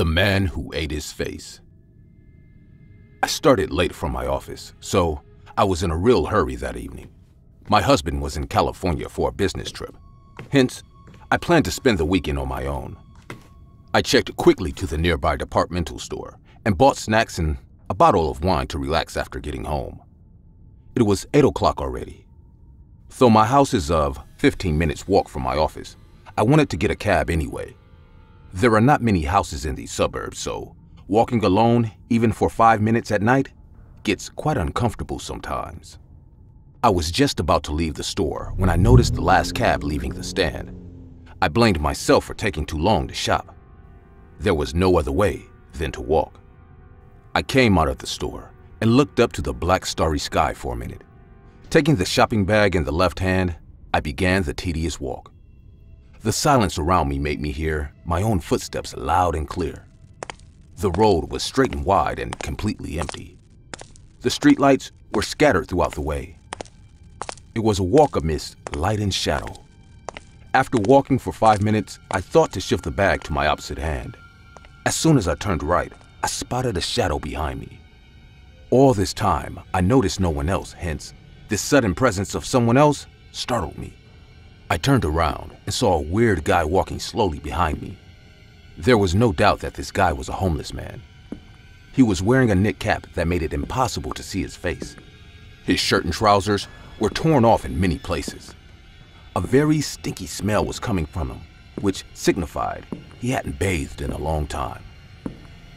The man who ate his face. I started late from my office, so I was in a real hurry that evening. My husband was in California for a business trip. Hence, I planned to spend the weekend on my own. I checked quickly to the nearby departmental store and bought snacks and a bottle of wine to relax after getting home. It was 8 o'clock already. Though my house is of 15 minutes walk from my office, I wanted to get a cab anyway. There are not many houses in these suburbs, so walking alone, even for five minutes at night, gets quite uncomfortable sometimes. I was just about to leave the store when I noticed the last cab leaving the stand. I blamed myself for taking too long to shop. There was no other way than to walk. I came out of the store and looked up to the black starry sky for a minute. Taking the shopping bag in the left hand, I began the tedious walk. The silence around me made me hear my own footsteps loud and clear. The road was straight and wide and completely empty. The streetlights were scattered throughout the way. It was a walk amidst light and shadow. After walking for five minutes, I thought to shift the bag to my opposite hand. As soon as I turned right, I spotted a shadow behind me. All this time, I noticed no one else, hence, this sudden presence of someone else startled me. I turned around and saw a weird guy walking slowly behind me. There was no doubt that this guy was a homeless man. He was wearing a knit cap that made it impossible to see his face. His shirt and trousers were torn off in many places. A very stinky smell was coming from him, which signified he hadn't bathed in a long time.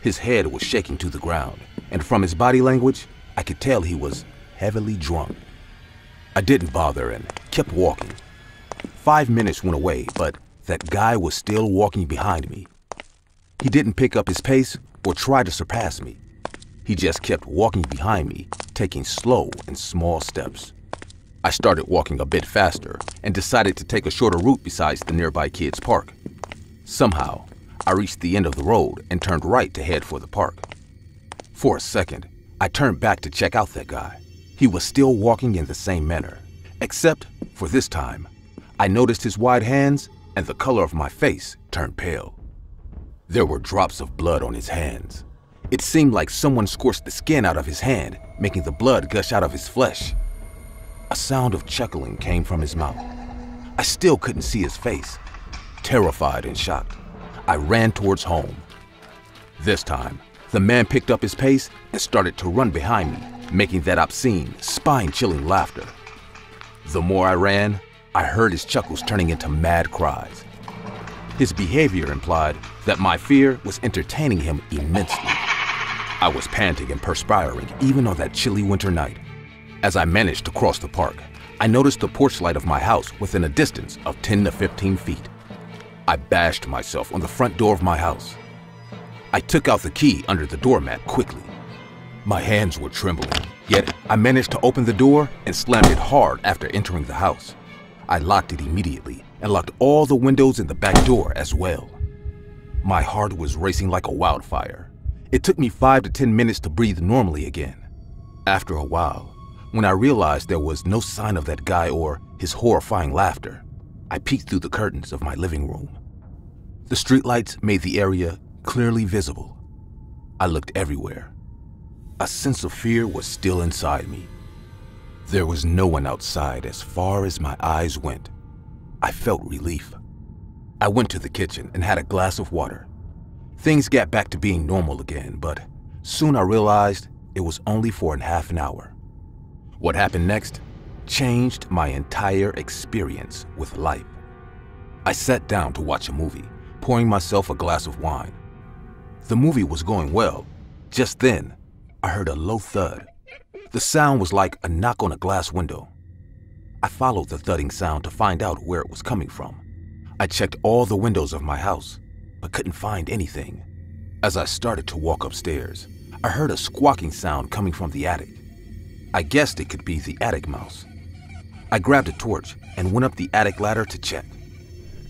His head was shaking to the ground, and from his body language, I could tell he was heavily drunk. I didn't bother and kept walking, Five minutes went away, but that guy was still walking behind me. He didn't pick up his pace or try to surpass me. He just kept walking behind me, taking slow and small steps. I started walking a bit faster and decided to take a shorter route besides the nearby kids' park. Somehow, I reached the end of the road and turned right to head for the park. For a second, I turned back to check out that guy. He was still walking in the same manner, except for this time, I noticed his wide hands, and the color of my face turned pale. There were drops of blood on his hands. It seemed like someone scorched the skin out of his hand, making the blood gush out of his flesh. A sound of chuckling came from his mouth. I still couldn't see his face. Terrified and shocked, I ran towards home. This time, the man picked up his pace and started to run behind me, making that obscene, spine-chilling laughter. The more I ran, I heard his chuckles turning into mad cries. His behavior implied that my fear was entertaining him immensely. I was panting and perspiring even on that chilly winter night. As I managed to cross the park, I noticed the porch light of my house within a distance of 10 to 15 feet. I bashed myself on the front door of my house. I took out the key under the doormat quickly. My hands were trembling, yet I managed to open the door and slammed it hard after entering the house. I locked it immediately and locked all the windows in the back door as well. My heart was racing like a wildfire. It took me five to 10 minutes to breathe normally again. After a while, when I realized there was no sign of that guy or his horrifying laughter, I peeked through the curtains of my living room. The streetlights made the area clearly visible. I looked everywhere. A sense of fear was still inside me. There was no one outside as far as my eyes went. I felt relief. I went to the kitchen and had a glass of water. Things got back to being normal again, but soon I realized it was only for a half an hour. What happened next changed my entire experience with life. I sat down to watch a movie, pouring myself a glass of wine. The movie was going well. Just then, I heard a low thud the sound was like a knock on a glass window. I followed the thudding sound to find out where it was coming from. I checked all the windows of my house, but couldn't find anything. As I started to walk upstairs, I heard a squawking sound coming from the attic. I guessed it could be the attic mouse. I grabbed a torch and went up the attic ladder to check.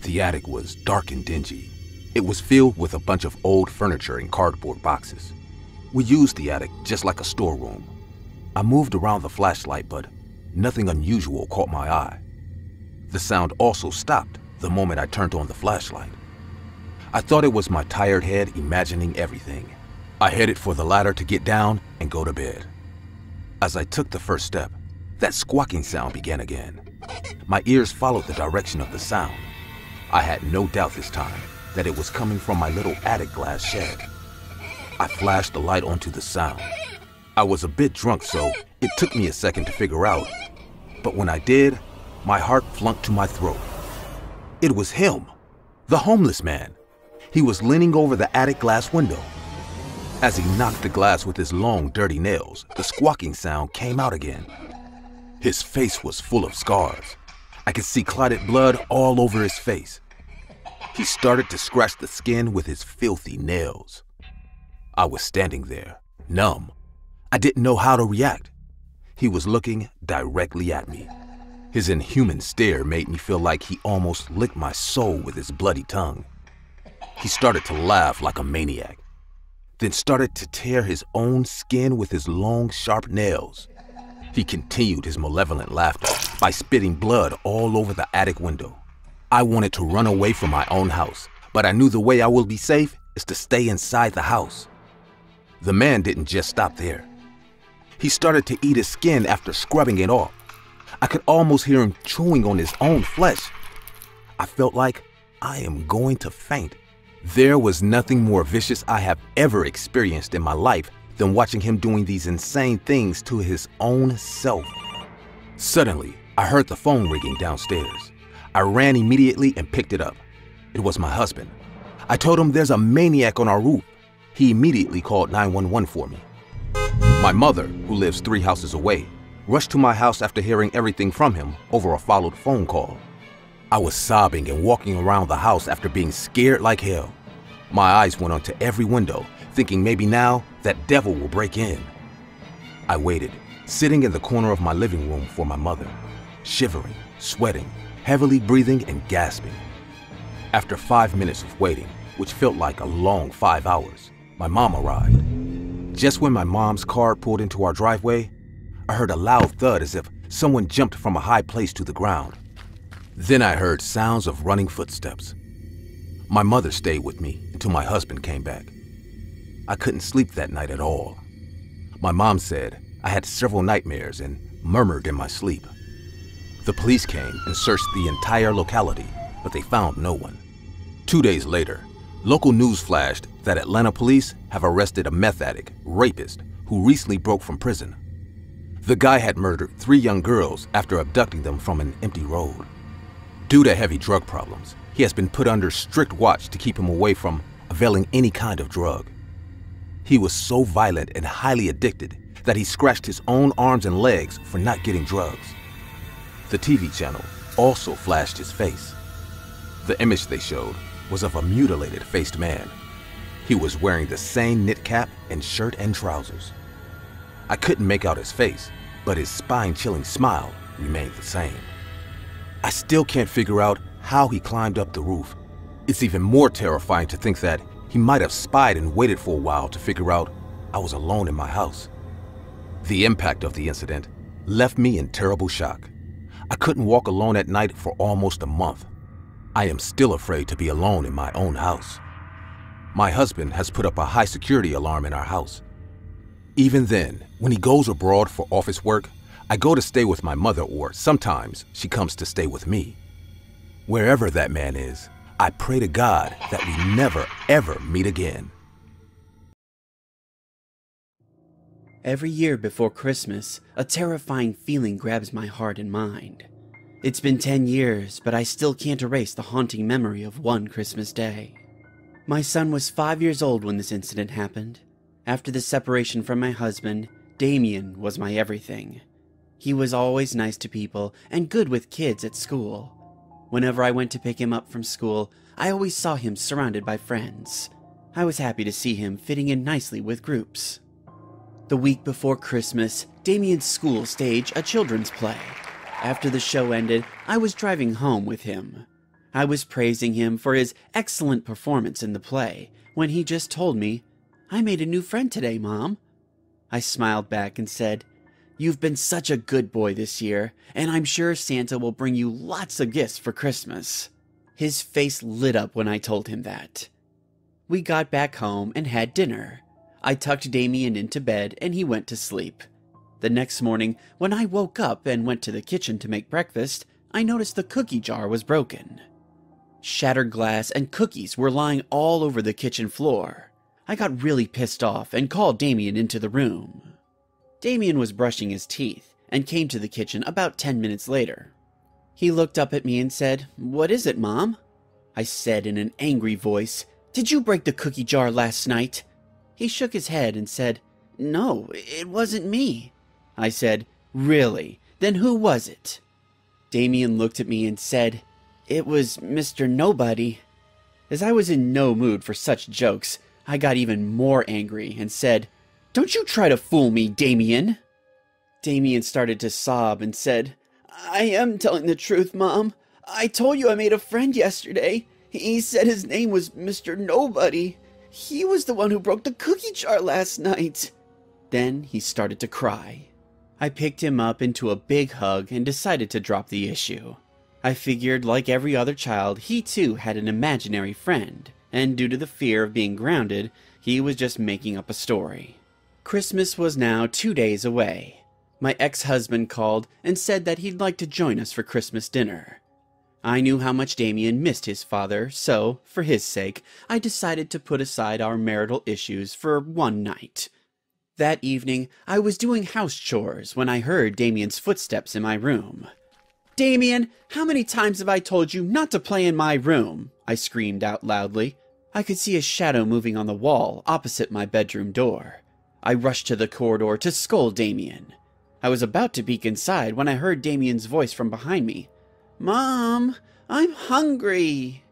The attic was dark and dingy. It was filled with a bunch of old furniture and cardboard boxes. We used the attic just like a storeroom. I moved around the flashlight, but nothing unusual caught my eye. The sound also stopped the moment I turned on the flashlight. I thought it was my tired head imagining everything. I headed for the ladder to get down and go to bed. As I took the first step, that squawking sound began again. My ears followed the direction of the sound. I had no doubt this time that it was coming from my little attic glass shed. I flashed the light onto the sound. I was a bit drunk, so it took me a second to figure out. But when I did, my heart flunked to my throat. It was him, the homeless man. He was leaning over the attic glass window. As he knocked the glass with his long, dirty nails, the squawking sound came out again. His face was full of scars. I could see clotted blood all over his face. He started to scratch the skin with his filthy nails. I was standing there, numb. I didn't know how to react. He was looking directly at me. His inhuman stare made me feel like he almost licked my soul with his bloody tongue. He started to laugh like a maniac, then started to tear his own skin with his long, sharp nails. He continued his malevolent laughter by spitting blood all over the attic window. I wanted to run away from my own house, but I knew the way I will be safe is to stay inside the house. The man didn't just stop there. He started to eat his skin after scrubbing it off. I could almost hear him chewing on his own flesh. I felt like I am going to faint. There was nothing more vicious I have ever experienced in my life than watching him doing these insane things to his own self. Suddenly, I heard the phone ringing downstairs. I ran immediately and picked it up. It was my husband. I told him there's a maniac on our roof. He immediately called 911 for me. My mother, who lives three houses away, rushed to my house after hearing everything from him over a followed phone call. I was sobbing and walking around the house after being scared like hell. My eyes went onto every window, thinking maybe now that devil will break in. I waited, sitting in the corner of my living room for my mother, shivering, sweating, heavily breathing and gasping. After five minutes of waiting, which felt like a long five hours, my mom arrived. Just when my mom's car pulled into our driveway, I heard a loud thud as if someone jumped from a high place to the ground. Then I heard sounds of running footsteps. My mother stayed with me until my husband came back. I couldn't sleep that night at all. My mom said I had several nightmares and murmured in my sleep. The police came and searched the entire locality, but they found no one. Two days later, local news flashed that Atlanta police have arrested a meth addict, rapist, who recently broke from prison. The guy had murdered three young girls after abducting them from an empty road. Due to heavy drug problems, he has been put under strict watch to keep him away from availing any kind of drug. He was so violent and highly addicted that he scratched his own arms and legs for not getting drugs. The TV channel also flashed his face. The image they showed was of a mutilated faced man. He was wearing the same knit cap and shirt and trousers. I couldn't make out his face, but his spine chilling smile remained the same. I still can't figure out how he climbed up the roof. It's even more terrifying to think that he might have spied and waited for a while to figure out I was alone in my house. The impact of the incident left me in terrible shock. I couldn't walk alone at night for almost a month. I am still afraid to be alone in my own house. My husband has put up a high security alarm in our house. Even then, when he goes abroad for office work, I go to stay with my mother or sometimes she comes to stay with me. Wherever that man is, I pray to God that we never, ever meet again. Every year before Christmas, a terrifying feeling grabs my heart and mind. It's been 10 years, but I still can't erase the haunting memory of one Christmas day. My son was 5 years old when this incident happened. After the separation from my husband, Damien was my everything. He was always nice to people and good with kids at school. Whenever I went to pick him up from school, I always saw him surrounded by friends. I was happy to see him fitting in nicely with groups. The week before Christmas, Damien's school staged a children's play. After the show ended, I was driving home with him. I was praising him for his excellent performance in the play when he just told me, I made a new friend today, Mom. I smiled back and said, You've been such a good boy this year, and I'm sure Santa will bring you lots of gifts for Christmas. His face lit up when I told him that. We got back home and had dinner. I tucked Damien into bed and he went to sleep. The next morning, when I woke up and went to the kitchen to make breakfast, I noticed the cookie jar was broken. Shattered glass and cookies were lying all over the kitchen floor. I got really pissed off and called Damien into the room. Damien was brushing his teeth and came to the kitchen about 10 minutes later. He looked up at me and said, What is it, Mom? I said in an angry voice, Did you break the cookie jar last night? He shook his head and said, No, it wasn't me. I said, Really? Then who was it? Damien looked at me and said, It was Mr. Nobody. As I was in no mood for such jokes, I got even more angry and said, Don't you try to fool me, Damien. Damien started to sob and said, I am telling the truth, Mom. I told you I made a friend yesterday. He said his name was Mr. Nobody. He was the one who broke the cookie jar last night. Then he started to cry. I picked him up into a big hug and decided to drop the issue. I figured, like every other child, he too had an imaginary friend, and due to the fear of being grounded, he was just making up a story. Christmas was now two days away. My ex husband called and said that he'd like to join us for Christmas dinner. I knew how much Damien missed his father, so, for his sake, I decided to put aside our marital issues for one night. That evening, I was doing house chores when I heard Damien's footsteps in my room. Damien, how many times have I told you not to play in my room? I screamed out loudly. I could see a shadow moving on the wall opposite my bedroom door. I rushed to the corridor to scold Damien. I was about to peek inside when I heard Damien's voice from behind me. Mom, I'm hungry.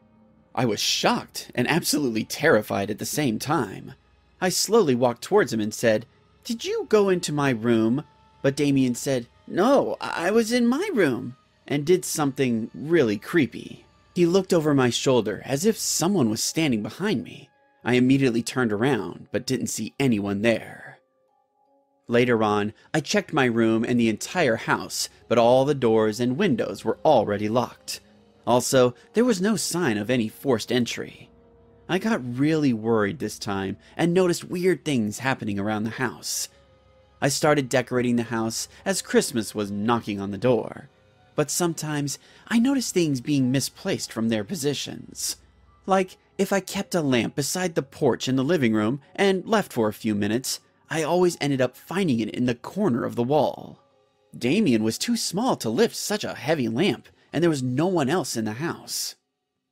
I was shocked and absolutely terrified at the same time. I slowly walked towards him and said, Did you go into my room? But Damien said, No, I was in my room, and did something really creepy. He looked over my shoulder as if someone was standing behind me. I immediately turned around, but didn't see anyone there. Later on, I checked my room and the entire house, but all the doors and windows were already locked. Also, there was no sign of any forced entry. I got really worried this time and noticed weird things happening around the house. I started decorating the house as Christmas was knocking on the door. But sometimes I noticed things being misplaced from their positions. Like if I kept a lamp beside the porch in the living room and left for a few minutes, I always ended up finding it in the corner of the wall. Damien was too small to lift such a heavy lamp, and there was no one else in the house.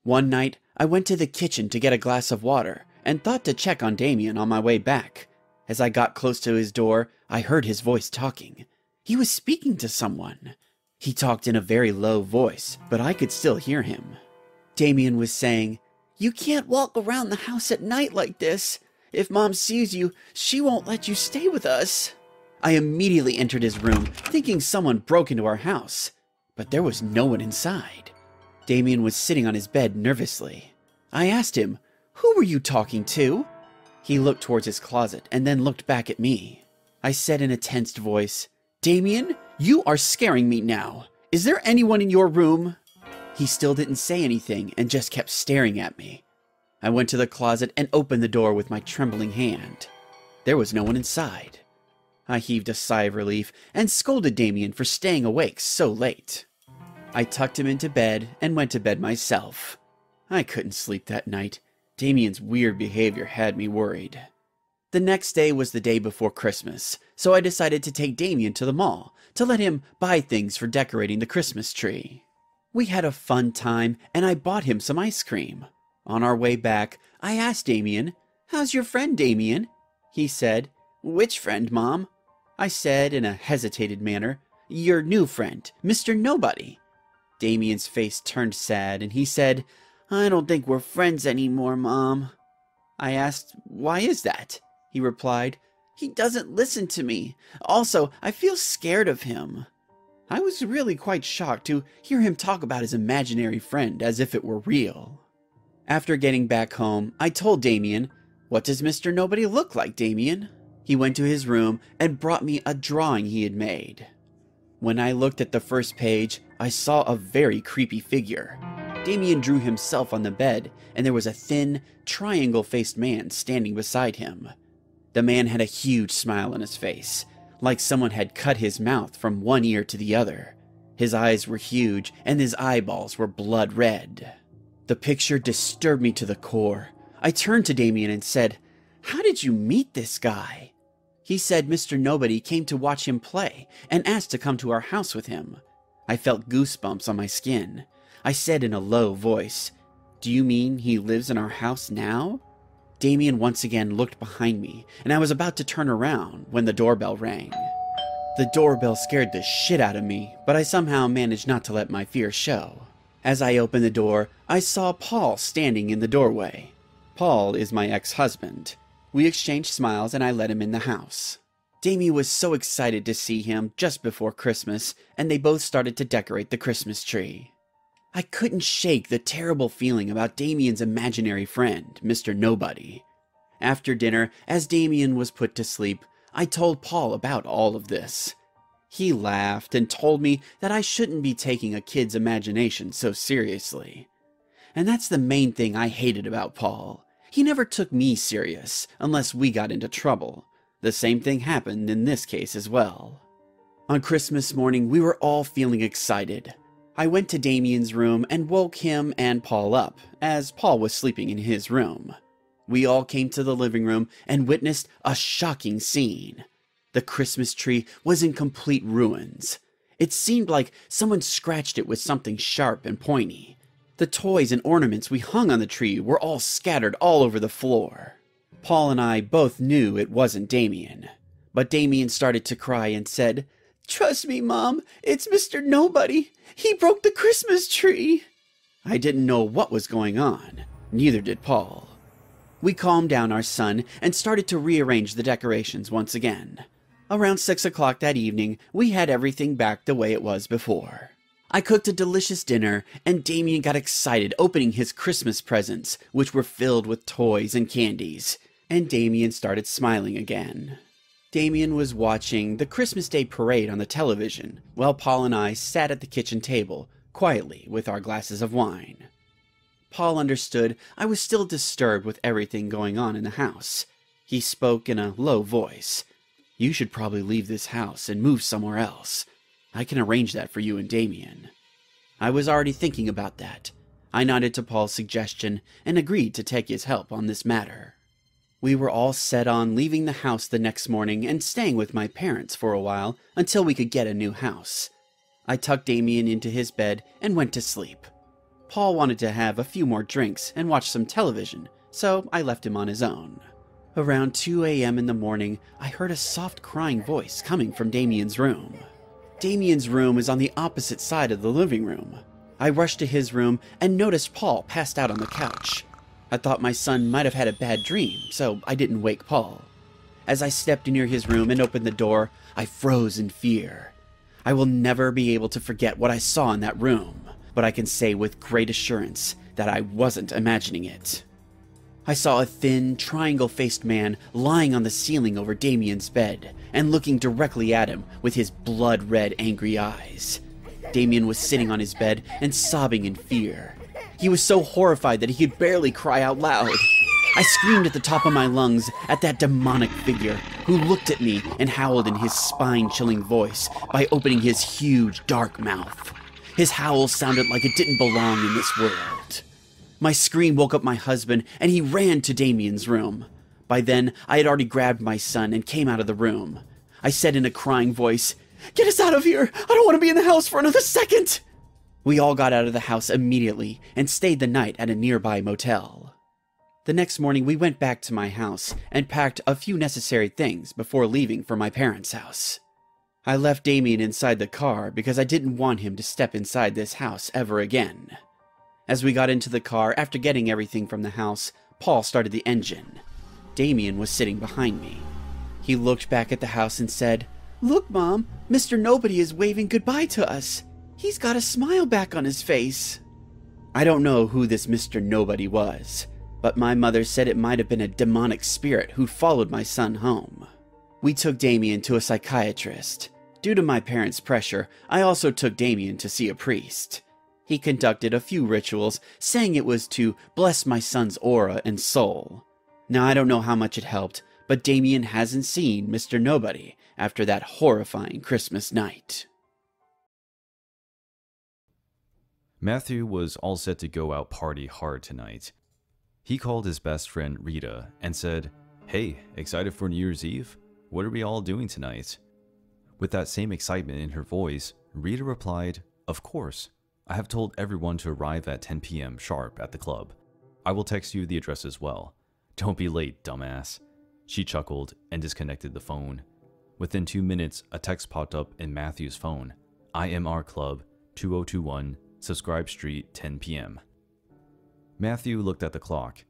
One night, I went to the kitchen to get a glass of water and thought to check on Damien on my way back. As I got close to his door, I heard his voice talking. He was speaking to someone. He talked in a very low voice, but I could still hear him. Damien was saying, You can't walk around the house at night like this. If Mom sees you, she won't let you stay with us. I immediately entered his room, thinking someone broke into our house, but there was no one inside. Damien was sitting on his bed nervously. I asked him, Who were you talking to? He looked towards his closet and then looked back at me. I said in a tensed voice, Damien, you are scaring me now. Is there anyone in your room? He still didn't say anything and just kept staring at me. I went to the closet and opened the door with my trembling hand. There was no one inside. I heaved a sigh of relief and scolded Damien for staying awake so late. I tucked him into bed and went to bed myself. I couldn't sleep that night. Damien's weird behavior had me worried. The next day was the day before Christmas, so I decided to take Damien to the mall to let him buy things for decorating the Christmas tree. We had a fun time, and I bought him some ice cream. On our way back, I asked Damien, How's your friend, Damien? He said, Which friend, Mom? I said in a hesitated manner, Your new friend, Mr. Nobody. Damien's face turned sad, and he said, I don't think we're friends anymore, Mom. I asked, Why is that? He replied, He doesn't listen to me. Also, I feel scared of him. I was really quite shocked to hear him talk about his imaginary friend as if it were real. After getting back home, I told Damien, What does Mr. Nobody look like, Damien? He went to his room and brought me a drawing he had made. When I looked at the first page, I saw a very creepy figure. Damien drew himself on the bed, and there was a thin, triangle faced man standing beside him. The man had a huge smile on his face, like someone had cut his mouth from one ear to the other. His eyes were huge, and his eyeballs were blood red. The picture disturbed me to the core. I turned to Damien and said, How did you meet this guy? He said Mr. Nobody came to watch him play and asked to come to our house with him. I felt goosebumps on my skin. I said in a low voice, Do you mean he lives in our house now? Damien once again looked behind me, and I was about to turn around when the doorbell rang. The doorbell scared the shit out of me, but I somehow managed not to let my fear show. As I opened the door, I saw Paul standing in the doorway. Paul is my ex husband. We exchanged smiles and I let him in the house. Damien was so excited to see him just before Christmas, and they both started to decorate the Christmas tree. I couldn't shake the terrible feeling about Damien's imaginary friend, Mr. Nobody. After dinner, as Damien was put to sleep, I told Paul about all of this. He laughed and told me that I shouldn't be taking a kid's imagination so seriously. And that's the main thing I hated about Paul. He never took me serious, unless we got into trouble. The same thing happened in this case as well. On Christmas morning, we were all feeling excited. I went to Damien's room and woke him and Paul up, as Paul was sleeping in his room. We all came to the living room and witnessed a shocking scene. The Christmas tree was in complete ruins. It seemed like someone scratched it with something sharp and pointy. The toys and ornaments we hung on the tree were all scattered all over the floor. Paul and I both knew it wasn't Damien. But Damien started to cry and said, Trust me, Mom, it's Mr. Nobody. He broke the Christmas tree. I didn't know what was going on. Neither did Paul. We calmed down our son and started to rearrange the decorations once again. Around six o'clock that evening, we had everything back the way it was before. I cooked a delicious dinner, and Damien got excited opening his Christmas presents, which were filled with toys and candies, and Damien started smiling again. Damien was watching the Christmas Day parade on the television, while Paul and I sat at the kitchen table, quietly with our glasses of wine. Paul understood I was still disturbed with everything going on in the house. He spoke in a low voice. You should probably leave this house and move somewhere else. I can arrange that for you and Damien. I was already thinking about that. I nodded to Paul's suggestion and agreed to take his help on this matter. We were all set on leaving the house the next morning and staying with my parents for a while until we could get a new house. I tucked Damien into his bed and went to sleep. Paul wanted to have a few more drinks and watch some television, so I left him on his own. Around 2 a.m. in the morning, I heard a soft crying voice coming from Damien's room. Damien's room is on the opposite side of the living room. I rushed to his room and noticed Paul passed out on the couch. I thought my son might have had a bad dream, so I didn't wake Paul. As I stepped near his room and opened the door, I froze in fear. I will never be able to forget what I saw in that room, but I can say with great assurance that I wasn't imagining it. I saw a thin, triangle faced man lying on the ceiling over Damien's bed and looking directly at him with his blood red, angry eyes. Damien was sitting on his bed and sobbing in fear. He was so horrified that he could barely cry out loud. I screamed at the top of my lungs at that demonic figure who looked at me and howled in his spine chilling voice by opening his huge, dark mouth. His howl sounded like it didn't belong in this world. My scream woke up my husband, and he ran to Damien's room. By then, I had already grabbed my son and came out of the room. I said in a crying voice, Get us out of here! I don't want to be in the house for another second! We all got out of the house immediately and stayed the night at a nearby motel. The next morning, we went back to my house and packed a few necessary things before leaving for my parents' house. I left Damien inside the car because I didn't want him to step inside this house ever again. As we got into the car after getting everything from the house, Paul started the engine. Damien was sitting behind me. He looked back at the house and said, Look, Mom, Mr. Nobody is waving goodbye to us. He's got a smile back on his face. I don't know who this Mr. Nobody was, but my mother said it might have been a demonic spirit who followed my son home. We took Damien to a psychiatrist. Due to my parents' pressure, I also took Damien to see a priest. He conducted a few rituals, saying it was to bless my son's aura and soul. Now, I don't know how much it helped, but Damien hasn't seen Mr. Nobody after that horrifying Christmas night. Matthew was all set to go out party hard tonight. He called his best friend Rita and said, Hey, excited for New Year's Eve? What are we all doing tonight? With that same excitement in her voice, Rita replied, Of course. I have told everyone to arrive at 10 p.m. sharp at the club. I will text you the address as well. Don't be late, dumbass. She chuckled and disconnected the phone. Within two minutes, a text popped up in Matthew's phone IMR Club 2021 Subscribe Street, 10 p.m. Matthew looked at the clock.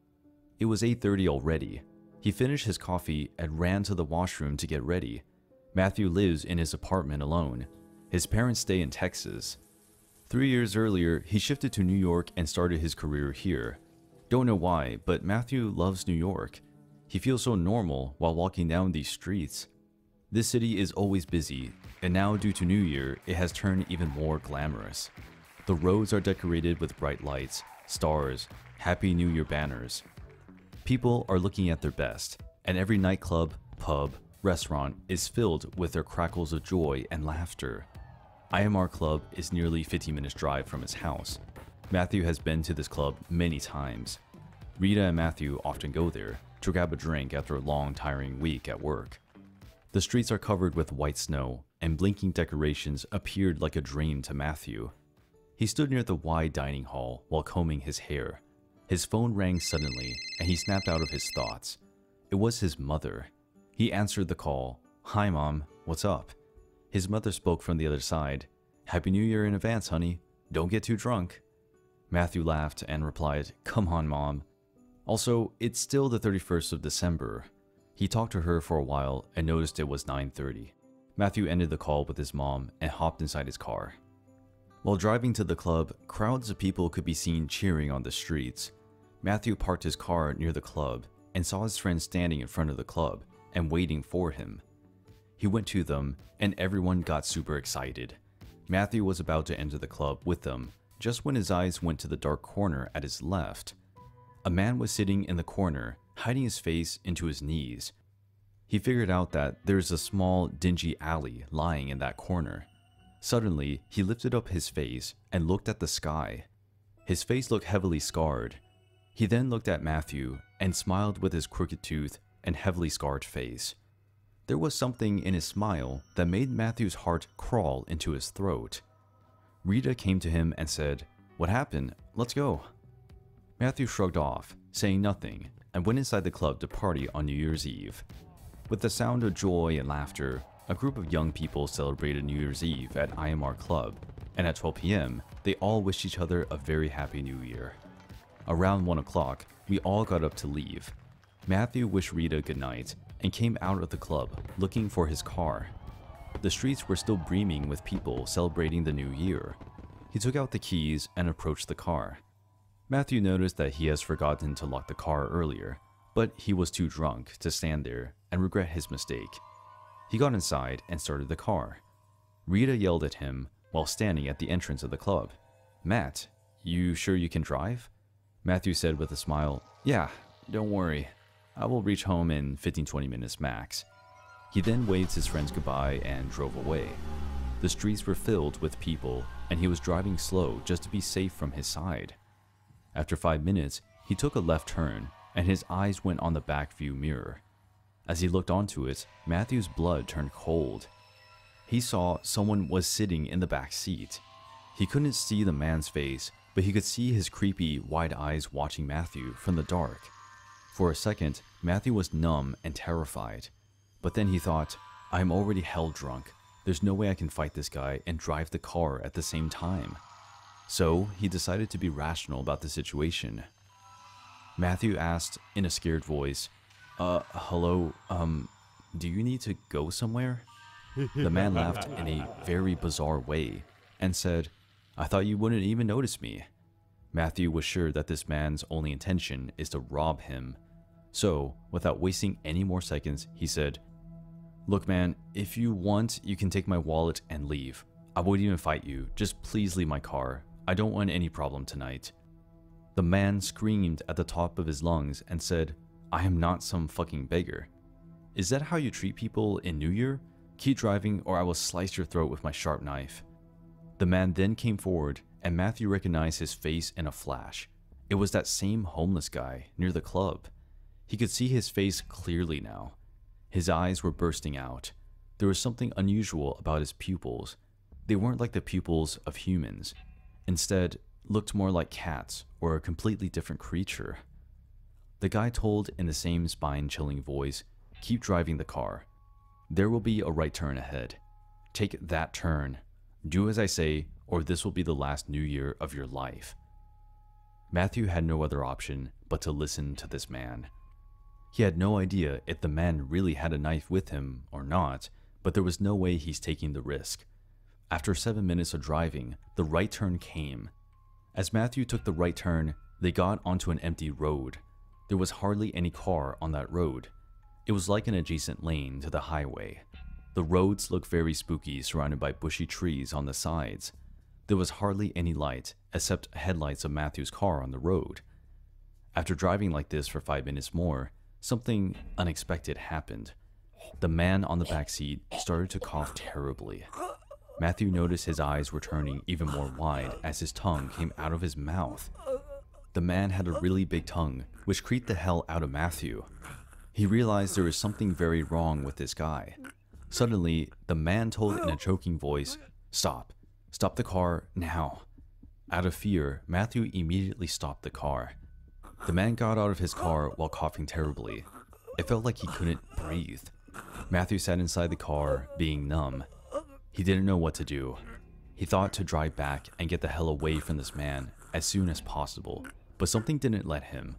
It was 8:30 already. He finished his coffee and ran to the washroom to get ready. Matthew lives in his apartment alone. His parents stay in Texas. 3 years earlier, he shifted to New York and started his career here. Don't know why, but Matthew loves New York. He feels so normal while walking down these streets. This city is always busy, and now due to New Year, it has turned even more glamorous. The roads are decorated with bright lights, stars, Happy New Year banners. People are looking at their best, and every nightclub, pub, restaurant is filled with their crackles of joy and laughter. IMR Club is nearly 15 minutes drive from his house. Matthew has been to this club many times. Rita and Matthew often go there to grab a drink after a long, tiring week at work. The streets are covered with white snow, and blinking decorations appeared like a dream to Matthew. He stood near the wide dining hall while combing his hair. His phone rang suddenly, and he snapped out of his thoughts. It was his mother. He answered the call. Hi, Mom. What's up? His mother spoke from the other side. Happy New Year in advance, honey. Don't get too drunk. Matthew laughed and replied, Come on, Mom. Also, it's still the 31st of December. He talked to her for a while and noticed it was 9:30. Matthew ended the call with his mom and hopped inside his car. While driving to the club, crowds of people could be seen cheering on the streets. Matthew parked his car near the club and saw his friends standing in front of the club and waiting for him. He went to them, and everyone got super excited. Matthew was about to enter the club with them just when his eyes went to the dark corner at his left. A man was sitting in the corner, hiding his face into his knees. He figured out that there's a small, dingy alley lying in that corner. Suddenly, he lifted up his face and looked at the sky. His face looked heavily scarred. He then looked at Matthew and smiled with his crooked tooth and heavily scarred face. There was something in his smile that made Matthew's heart crawl into his throat. Rita came to him and said, What happened? Let's go. Matthew shrugged off, saying nothing, and went inside the club to party on New Year's Eve. With the sound of joy and laughter, a group of young people celebrated New Year's Eve at IMR Club, and at 12 p.m., they all wished each other a very happy new year. Around 1 o'clock, we all got up to leave. Matthew wished Rita good night and came out of the club looking for his car. The streets were still brimming with people celebrating the new year. He took out the keys and approached the car. Matthew noticed that he has forgotten to lock the car earlier, but he was too drunk to stand there and regret his mistake. He got inside and started the car. Rita yelled at him while standing at the entrance of the club. Matt, you sure you can drive? Matthew said with a smile, Yeah, don't worry. I will reach home in 15 20 minutes max. He then waved his friends goodbye and drove away. The streets were filled with people, and he was driving slow just to be safe from his side. After five minutes, he took a left turn, and his eyes went on the back view mirror. As he looked onto it, Matthew's blood turned cold. He saw someone was sitting in the back seat. He couldn't see the man's face, but he could see his creepy, wide eyes watching Matthew from the dark. For a second, Matthew was numb and terrified. But then he thought, I'm already hell drunk. There's no way I can fight this guy and drive the car at the same time. So he decided to be rational about the situation. Matthew asked in a scared voice, uh, hello, um, do you need to go somewhere? The man laughed in a very bizarre way and said, I thought you wouldn't even notice me. Matthew was sure that this man's only intention is to rob him. So, without wasting any more seconds, he said, Look, man, if you want, you can take my wallet and leave. I won't even fight you. Just please leave my car. I don't want any problem tonight. The man screamed at the top of his lungs and said, I am not some fucking beggar. Is that how you treat people in New Year? Keep driving or I will slice your throat with my sharp knife. The man then came forward and Matthew recognized his face in a flash. It was that same homeless guy near the club. He could see his face clearly now. His eyes were bursting out. There was something unusual about his pupils. They weren't like the pupils of humans. Instead, looked more like cats or a completely different creature. The guy told in the same spine chilling voice, Keep driving the car. There will be a right turn ahead. Take that turn. Do as I say, or this will be the last new year of your life. Matthew had no other option but to listen to this man. He had no idea if the man really had a knife with him or not, but there was no way he's taking the risk. After seven minutes of driving, the right turn came. As Matthew took the right turn, they got onto an empty road. There was hardly any car on that road. It was like an adjacent lane to the highway. The roads looked very spooky, surrounded by bushy trees on the sides. There was hardly any light, except headlights of Matthew's car on the road. After driving like this for five minutes more, something unexpected happened. The man on the back seat started to cough terribly. Matthew noticed his eyes were turning even more wide as his tongue came out of his mouth. The man had a really big tongue, which creeped the hell out of Matthew. He realized there was something very wrong with this guy. Suddenly, the man told in a choking voice, Stop. Stop the car now. Out of fear, Matthew immediately stopped the car. The man got out of his car while coughing terribly. It felt like he couldn't breathe. Matthew sat inside the car, being numb. He didn't know what to do. He thought to drive back and get the hell away from this man as soon as possible, but something didn't let him.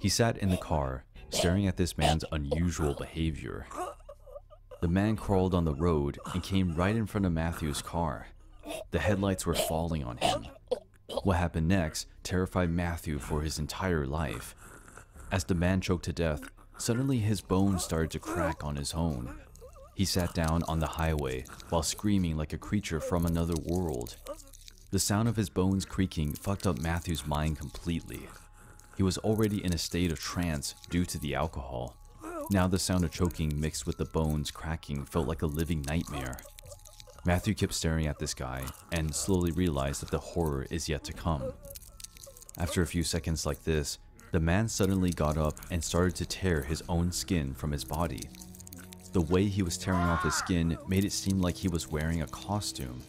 He sat in the car, staring at this man's unusual behavior. The man crawled on the road and came right in front of Matthew's car. The headlights were falling on him. What happened next terrified Matthew for his entire life. As the man choked to death, suddenly his bones started to crack on his own. He sat down on the highway while screaming like a creature from another world. The sound of his bones creaking fucked up Matthew's mind completely. He was already in a state of trance due to the alcohol. Now the sound of choking mixed with the bones cracking felt like a living nightmare. Matthew kept staring at this guy and slowly realized that the horror is yet to come. After a few seconds like this, the man suddenly got up and started to tear his own skin from his body. The way he was tearing off his skin made it seem like he was wearing a costume.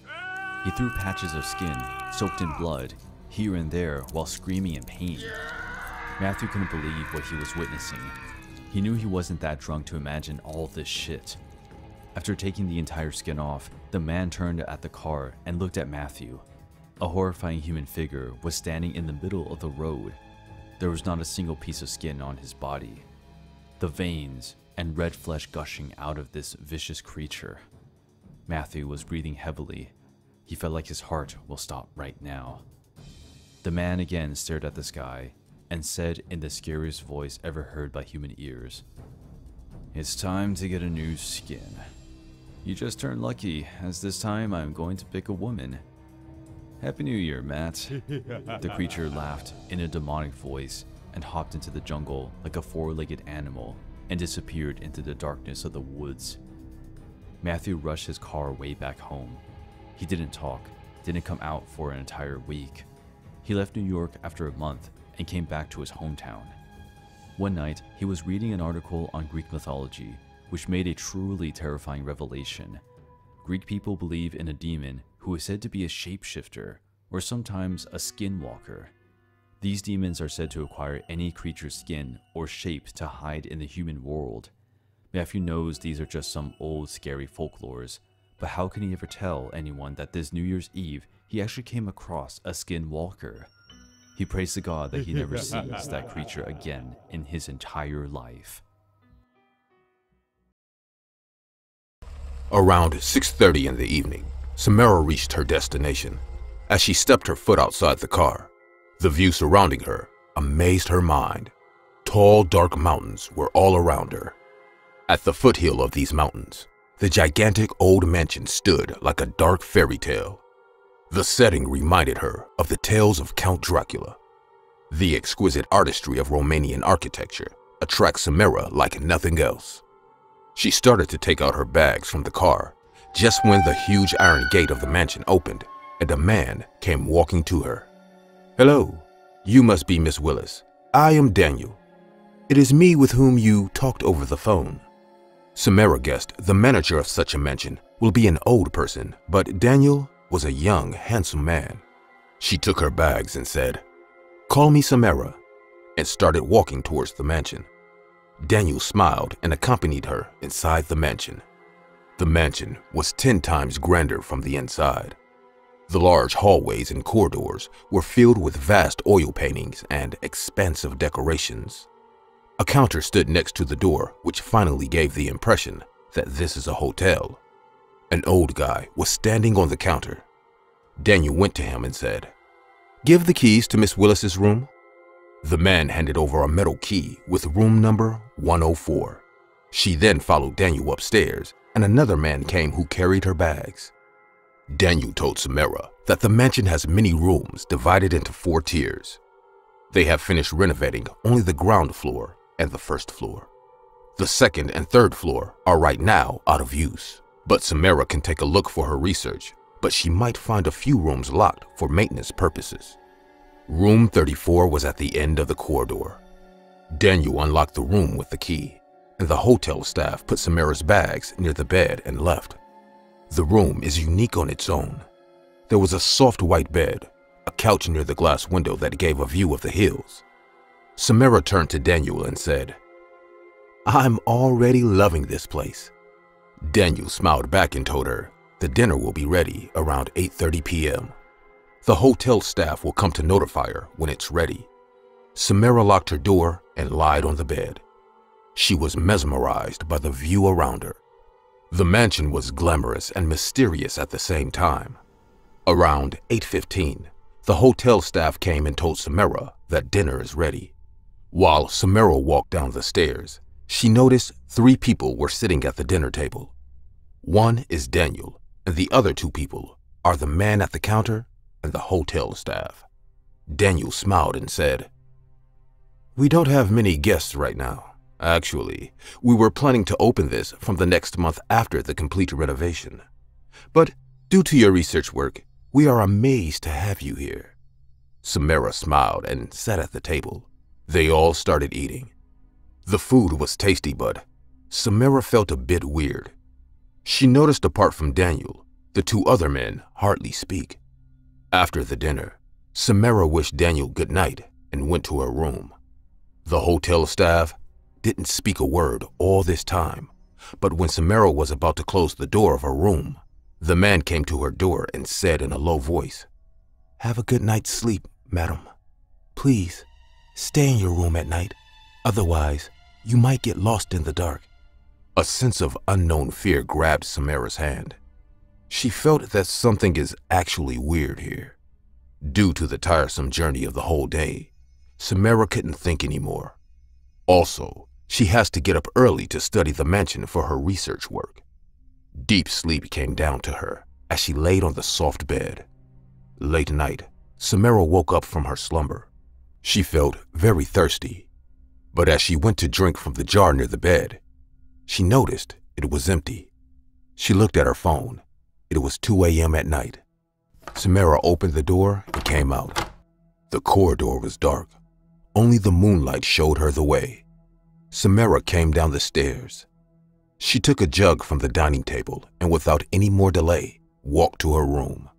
He threw patches of skin, soaked in blood, here and there while screaming in pain. Matthew couldn't believe what he was witnessing. He knew he wasn't that drunk to imagine all this shit. After taking the entire skin off, the man turned at the car and looked at Matthew. A horrifying human figure was standing in the middle of the road. There was not a single piece of skin on his body. The veins and red flesh gushing out of this vicious creature. Matthew was breathing heavily he felt like his heart will stop right now. The man again stared at the sky and said in the scariest voice ever heard by human ears, It's time to get a new skin. You just turned lucky, as this time I'm going to pick a woman. Happy New Year, Matt. the creature laughed in a demonic voice and hopped into the jungle like a four-legged animal and disappeared into the darkness of the woods. Matthew rushed his car way back home he didn't talk, didn't come out for an entire week. He left New York after a month and came back to his hometown. One night, he was reading an article on Greek mythology, which made a truly terrifying revelation. Greek people believe in a demon who is said to be a shapeshifter, or sometimes a skinwalker. These demons are said to acquire any creature's skin or shape to hide in the human world. Matthew knows these are just some old scary folklores, but how can he ever tell anyone that this New Year's Eve he actually came across a skinwalker? He prays to God that he never sees that creature again in his entire life. Around 6:30 in the evening, Samara reached her destination. As she stepped her foot outside the car, the view surrounding her amazed her mind. Tall, dark mountains were all around her. At the foothill of these mountains, the gigantic old mansion stood like a dark fairy tale. The setting reminded her of the tales of Count Dracula. The exquisite artistry of Romanian architecture attracts Samira like nothing else. She started to take out her bags from the car just when the huge iron gate of the mansion opened and a man came walking to her. Hello, you must be Miss Willis. I am Daniel. It is me with whom you talked over the phone. Samara guessed the manager of such a mansion will be an old person, but Daniel was a young, handsome man. She took her bags and said, Call me Samara, and started walking towards the mansion. Daniel smiled and accompanied her inside the mansion. The mansion was 10 times grander from the inside. The large hallways and corridors were filled with vast oil paintings and expansive decorations. A counter stood next to the door, which finally gave the impression that this is a hotel. An old guy was standing on the counter. Daniel went to him and said, Give the keys to Miss Willis's room. The man handed over a metal key with room number 104. She then followed Daniel upstairs, and another man came who carried her bags. Daniel told Samara that the mansion has many rooms divided into four tiers. They have finished renovating only the ground floor and the first floor. The second and third floor are right now out of use, but Samara can take a look for her research, but she might find a few rooms locked for maintenance purposes. Room 34 was at the end of the corridor. Daniel unlocked the room with the key, and the hotel staff put Samara's bags near the bed and left. The room is unique on its own. There was a soft white bed, a couch near the glass window that gave a view of the hills. Samara turned to Daniel and said, I'm already loving this place. Daniel smiled back and told her, the dinner will be ready around 8.30 p.m. The hotel staff will come to notify her when it's ready. Samira locked her door and lied on the bed. She was mesmerized by the view around her. The mansion was glamorous and mysterious at the same time. Around 8.15, the hotel staff came and told Samira that dinner is ready. While Samara walked down the stairs, she noticed three people were sitting at the dinner table. One is Daniel, and the other two people are the man at the counter and the hotel staff. Daniel smiled and said, We don't have many guests right now. Actually, we were planning to open this from the next month after the complete renovation. But due to your research work, we are amazed to have you here. Samara smiled and sat at the table. They all started eating. The food was tasty, but Samara felt a bit weird. She noticed apart from Daniel, the two other men hardly speak. After the dinner, Samara wished Daniel good night and went to her room. The hotel staff didn't speak a word all this time, but when Samara was about to close the door of her room, the man came to her door and said in a low voice, Have a good night's sleep, madam. Please, stay in your room at night. Otherwise, you might get lost in the dark. A sense of unknown fear grabbed Samara's hand. She felt that something is actually weird here. Due to the tiresome journey of the whole day, Samara couldn't think anymore. Also, she has to get up early to study the mansion for her research work. Deep sleep came down to her as she laid on the soft bed. Late night, Samara woke up from her slumber. She felt very thirsty, but as she went to drink from the jar near the bed, she noticed it was empty. She looked at her phone. It was 2 a.m. at night. Samara opened the door and came out. The corridor was dark. Only the moonlight showed her the way. Samara came down the stairs. She took a jug from the dining table and without any more delay, walked to her room.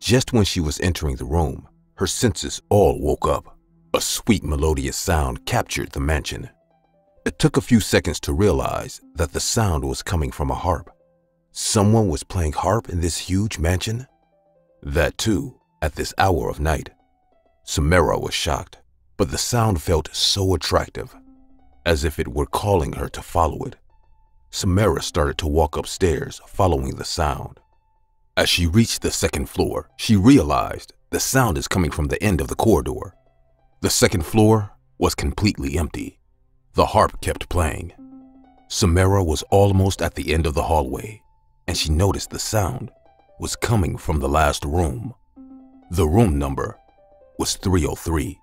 Just when she was entering the room, her senses all woke up. A sweet melodious sound captured the mansion. It took a few seconds to realize that the sound was coming from a harp. Someone was playing harp in this huge mansion? That too, at this hour of night. Samara was shocked, but the sound felt so attractive as if it were calling her to follow it. Samara started to walk upstairs, following the sound. As she reached the second floor, she realized the sound is coming from the end of the corridor. The second floor was completely empty. The harp kept playing. Samara was almost at the end of the hallway, and she noticed the sound was coming from the last room The room number was 303.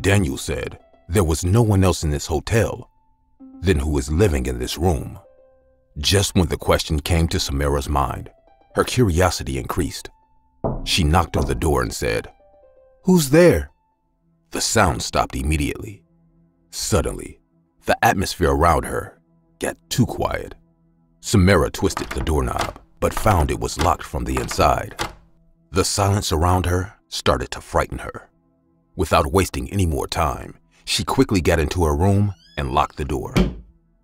Daniel said there was no one else in this hotel. Then who is living in this room? Just when the question came to Samara's mind, her curiosity increased. She knocked on the door and said, Who's there? The sound stopped immediately. Suddenly, the atmosphere around her got too quiet. Samara twisted the doorknob, but found it was locked from the inside. The silence around her started to frighten her. Without wasting any more time, she quickly got into her room and locked the door.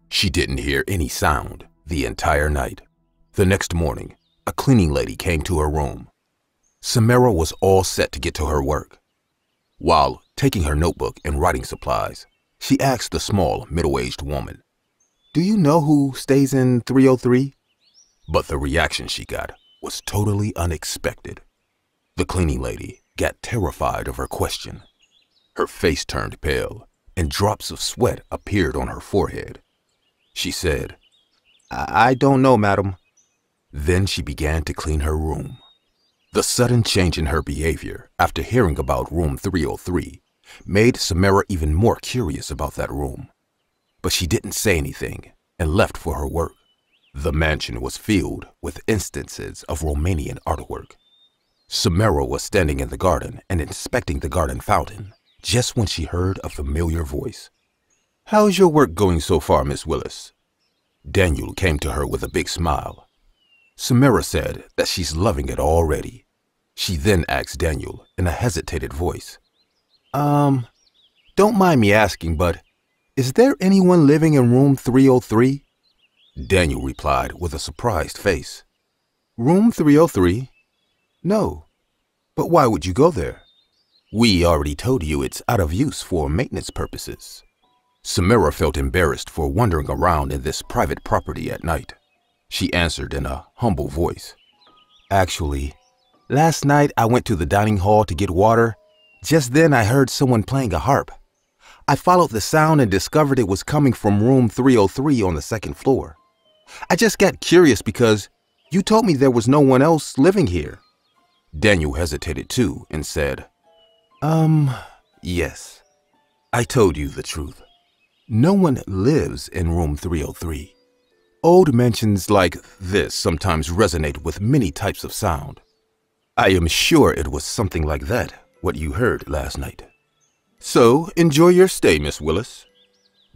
She didn't hear any sound the entire night. The next morning, a cleaning lady came to her room. Samara was all set to get to her work. While taking her notebook and writing supplies, she asked the small, middle-aged woman, Do you know who stays in 303? But the reaction she got was totally unexpected. The cleaning lady got terrified of her question. Her face turned pale, and drops of sweat appeared on her forehead. She said, I, I don't know, madam. Then she began to clean her room. The sudden change in her behavior after hearing about room 303 made Samara even more curious about that room. But she didn't say anything and left for her work. The mansion was filled with instances of Romanian artwork. Samara was standing in the garden and inspecting the garden fountain just when she heard a familiar voice. How's your work going so far, Miss Willis? Daniel came to her with a big smile. Samara said that she's loving it already. She then asked Daniel in a hesitated voice, Um, don't mind me asking, but is there anyone living in room 303? Daniel replied with a surprised face. Room 303? No. But why would you go there? We already told you it's out of use for maintenance purposes. Samara felt embarrassed for wandering around in this private property at night. She answered in a humble voice. Actually, last night I went to the dining hall to get water. Just then I heard someone playing a harp. I followed the sound and discovered it was coming from room 303 on the second floor. I just got curious because you told me there was no one else living here. Daniel hesitated too and said, um, yes. I told you the truth. No one lives in room 303. Old mentions like this sometimes resonate with many types of sound. I am sure it was something like that, what you heard last night. So, enjoy your stay, Miss Willis.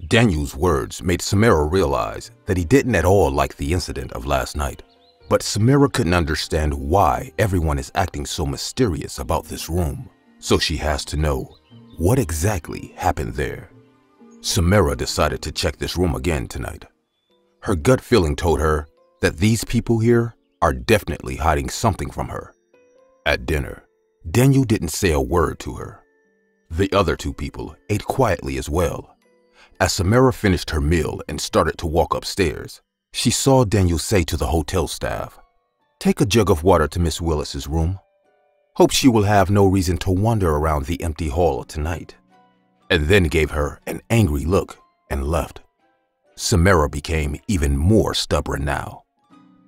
Daniel's words made Samara realize that he didn't at all like the incident of last night. But Samara couldn't understand why everyone is acting so mysterious about this room so she has to know what exactly happened there. Samara decided to check this room again tonight. Her gut feeling told her that these people here are definitely hiding something from her. At dinner, Daniel didn't say a word to her. The other two people ate quietly as well. As Samara finished her meal and started to walk upstairs, she saw Daniel say to the hotel staff, Take a jug of water to Miss Willis's room. Hope she will have no reason to wander around the empty hall tonight. And then gave her an angry look and left. Samara became even more stubborn now.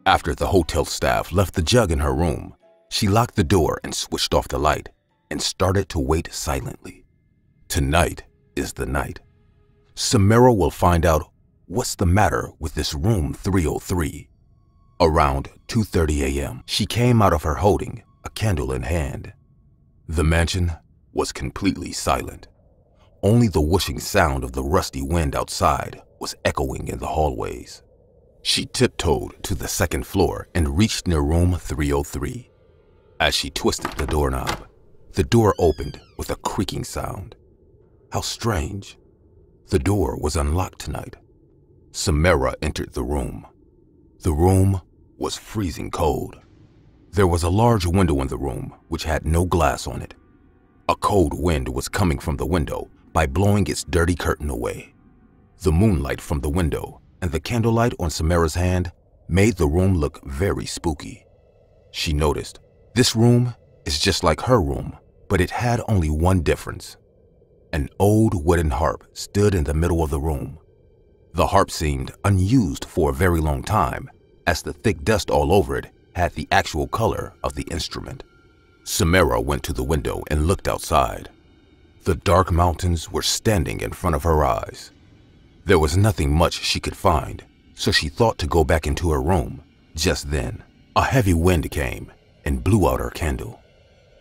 After the hotel staff left the jug in her room, she locked the door and switched off the light and started to wait silently. Tonight is the night. Samara will find out what's the matter with this room 303. Around 2.30 a.m., she came out of her holding a candle in hand. The mansion was completely silent. Only the whooshing sound of the rusty wind outside was echoing in the hallways. She tiptoed to the second floor and reached near room 303. As she twisted the doorknob, the door opened with a creaking sound. How strange. The door was unlocked tonight. Samara entered the room. The room was freezing cold. There was a large window in the room which had no glass on it. A cold wind was coming from the window by blowing its dirty curtain away. The moonlight from the window and the candlelight on Samara's hand made the room look very spooky. She noticed this room is just like her room, but it had only one difference. An old wooden harp stood in the middle of the room. The harp seemed unused for a very long time, as the thick dust all over it had the actual color of the instrument. Samara went to the window and looked outside. The dark mountains were standing in front of her eyes. There was nothing much she could find, so she thought to go back into her room. Just then, a heavy wind came and blew out her candle.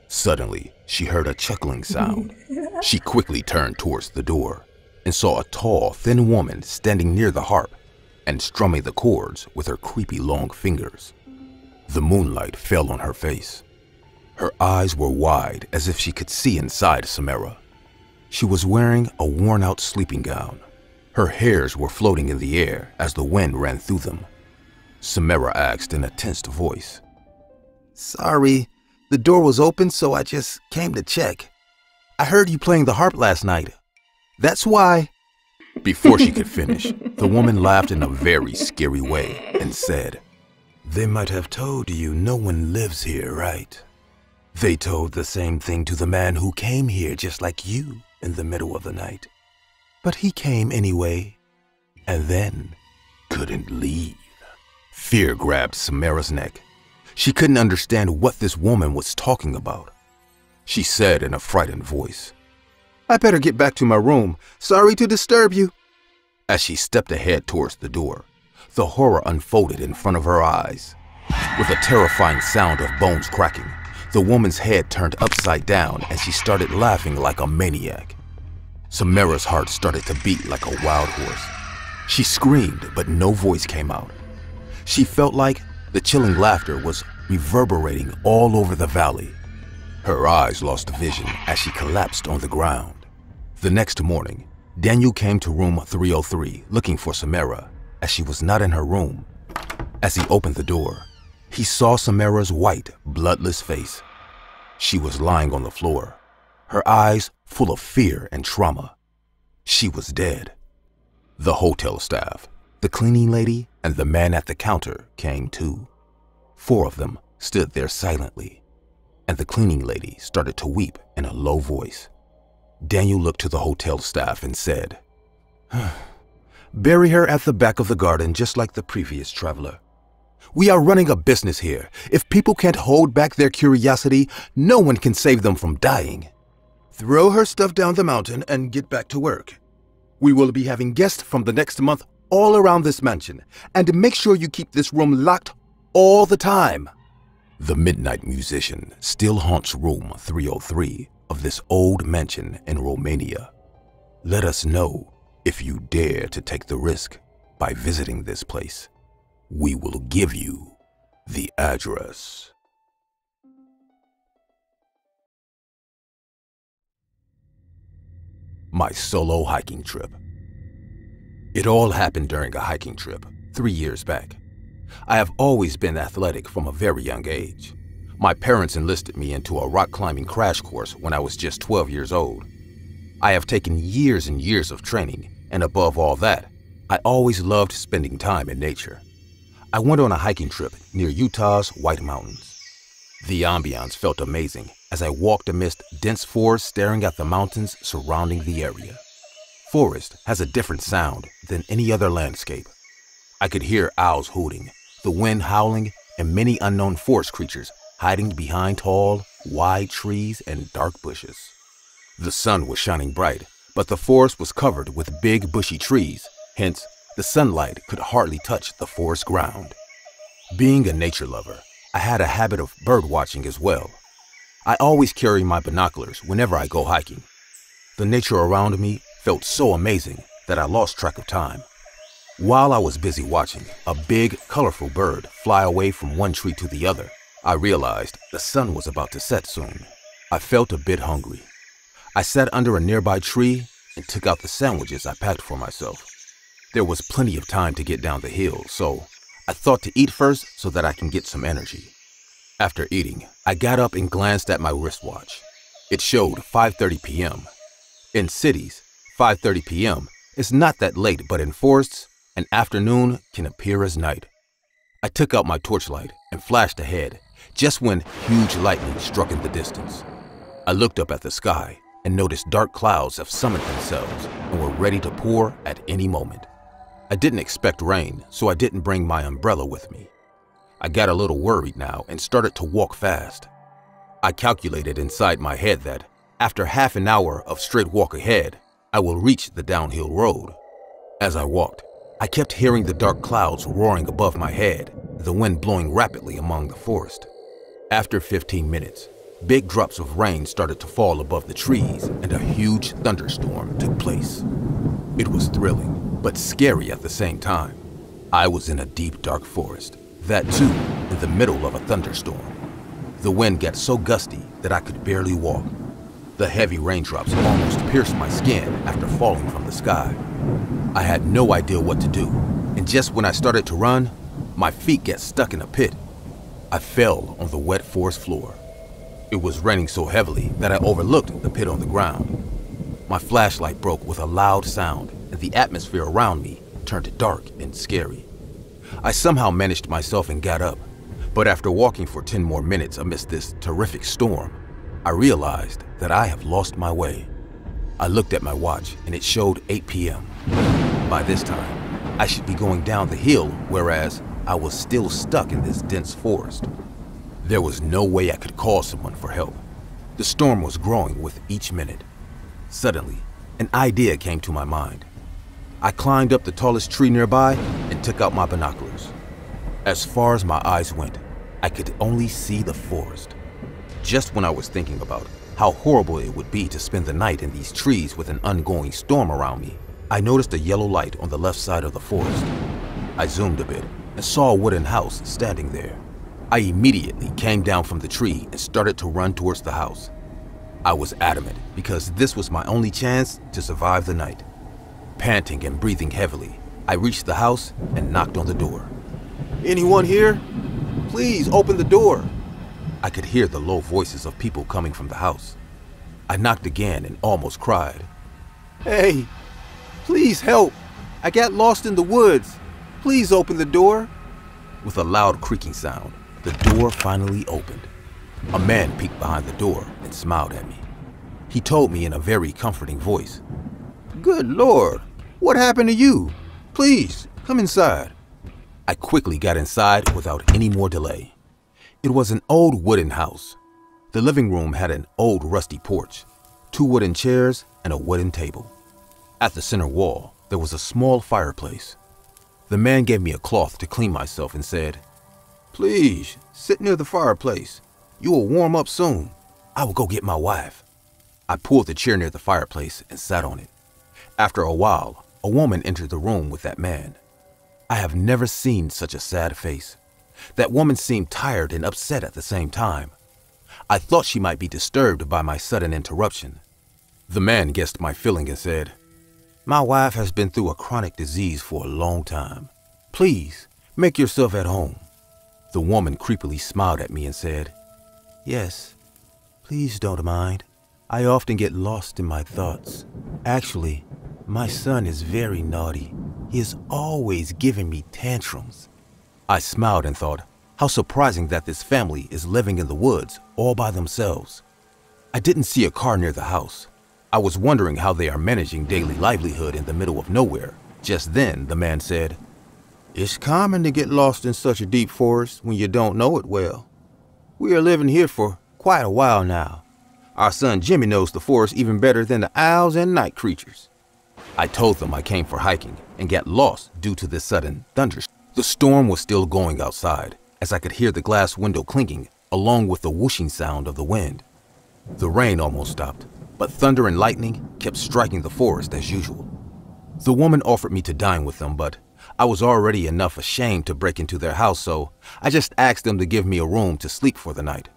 Suddenly, she heard a chuckling sound. She quickly turned towards the door and saw a tall, thin woman standing near the harp and strumming the chords with her creepy long fingers. The moonlight fell on her face. Her eyes were wide as if she could see inside Samara. She was wearing a worn out sleeping gown. Her hairs were floating in the air as the wind ran through them. Samara asked in a tensed voice. Sorry, the door was open, so I just came to check. I heard you playing the harp last night. That's why. Before she could finish, the woman laughed in a very scary way and said, They might have told you no one lives here, right? They told the same thing to the man who came here just like you in the middle of the night. But he came anyway, and then couldn't leave. Fear grabbed Samara's neck. She couldn't understand what this woman was talking about. She said in a frightened voice, I better get back to my room. Sorry to disturb you. As she stepped ahead towards the door, the horror unfolded in front of her eyes. With a terrifying sound of bones cracking, the woman's head turned upside down and she started laughing like a maniac. Samara's heart started to beat like a wild horse. She screamed, but no voice came out. She felt like the chilling laughter was reverberating all over the valley. Her eyes lost vision as she collapsed on the ground. The next morning, Daniel came to room 303 looking for Samara as she was not in her room. As he opened the door, he saw Samara's white, bloodless face. She was lying on the floor, her eyes full of fear and trauma. She was dead. The hotel staff, the cleaning lady, and the man at the counter came too. Four of them stood there silently, and the cleaning lady started to weep in a low voice. Daniel looked to the hotel staff and said, Bury her at the back of the garden just like the previous traveler. We are running a business here. If people can't hold back their curiosity, no one can save them from dying. Throw her stuff down the mountain and get back to work. We will be having guests from the next month all around this mansion, and make sure you keep this room locked all the time. The midnight musician still haunts room 303 of this old mansion in Romania. Let us know if you dare to take the risk by visiting this place. We will give you the address. My solo hiking trip. It all happened during a hiking trip three years back. I have always been athletic from a very young age. My parents enlisted me into a rock climbing crash course when I was just 12 years old. I have taken years and years of training, and above all that, I always loved spending time in nature. I went on a hiking trip near Utah's White Mountains. The ambiance felt amazing as I walked amidst dense forest staring at the mountains surrounding the area. Forest has a different sound than any other landscape. I could hear owls hooting, the wind howling, and many unknown forest creatures hiding behind tall, wide trees and dark bushes. The sun was shining bright, but the forest was covered with big bushy trees, hence, the sunlight could hardly touch the forest ground. Being a nature lover, I had a habit of bird watching as well. I always carry my binoculars whenever I go hiking. The nature around me felt so amazing that I lost track of time. While I was busy watching a big, colorful bird fly away from one tree to the other, I realized the sun was about to set soon. I felt a bit hungry. I sat under a nearby tree and took out the sandwiches I packed for myself. There was plenty of time to get down the hill, so I thought to eat first so that I can get some energy. After eating, I got up and glanced at my wristwatch. It showed 5:30 p.m. In cities, 5:30 p.m. is not that late, but in forests, an afternoon can appear as night. I took out my torchlight and flashed ahead just when huge lightning struck in the distance. I looked up at the sky and noticed dark clouds have summoned themselves and were ready to pour at any moment. I didn't expect rain, so I didn't bring my umbrella with me. I got a little worried now and started to walk fast. I calculated inside my head that after half an hour of straight walk ahead, I will reach the downhill road. As I walked, I kept hearing the dark clouds roaring above my head, the wind blowing rapidly among the forest. After 15 minutes, big drops of rain started to fall above the trees and a huge thunderstorm took place. It was thrilling, but scary at the same time. I was in a deep, dark forest, that too, in the middle of a thunderstorm. The wind got so gusty that I could barely walk. The heavy raindrops almost pierced my skin after falling from the sky. I had no idea what to do, and just when I started to run, my feet get stuck in a pit. I fell on the wet forest floor. It was raining so heavily that I overlooked the pit on the ground. My flashlight broke with a loud sound, and the atmosphere around me turned dark and scary. I somehow managed myself and got up, but after walking for 10 more minutes amidst this terrific storm, I realized that I have lost my way. I looked at my watch and it showed 8 p.m. By this time, I should be going down the hill, whereas I was still stuck in this dense forest. There was no way I could call someone for help. The storm was growing with each minute. Suddenly, an idea came to my mind. I climbed up the tallest tree nearby and took out my binoculars. As far as my eyes went, I could only see the forest. Just when I was thinking about how horrible it would be to spend the night in these trees with an ongoing storm around me, I noticed a yellow light on the left side of the forest. I zoomed a bit and saw a wooden house standing there. I immediately came down from the tree and started to run towards the house. I was adamant because this was my only chance to survive the night. Panting and breathing heavily, I reached the house and knocked on the door. Anyone here? Please open the door. I could hear the low voices of people coming from the house. I knocked again and almost cried. Hey, please help. I got lost in the woods. Please open the door. With a loud creaking sound, the door finally opened. A man peeked behind the door and smiled at me. He told me in a very comforting voice, Good Lord, what happened to you? Please, come inside. I quickly got inside without any more delay. It was an old wooden house. The living room had an old rusty porch, two wooden chairs, and a wooden table. At the center wall, there was a small fireplace. The man gave me a cloth to clean myself and said, Please, sit near the fireplace. You will warm up soon. I will go get my wife. I pulled the chair near the fireplace and sat on it. After a while, a woman entered the room with that man. I have never seen such a sad face. That woman seemed tired and upset at the same time. I thought she might be disturbed by my sudden interruption. The man guessed my feeling and said, My wife has been through a chronic disease for a long time. Please, make yourself at home. The woman creepily smiled at me and said, Yes, please don't mind. I often get lost in my thoughts. Actually, my son is very naughty. He is always giving me tantrums. I smiled and thought, how surprising that this family is living in the woods all by themselves. I didn't see a car near the house. I was wondering how they are managing daily livelihood in the middle of nowhere. Just then, the man said, It's common to get lost in such a deep forest when you don't know it well. We are living here for quite a while now. Our son Jimmy knows the forest even better than the owls and night creatures. I told them I came for hiking and got lost due to this sudden thunderstorm. The storm was still going outside, as I could hear the glass window clinking along with the whooshing sound of the wind. The rain almost stopped, but thunder and lightning kept striking the forest as usual. The woman offered me to dine with them, but I was already enough ashamed to break into their house, so I just asked them to give me a room to sleep for the night.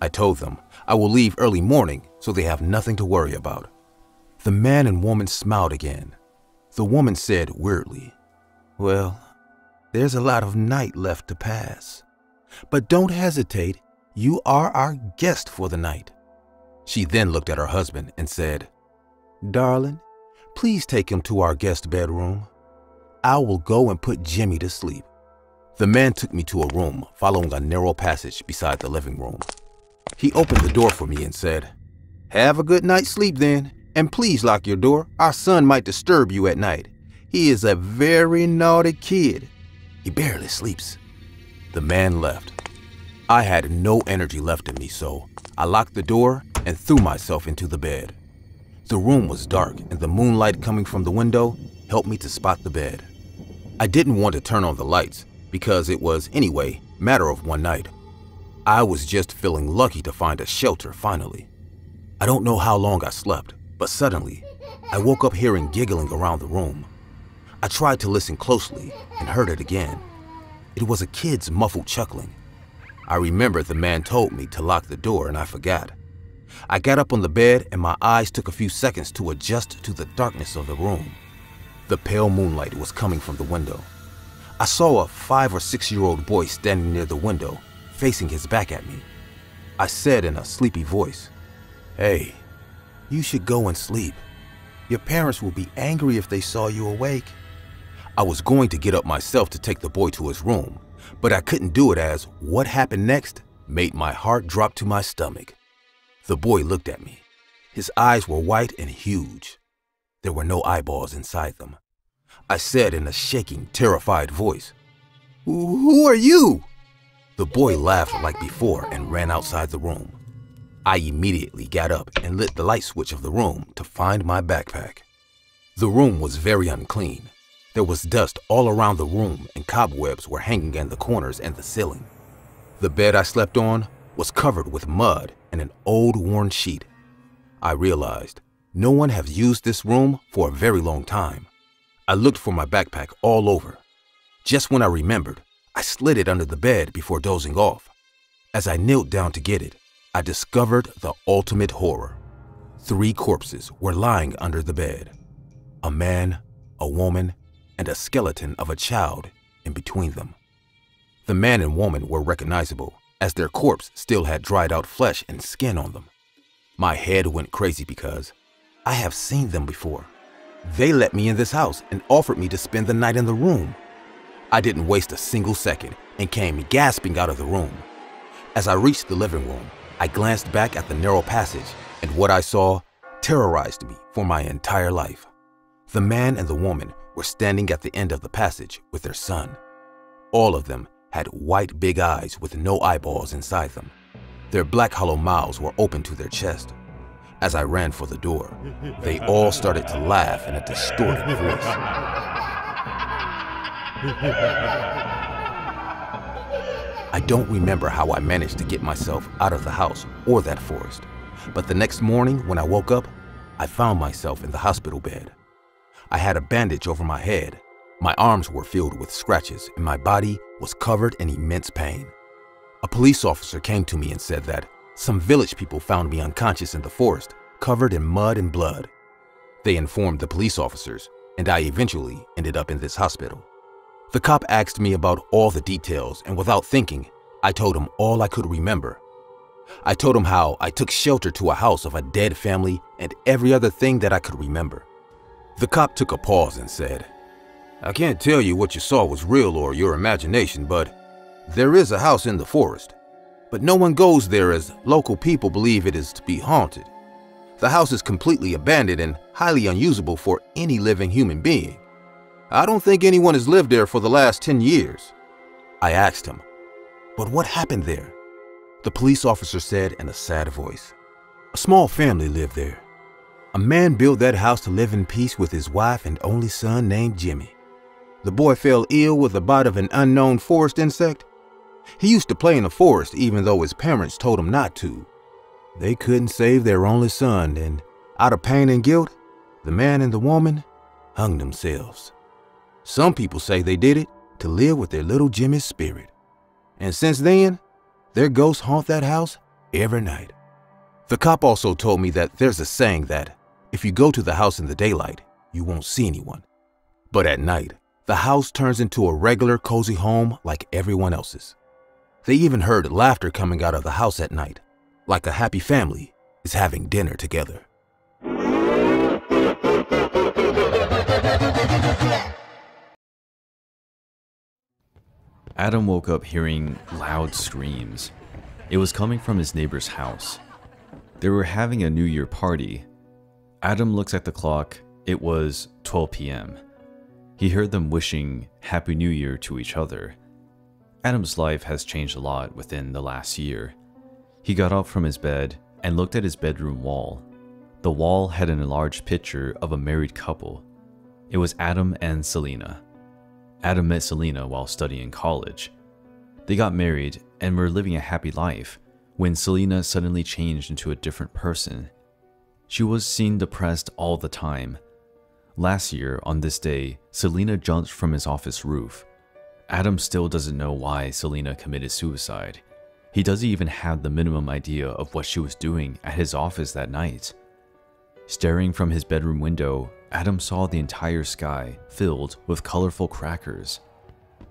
I told them I will leave early morning so they have nothing to worry about. The man and woman smiled again. The woman said weirdly, Well, there's a lot of night left to pass. But don't hesitate, you are our guest for the night. She then looked at her husband and said, Darling, please take him to our guest bedroom. I will go and put Jimmy to sleep. The man took me to a room following a narrow passage beside the living room. He opened the door for me and said, Have a good night's sleep then, and please lock your door. Our son might disturb you at night. He is a very naughty kid. He barely sleeps. The man left. I had no energy left in me, so I locked the door and threw myself into the bed. The room was dark, and the moonlight coming from the window helped me to spot the bed. I didn't want to turn on the lights because it was, anyway, matter of one night. I was just feeling lucky to find a shelter finally. I don't know how long I slept, but suddenly, I woke up hearing giggling around the room. I tried to listen closely and heard it again. It was a kid's muffled chuckling. I remember the man told me to lock the door and I forgot. I got up on the bed and my eyes took a few seconds to adjust to the darkness of the room. The pale moonlight was coming from the window. I saw a five or six year old boy standing near the window, facing his back at me. I said in a sleepy voice, Hey, you should go and sleep. Your parents will be angry if they saw you awake. I was going to get up myself to take the boy to his room, but I couldn't do it as what happened next made my heart drop to my stomach. The boy looked at me. His eyes were white and huge. There were no eyeballs inside them. I said in a shaking, terrified voice, Who are you? The boy laughed like before and ran outside the room. I immediately got up and lit the light switch of the room to find my backpack. The room was very unclean. There was dust all around the room and cobwebs were hanging in the corners and the ceiling. The bed I slept on was covered with mud and an old worn sheet. I realized no one had used this room for a very long time. I looked for my backpack all over. Just when I remembered, I slid it under the bed before dozing off. As I knelt down to get it, I discovered the ultimate horror. Three corpses were lying under the bed. A man, a woman, and a skeleton of a child in between them. The man and woman were recognizable, as their corpse still had dried out flesh and skin on them. My head went crazy because I have seen them before. They let me in this house and offered me to spend the night in the room. I didn't waste a single second and came gasping out of the room. As I reached the living room, I glanced back at the narrow passage, and what I saw terrorized me for my entire life. The man and the woman were standing at the end of the passage with their son. All of them had white big eyes with no eyeballs inside them. Their black hollow mouths were open to their chest. As I ran for the door, they all started to laugh in a distorted voice. I don't remember how I managed to get myself out of the house or that forest, but the next morning when I woke up, I found myself in the hospital bed. I had a bandage over my head. My arms were filled with scratches and my body was covered in immense pain. A police officer came to me and said that some village people found me unconscious in the forest, covered in mud and blood. They informed the police officers, and I eventually ended up in this hospital. The cop asked me about all the details, and without thinking, I told him all I could remember. I told him how I took shelter to a house of a dead family and every other thing that I could remember. The cop took a pause and said, I can't tell you what you saw was real or your imagination, but there is a house in the forest. But no one goes there as local people believe it is to be haunted. The house is completely abandoned and highly unusable for any living human being. I don't think anyone has lived there for the last 10 years. I asked him, But what happened there? The police officer said in a sad voice, A small family lived there. A man built that house to live in peace with his wife and only son named Jimmy. The boy fell ill with a bite of an unknown forest insect. He used to play in the forest even though his parents told him not to. They couldn't save their only son, and out of pain and guilt, the man and the woman hung themselves. Some people say they did it to live with their little Jimmy's spirit. And since then, their ghosts haunt that house every night. The cop also told me that there's a saying that if you go to the house in the daylight, you won't see anyone. But at night, the house turns into a regular cozy home like everyone else's. They even heard laughter coming out of the house at night, like a happy family is having dinner together. Adam woke up hearing loud screams. It was coming from his neighbor's house. They were having a New Year party, Adam looks at the clock. It was 12 p.m. He heard them wishing Happy New Year to each other. Adam's life has changed a lot within the last year. He got up from his bed and looked at his bedroom wall. The wall had an enlarged picture of a married couple. It was Adam and Selena. Adam met Selena while studying college. They got married and were living a happy life when Selena suddenly changed into a different person. She was seen depressed all the time. Last year, on this day, Selena jumped from his office roof Adam still doesn't know why Selena committed suicide. He doesn't even have the minimum idea of what she was doing at his office that night. Staring from his bedroom window, Adam saw the entire sky filled with colorful crackers.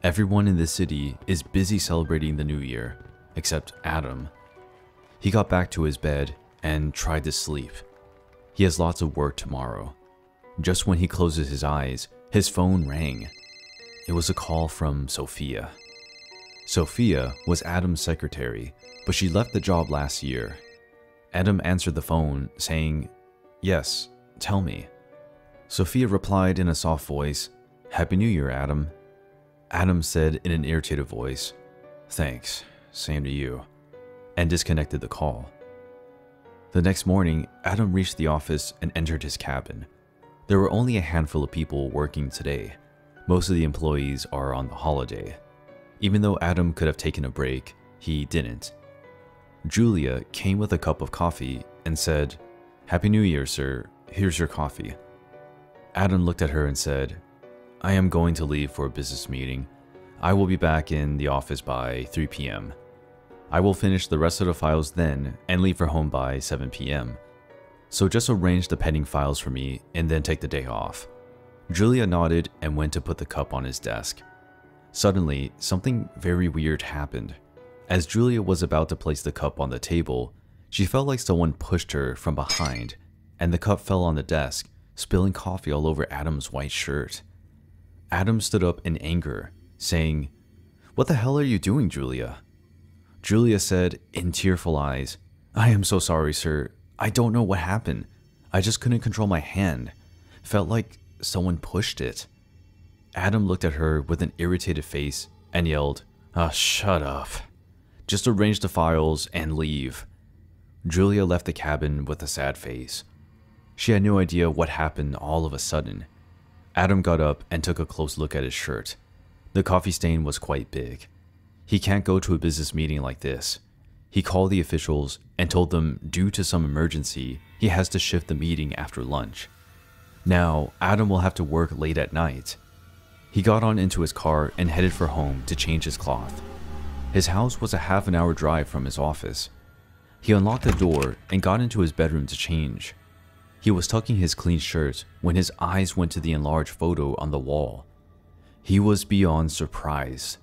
Everyone in the city is busy celebrating the new year, except Adam. He got back to his bed and tried to sleep. He has lots of work tomorrow. Just when he closes his eyes, his phone rang. It was a call from Sophia. Sophia was Adam's secretary, but she left the job last year. Adam answered the phone, saying, Yes, tell me. Sophia replied in a soft voice, Happy New Year, Adam. Adam said in an irritated voice, Thanks, same to you, and disconnected the call. The next morning, Adam reached the office and entered his cabin. There were only a handful of people working today. Most of the employees are on the holiday. Even though Adam could have taken a break, he didn't. Julia came with a cup of coffee and said, Happy New Year, sir. Here's your coffee. Adam looked at her and said, I am going to leave for a business meeting. I will be back in the office by 3 p.m. I will finish the rest of the files then and leave for home by 7 p.m. So just arrange the pending files for me and then take the day off. Julia nodded and went to put the cup on his desk. Suddenly, something very weird happened. As Julia was about to place the cup on the table, she felt like someone pushed her from behind, and the cup fell on the desk, spilling coffee all over Adam's white shirt. Adam stood up in anger, saying, What the hell are you doing, Julia? Julia said in tearful eyes, I am so sorry, sir. I don't know what happened. I just couldn't control my hand. Felt like someone pushed it. Adam looked at her with an irritated face and yelled, Ah, oh, shut up. Just arrange the files and leave. Julia left the cabin with a sad face. She had no idea what happened all of a sudden. Adam got up and took a close look at his shirt. The coffee stain was quite big. He can't go to a business meeting like this. He called the officials and told them due to some emergency, he has to shift the meeting after lunch. Now, Adam will have to work late at night. He got on into his car and headed for home to change his cloth. His house was a half an hour drive from his office. He unlocked the door and got into his bedroom to change. He was tucking his clean shirt when his eyes went to the enlarged photo on the wall. He was beyond surprised.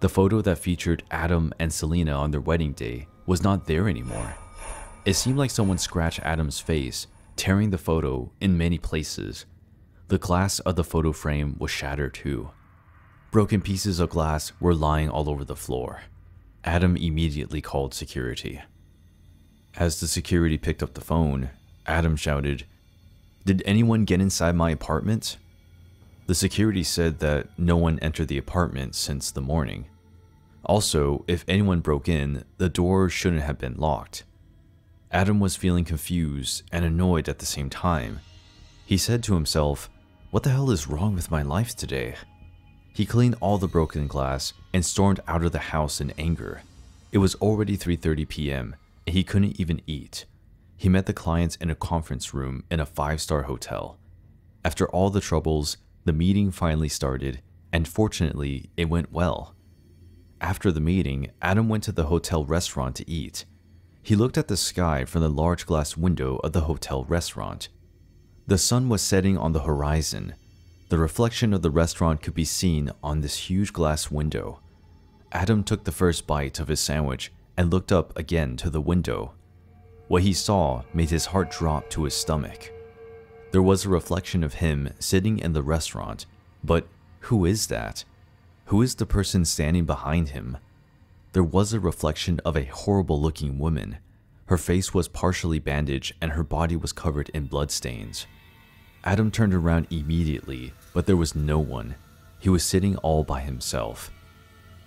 The photo that featured Adam and Selena on their wedding day was not there anymore. It seemed like someone scratched Adam's face tearing the photo in many places. The glass of the photo frame was shattered too. Broken pieces of glass were lying all over the floor. Adam immediately called security. As the security picked up the phone, Adam shouted, Did anyone get inside my apartment? The security said that no one entered the apartment since the morning. Also, if anyone broke in, the door shouldn't have been locked. Adam was feeling confused and annoyed at the same time. He said to himself, What the hell is wrong with my life today? He cleaned all the broken glass and stormed out of the house in anger. It was already 3:30 p.m. and he couldn't even eat. He met the clients in a conference room in a five-star hotel. After all the troubles, the meeting finally started, and fortunately, it went well. After the meeting, Adam went to the hotel restaurant to eat. He looked at the sky from the large glass window of the hotel restaurant. The sun was setting on the horizon. The reflection of the restaurant could be seen on this huge glass window. Adam took the first bite of his sandwich and looked up again to the window. What he saw made his heart drop to his stomach. There was a reflection of him sitting in the restaurant, but who is that? Who is the person standing behind him? There was a reflection of a horrible looking woman. Her face was partially bandaged and her body was covered in bloodstains. Adam turned around immediately, but there was no one. He was sitting all by himself.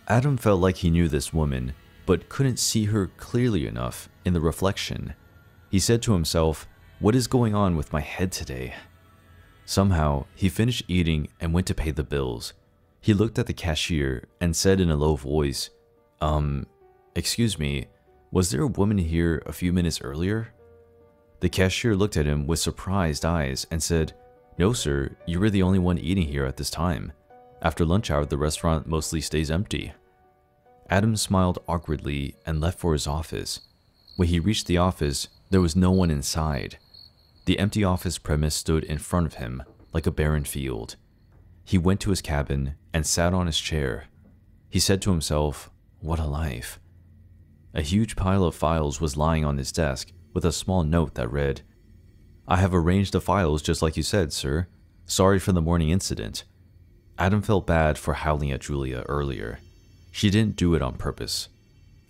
Adam felt like he knew this woman, but couldn't see her clearly enough in the reflection. He said to himself, What is going on with my head today? Somehow, he finished eating and went to pay the bills. He looked at the cashier and said in a low voice, Um, excuse me, was there a woman here a few minutes earlier? The cashier looked at him with surprised eyes and said, No, sir, you were the only one eating here at this time. After lunch hour, the restaurant mostly stays empty. Adam smiled awkwardly and left for his office. When he reached the office, there was no one inside. The empty office premise stood in front of him, like a barren field. He went to his cabin and sat on his chair. He said to himself, What a life. A huge pile of files was lying on his desk with a small note that read, I have arranged the files just like you said, sir. Sorry for the morning incident. Adam felt bad for howling at Julia earlier. She didn't do it on purpose.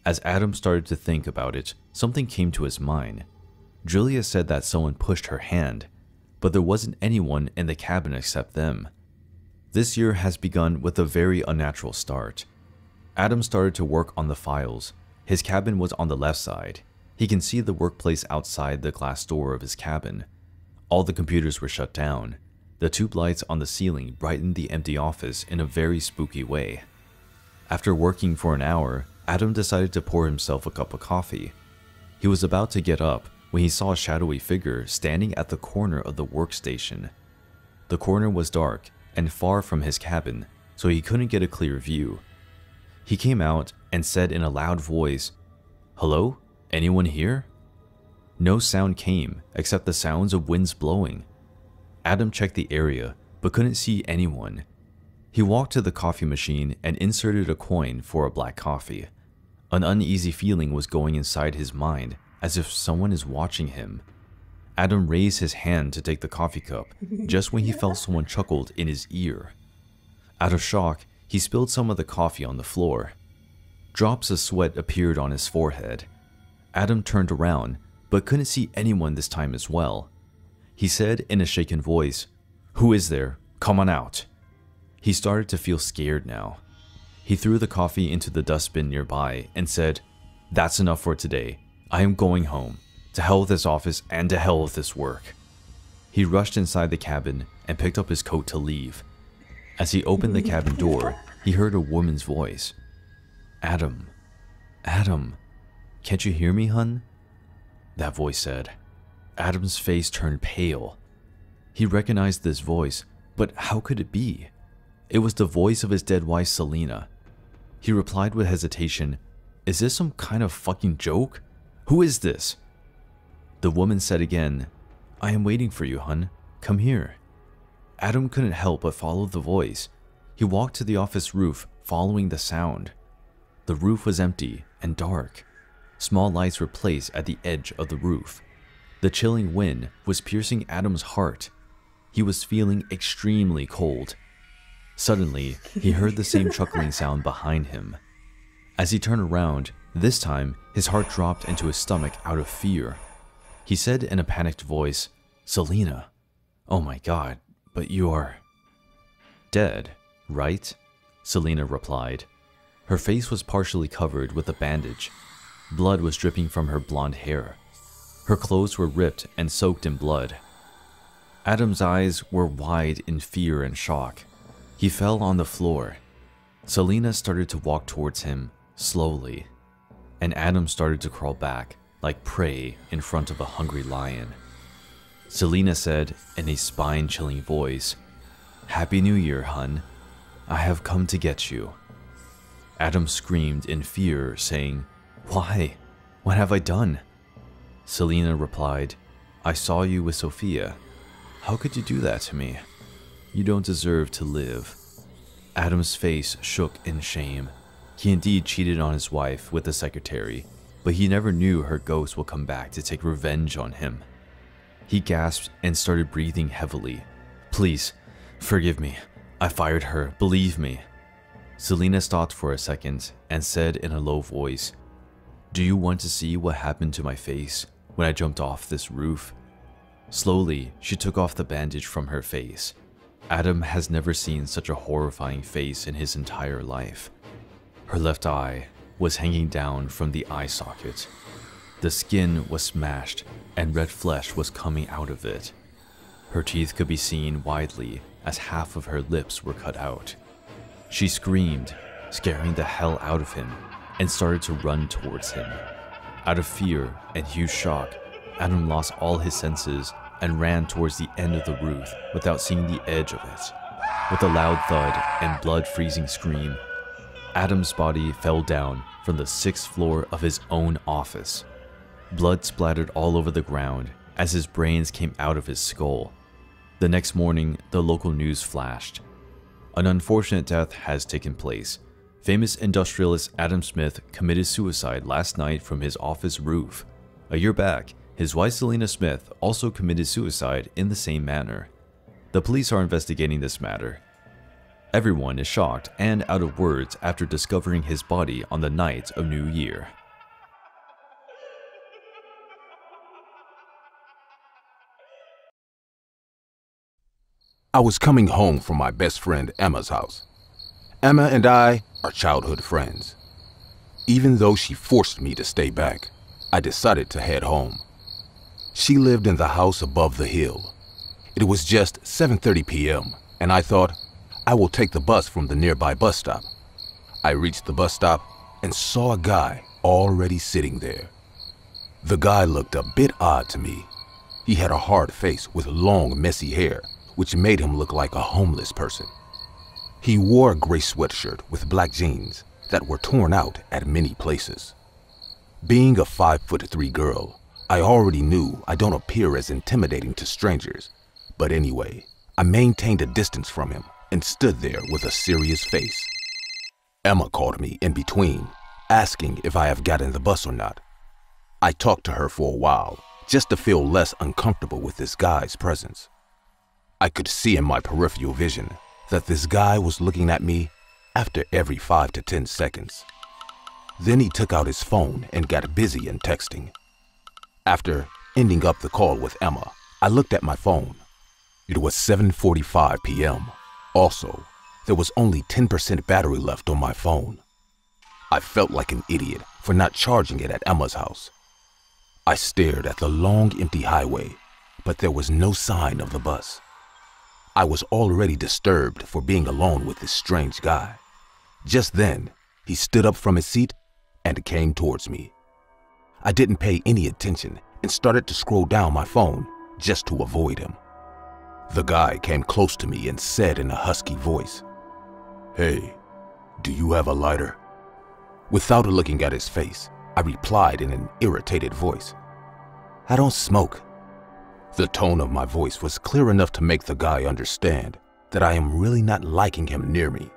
As Adam started to think about it, something came to his mind. Julia said that someone pushed her hand, but there wasn't anyone in the cabin except them. This year has begun with a very unnatural start. Adam started to work on the files. His cabin was on the left side. He can see the workplace outside the glass door of his cabin. All the computers were shut down. The tube lights on the ceiling brightened the empty office in a very spooky way. After working for an hour, Adam decided to pour himself a cup of coffee. He was about to get up when he saw a shadowy figure standing at the corner of the workstation. The corner was dark and far from his cabin, so he couldn't get a clear view. He came out and said in a loud voice, Hello? Anyone here? No sound came except the sounds of winds blowing. Adam checked the area, but couldn't see anyone. He walked to the coffee machine and inserted a coin for a black coffee. An uneasy feeling was going inside his mind, as if someone is watching him. Adam raised his hand to take the coffee cup, just when he felt someone chuckled in his ear. Out of shock, he spilled some of the coffee on the floor. Drops of sweat appeared on his forehead. Adam turned around, but couldn't see anyone this time as well. He said in a shaken voice, Who is there? Come on out. He started to feel scared now. He threw the coffee into the dustbin nearby and said, That's enough for today. I am going home. To hell with this office and to hell with this work. He rushed inside the cabin and picked up his coat to leave. As he opened the cabin door, he heard a woman's voice. Adam. Adam. Can't you hear me, hun? That voice said. Adam's face turned pale. He recognized this voice, but how could it be? It was the voice of his dead wife, Selena. He replied with hesitation, Is this some kind of fucking joke? Who is this? The woman said again, I am waiting for you, hun. Come here. Adam couldn't help but follow the voice. He walked to the office roof, following the sound. The roof was empty and dark. Small lights were placed at the edge of the roof. The chilling wind was piercing Adam's heart. He was feeling extremely cold. Suddenly, he heard the same chuckling sound behind him. As he turned around, this time his heart dropped into his stomach out of fear. He said in a panicked voice, Selena, oh my god, but you are dead, right? Selena replied. Her face was partially covered with a bandage. Blood was dripping from her blonde hair. Her clothes were ripped and soaked in blood. Adam's eyes were wide in fear and shock. He fell on the floor. Selena started to walk towards him, slowly, and Adam started to crawl back, like prey in front of a hungry lion. Selena said in a spine chilling voice, Happy New Year, hun. I have come to get you. Adam screamed in fear, saying, Why? What have I done? Selena replied, I saw you with Sophia. How could you do that to me? You don't deserve to live. Adam's face shook in shame. He indeed cheated on his wife with the secretary, but he never knew her ghost would come back to take revenge on him. He gasped and started breathing heavily. Please, forgive me. I fired her, believe me. Selena stopped for a second and said in a low voice, Do you want to see what happened to my face when I jumped off this roof? Slowly, she took off the bandage from her face. Adam has never seen such a horrifying face in his entire life. Her left eye was hanging down from the eye socket. The skin was smashed and red flesh was coming out of it. Her teeth could be seen widely as half of her lips were cut out. She screamed, scaring the hell out of him, and started to run towards him. Out of fear and huge shock, Adam lost all his senses and ran towards the end of the roof without seeing the edge of it. With a loud thud and blood freezing scream, Adam's body fell down from the sixth floor of his own office. Blood splattered all over the ground as his brains came out of his skull. The next morning, the local news flashed. An unfortunate death has taken place. Famous industrialist Adam Smith committed suicide last night from his office roof. A year back, his wife Selena Smith also committed suicide in the same manner. The police are investigating this matter. Everyone is shocked and out of words after discovering his body on the night of New Year. I was coming home from my best friend Emma's house. Emma and I are childhood friends. Even though she forced me to stay back, I decided to head home. She lived in the house above the hill. It was just 7:30 p.m., and I thought I will take the bus from the nearby bus stop. I reached the bus stop and saw a guy already sitting there. The guy looked a bit odd to me. He had a hard face with long, messy hair which made him look like a homeless person. He wore a gray sweatshirt with black jeans that were torn out at many places. Being a five foot three girl, I already knew I don't appear as intimidating to strangers. But anyway, I maintained a distance from him and stood there with a serious face. Emma called me in between, asking if I have gotten the bus or not. I talked to her for a while, just to feel less uncomfortable with this guy's presence. I could see in my peripheral vision that this guy was looking at me after every five to ten seconds. Then he took out his phone and got busy in texting. After ending up the call with Emma, I looked at my phone. It was 7:45 p.m. Also, there was only 10% battery left on my phone. I felt like an idiot for not charging it at Emma's house. I stared at the long empty highway, but there was no sign of the bus. I was already disturbed for being alone with this strange guy. Just then, he stood up from his seat and came towards me. I didn't pay any attention and started to scroll down my phone just to avoid him. The guy came close to me and said in a husky voice, Hey, do you have a lighter? Without looking at his face, I replied in an irritated voice, I don't smoke. The tone of my voice was clear enough to make the guy understand that I am really not liking him near me.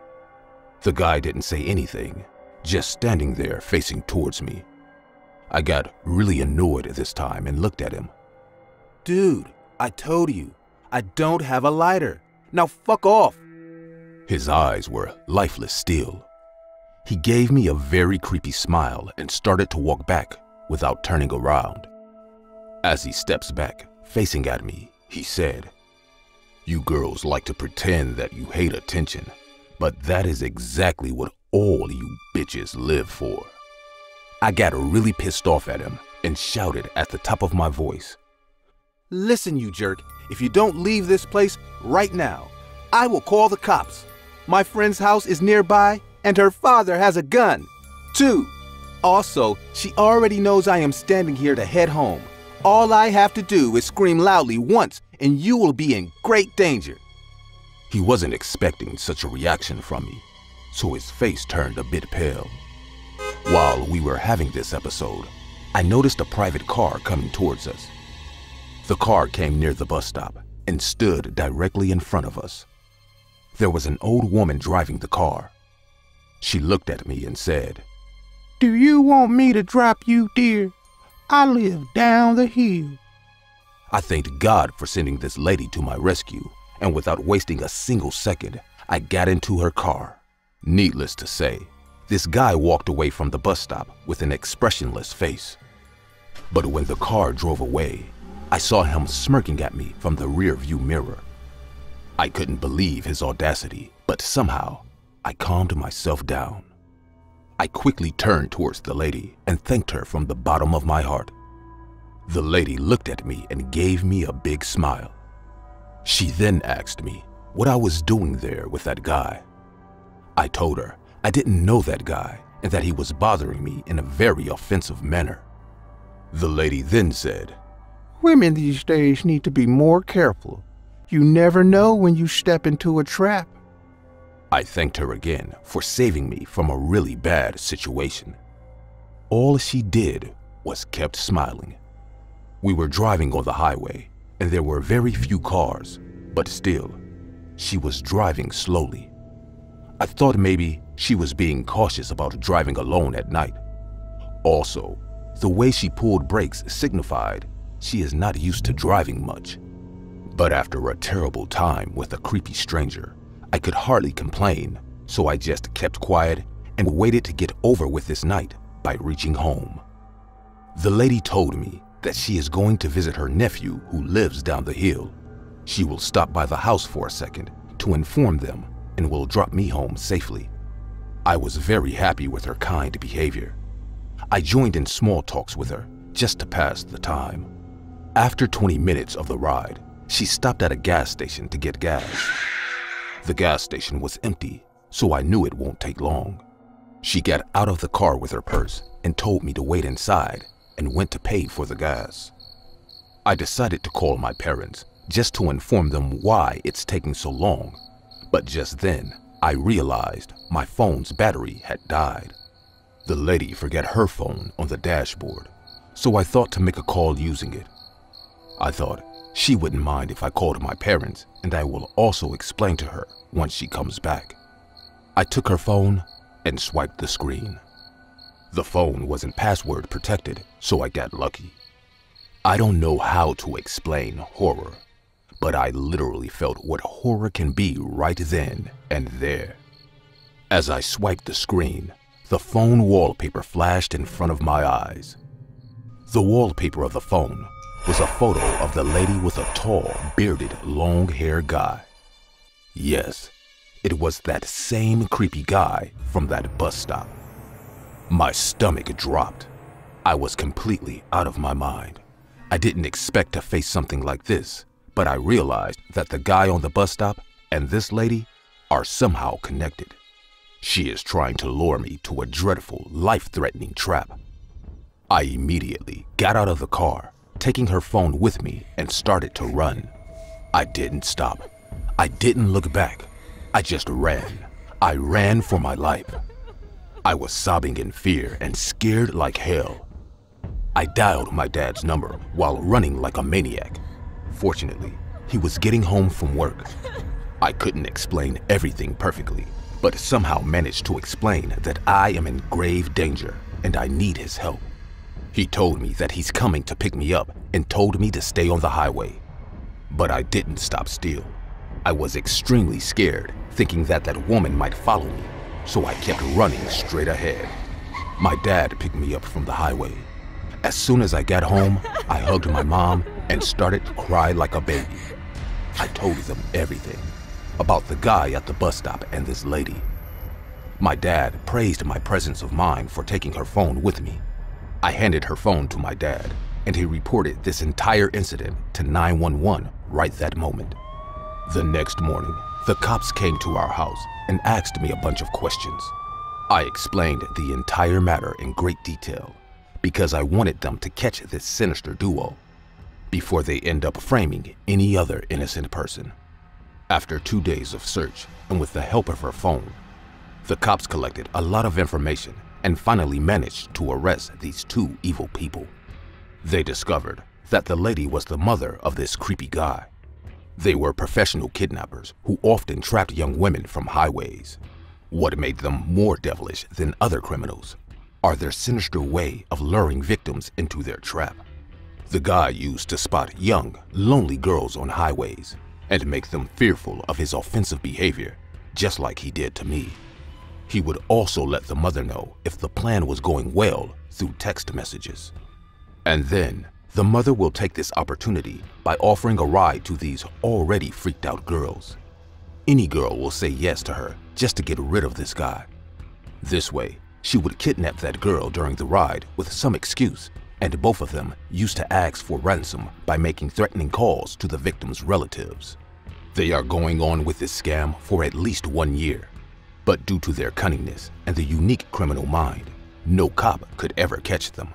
The guy didn't say anything, just standing there facing towards me. I got really annoyed at this time and looked at him. Dude, I told you, I don't have a lighter. Now fuck off. His eyes were lifeless still. He gave me a very creepy smile and started to walk back without turning around. As he steps back, Facing at me, he said, You girls like to pretend that you hate attention, but that is exactly what all you bitches live for. I got really pissed off at him and shouted at the top of my voice. Listen, you jerk, if you don't leave this place right now, I will call the cops. My friend's house is nearby, and her father has a gun, too. Also, she already knows I am standing here to head home. All I have to do is scream loudly once, and you will be in great danger. He wasn't expecting such a reaction from me, so his face turned a bit pale. While we were having this episode, I noticed a private car coming towards us. The car came near the bus stop and stood directly in front of us. There was an old woman driving the car. She looked at me and said, Do you want me to drop you, dear? I live down the hill. I thanked God for sending this lady to my rescue, and without wasting a single second, I got into her car. Needless to say, this guy walked away from the bus stop with an expressionless face. But when the car drove away, I saw him smirking at me from the rear view mirror. I couldn't believe his audacity, but somehow I calmed myself down. I quickly turned towards the lady and thanked her from the bottom of my heart. The lady looked at me and gave me a big smile. She then asked me what I was doing there with that guy. I told her I didn't know that guy and that he was bothering me in a very offensive manner. The lady then said, Women these days need to be more careful. You never know when you step into a trap. I thanked her again for saving me from a really bad situation. All she did was kept smiling. We were driving on the highway and there were very few cars, but still, she was driving slowly. I thought maybe she was being cautious about driving alone at night. Also, the way she pulled brakes signified she is not used to driving much. But after a terrible time with a creepy stranger, I could hardly complain, so I just kept quiet and waited to get over with this night by reaching home. The lady told me that she is going to visit her nephew who lives down the hill. She will stop by the house for a second to inform them and will drop me home safely. I was very happy with her kind behavior. I joined in small talks with her just to pass the time. After 20 minutes of the ride, she stopped at a gas station to get gas. The gas station was empty, so I knew it won't take long. She got out of the car with her purse and told me to wait inside and went to pay for the gas. I decided to call my parents just to inform them why it's taking so long, but just then I realized my phone's battery had died. The lady forgot her phone on the dashboard, so I thought to make a call using it. I thought she wouldn't mind if I called my parents and I will also explain to her once she comes back. I took her phone and swiped the screen. The phone wasn't password protected, so I got lucky. I don't know how to explain horror, but I literally felt what horror can be right then and there. As I swiped the screen, the phone wallpaper flashed in front of my eyes. The wallpaper of the phone was a photo of the lady with a tall, bearded, long-haired guy. Yes, it was that same creepy guy from that bus stop. My stomach dropped. I was completely out of my mind. I didn't expect to face something like this, but I realized that the guy on the bus stop and this lady are somehow connected. She is trying to lure me to a dreadful, life-threatening trap. I immediately got out of the car, taking her phone with me and started to run. I didn't stop. I didn't look back. I just ran. I ran for my life. I was sobbing in fear and scared like hell. I dialed my dad's number while running like a maniac. Fortunately, he was getting home from work. I couldn't explain everything perfectly, but somehow managed to explain that I am in grave danger and I need his help. He told me that he's coming to pick me up and told me to stay on the highway. But I didn't stop still. I was extremely scared, thinking that that woman might follow me so I kept running straight ahead. My dad picked me up from the highway. As soon as I got home, I hugged my mom and started to cry like a baby. I told them everything about the guy at the bus stop and this lady. My dad praised my presence of mind for taking her phone with me. I handed her phone to my dad, and he reported this entire incident to 911 right that moment. The next morning, the cops came to our house and asked me a bunch of questions. I explained the entire matter in great detail because I wanted them to catch this sinister duo before they end up framing any other innocent person. After two days of search and with the help of her phone, the cops collected a lot of information and finally managed to arrest these two evil people. They discovered that the lady was the mother of this creepy guy they were professional kidnappers who often trapped young women from highways. What made them more devilish than other criminals are their sinister way of luring victims into their trap. The guy used to spot young, lonely girls on highways and make them fearful of his offensive behavior, just like he did to me. He would also let the mother know if the plan was going well through text messages. And then the mother will take this opportunity by offering a ride to these already freaked out girls. Any girl will say yes to her just to get rid of this guy. This way, She would kidnap that girl during the ride with some excuse, and both of them used to ask for ransom by making threatening calls to the victim's relatives. They are going on with this scam for at least one year, but due to their cunningness and the unique criminal mind, no cop could ever catch them.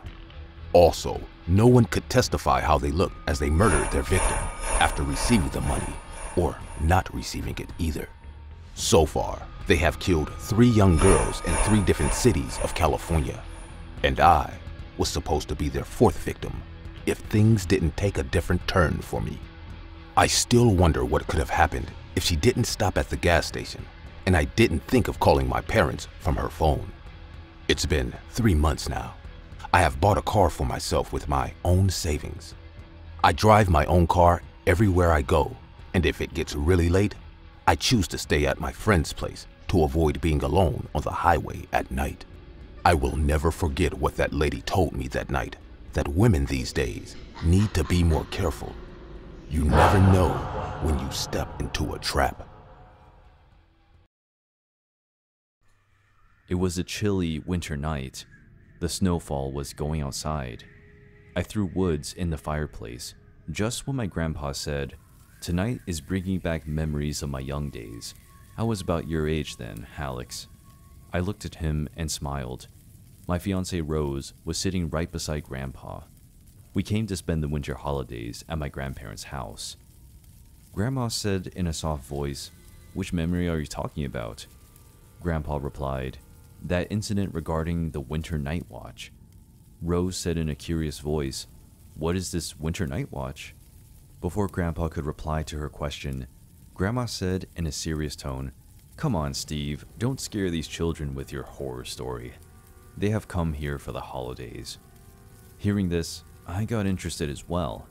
Also, no one could testify how they looked as they murdered their victim after receiving the money, or not receiving it either. So far, they have killed three young girls in three different cities of California, and I was supposed to be their fourth victim if things didn't take a different turn for me. I still wonder what could have happened if she didn't stop at the gas station and I didn't think of calling my parents from her phone. It's been three months now. I have bought a car for myself with my own savings. I drive my own car everywhere I go, and if it gets really late, I choose to stay at my friend's place to avoid being alone on the highway at night. I will never forget what that lady told me that night, that women these days need to be more careful. You never know when you step into a trap. It was a chilly winter night. The snowfall was going outside. I threw woods in the fireplace just when my grandpa said, Tonight is bringing back memories of my young days. I was about your age then, Alex. I looked at him and smiled. My fiancée Rose was sitting right beside Grandpa. We came to spend the winter holidays at my grandparents' house. Grandma said in a soft voice, Which memory are you talking about? Grandpa replied, That incident regarding the winter night watch. Rose said in a curious voice, What is this winter night watch? Before Grandpa could reply to her question, Grandma said in a serious tone, Come on, Steve, don't scare these children with your horror story. They have come here for the holidays. Hearing this, I got interested as well.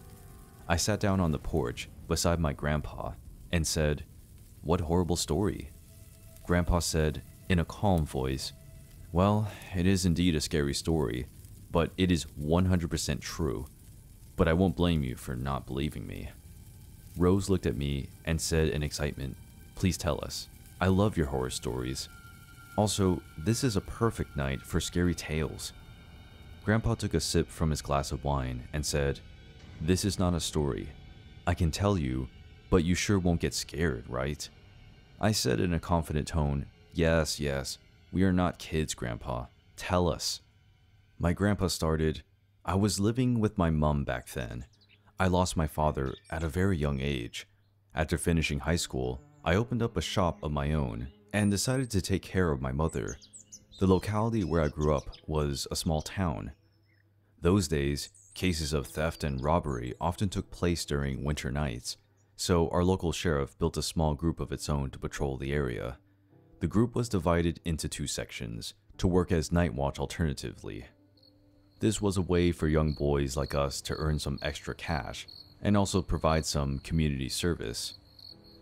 I sat down on the porch beside my grandpa and said, What horrible story? Grandpa said, in a calm voice, Well, it is indeed a scary story, but it is 100% true. But I won't blame you for not believing me. Rose looked at me and said in excitement, Please tell us. I love your horror stories. Also, this is a perfect night for scary tales. Grandpa took a sip from his glass of wine and said, This is not a story. I can tell you, but you sure won't get scared, right? I said in a confident tone, Yes, yes, we are not kids, Grandpa. Tell us. My grandpa started, I was living with my mum back then. I lost my father at a very young age. After finishing high school, I opened up a shop of my own and decided to take care of my mother. The locality where I grew up was a small town. Those days, cases of theft and robbery often took place during winter nights, so our local sheriff built a small group of its own to patrol the area. The group was divided into two sections to work as night watch alternatively. This was a way for young boys like us to earn some extra cash and also provide some community service.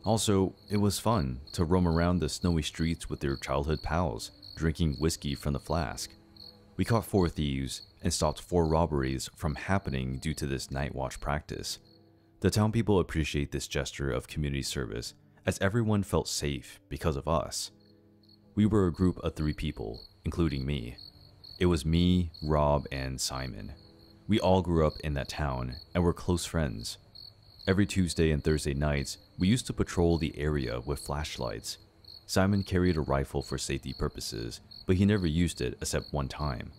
Also, it was fun to roam around the snowy streets with their childhood pals, drinking whiskey from the flask. We caught four thieves and stopped four robberies from happening due to this night watch practice. The town people appreciate this gesture of community service as everyone felt safe because of us. We were a group of three people, including me. It was me, Rob, and Simon. We all grew up in that town and were close friends. Every Tuesday and Thursday nights, we used to patrol the area with flashlights. Simon carried a rifle for safety purposes, but he never used it except one time.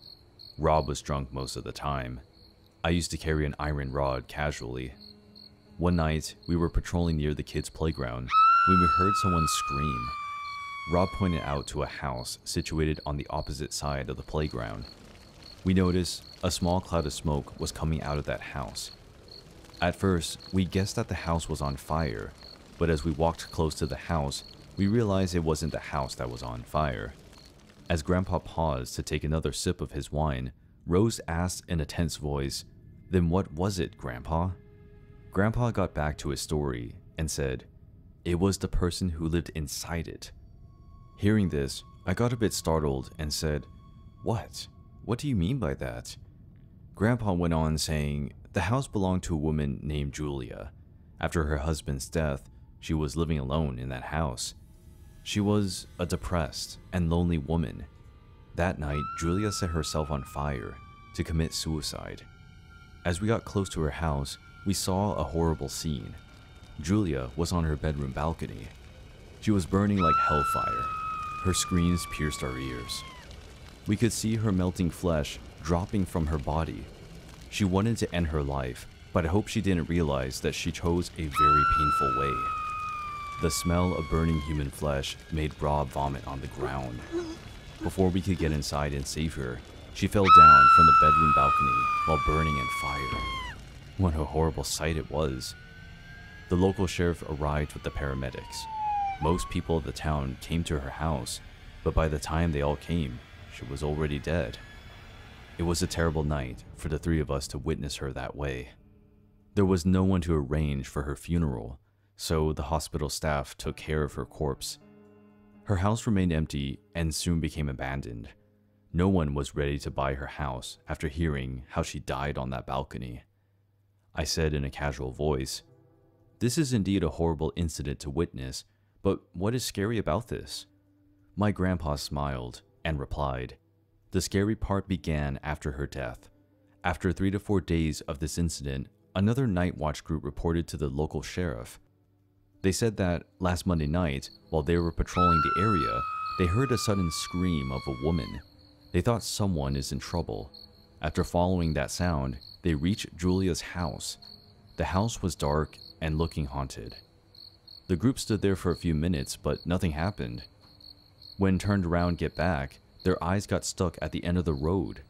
Rob was drunk most of the time. I used to carry an iron rod casually. One night, we were patrolling near the kids' playground when we heard someone scream. Rob pointed out to a house situated on the opposite side of the playground. We noticed a small cloud of smoke was coming out of that house. At first, we guessed that the house was on fire, but as we walked close to the house, we realized it wasn't the house that was on fire. As Grandpa paused to take another sip of his wine, Rose asked in a tense voice, Then what was it, Grandpa? Grandpa got back to his story and said, It was the person who lived inside it. Hearing this, I got a bit startled and said, What? What do you mean by that? Grandpa went on saying, The house belonged to a woman named Julia. After her husband's death, she was living alone in that house. She was a depressed and lonely woman. That night, Julia set herself on fire to commit suicide. As we got close to her house, we saw a horrible scene. Julia was on her bedroom balcony. She was burning like hellfire. Her screams pierced our ears. We could see her melting flesh dropping from her body. She wanted to end her life, but I hope she didn't realize that she chose a very painful way. The smell of burning human flesh made Rob vomit on the ground. Before we could get inside and save her, she fell down from the bedroom balcony while burning in fire. What a horrible sight it was. The local sheriff arrived with the paramedics. Most people of the town came to her house, but by the time they all came, she was already dead. It was a terrible night for the three of us to witness her that way. There was no one to arrange for her funeral, so the hospital staff took care of her corpse. Her house remained empty and soon became abandoned. No one was ready to buy her house after hearing how she died on that balcony. I said in a casual voice, This is indeed a horrible incident to witness, but what is scary about this? My grandpa smiled and replied, The scary part began after her death. After three to four days of this incident, another night watch group reported to the local sheriff. They said that last Monday night, while they were patrolling the area, they heard a sudden scream of a woman. They thought someone is in trouble. After following that sound, they reached Julia's house. The house was dark and looking haunted. The group stood there for a few minutes, but nothing happened. When turned around get back, their eyes got stuck at the end of the road.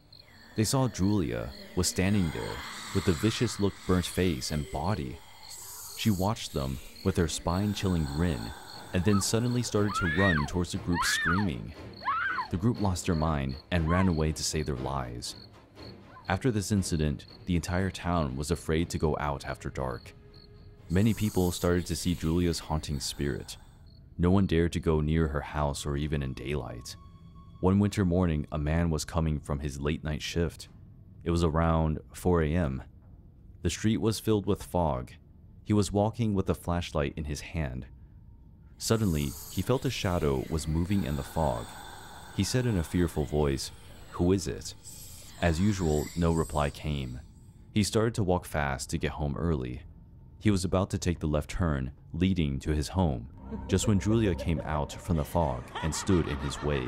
They saw Julia was standing there with a vicious look burnt face and body. She watched them with her spine-chilling grin and then suddenly started to run towards the group screaming. The group lost their mind and ran away to save their lives. After this incident, the entire town was afraid to go out after dark. Many people started to see Julia's haunting spirit. No one dared to go near her house or even in daylight. One winter morning, a man was coming from his late night shift. It was around 4 a.m. The street was filled with fog. He was walking with a flashlight in his hand. Suddenly, he felt a shadow was moving in the fog. He said in a fearful voice, Who is it? As usual, no reply came. He started to walk fast to get home early. He was about to take the left turn, leading to his home, just when Julia came out from the fog and stood in his way.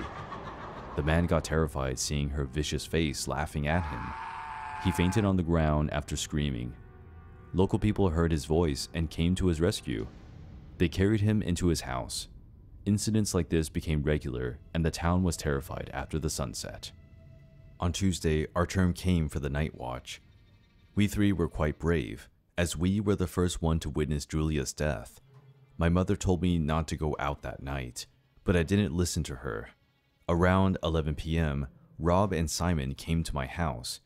The man got terrified seeing her vicious face laughing at him. He fainted on the ground after screaming. Local people heard his voice and came to his rescue. They carried him into his house. Incidents like this became regular, and the town was terrified after the sunset. On Tuesday, our term came for the night watch. We three were quite brave, as we were the first one to witness Julia's death. My mother told me not to go out that night, but I didn't listen to her. Around 11 p.m., Rob and Simon came to my house.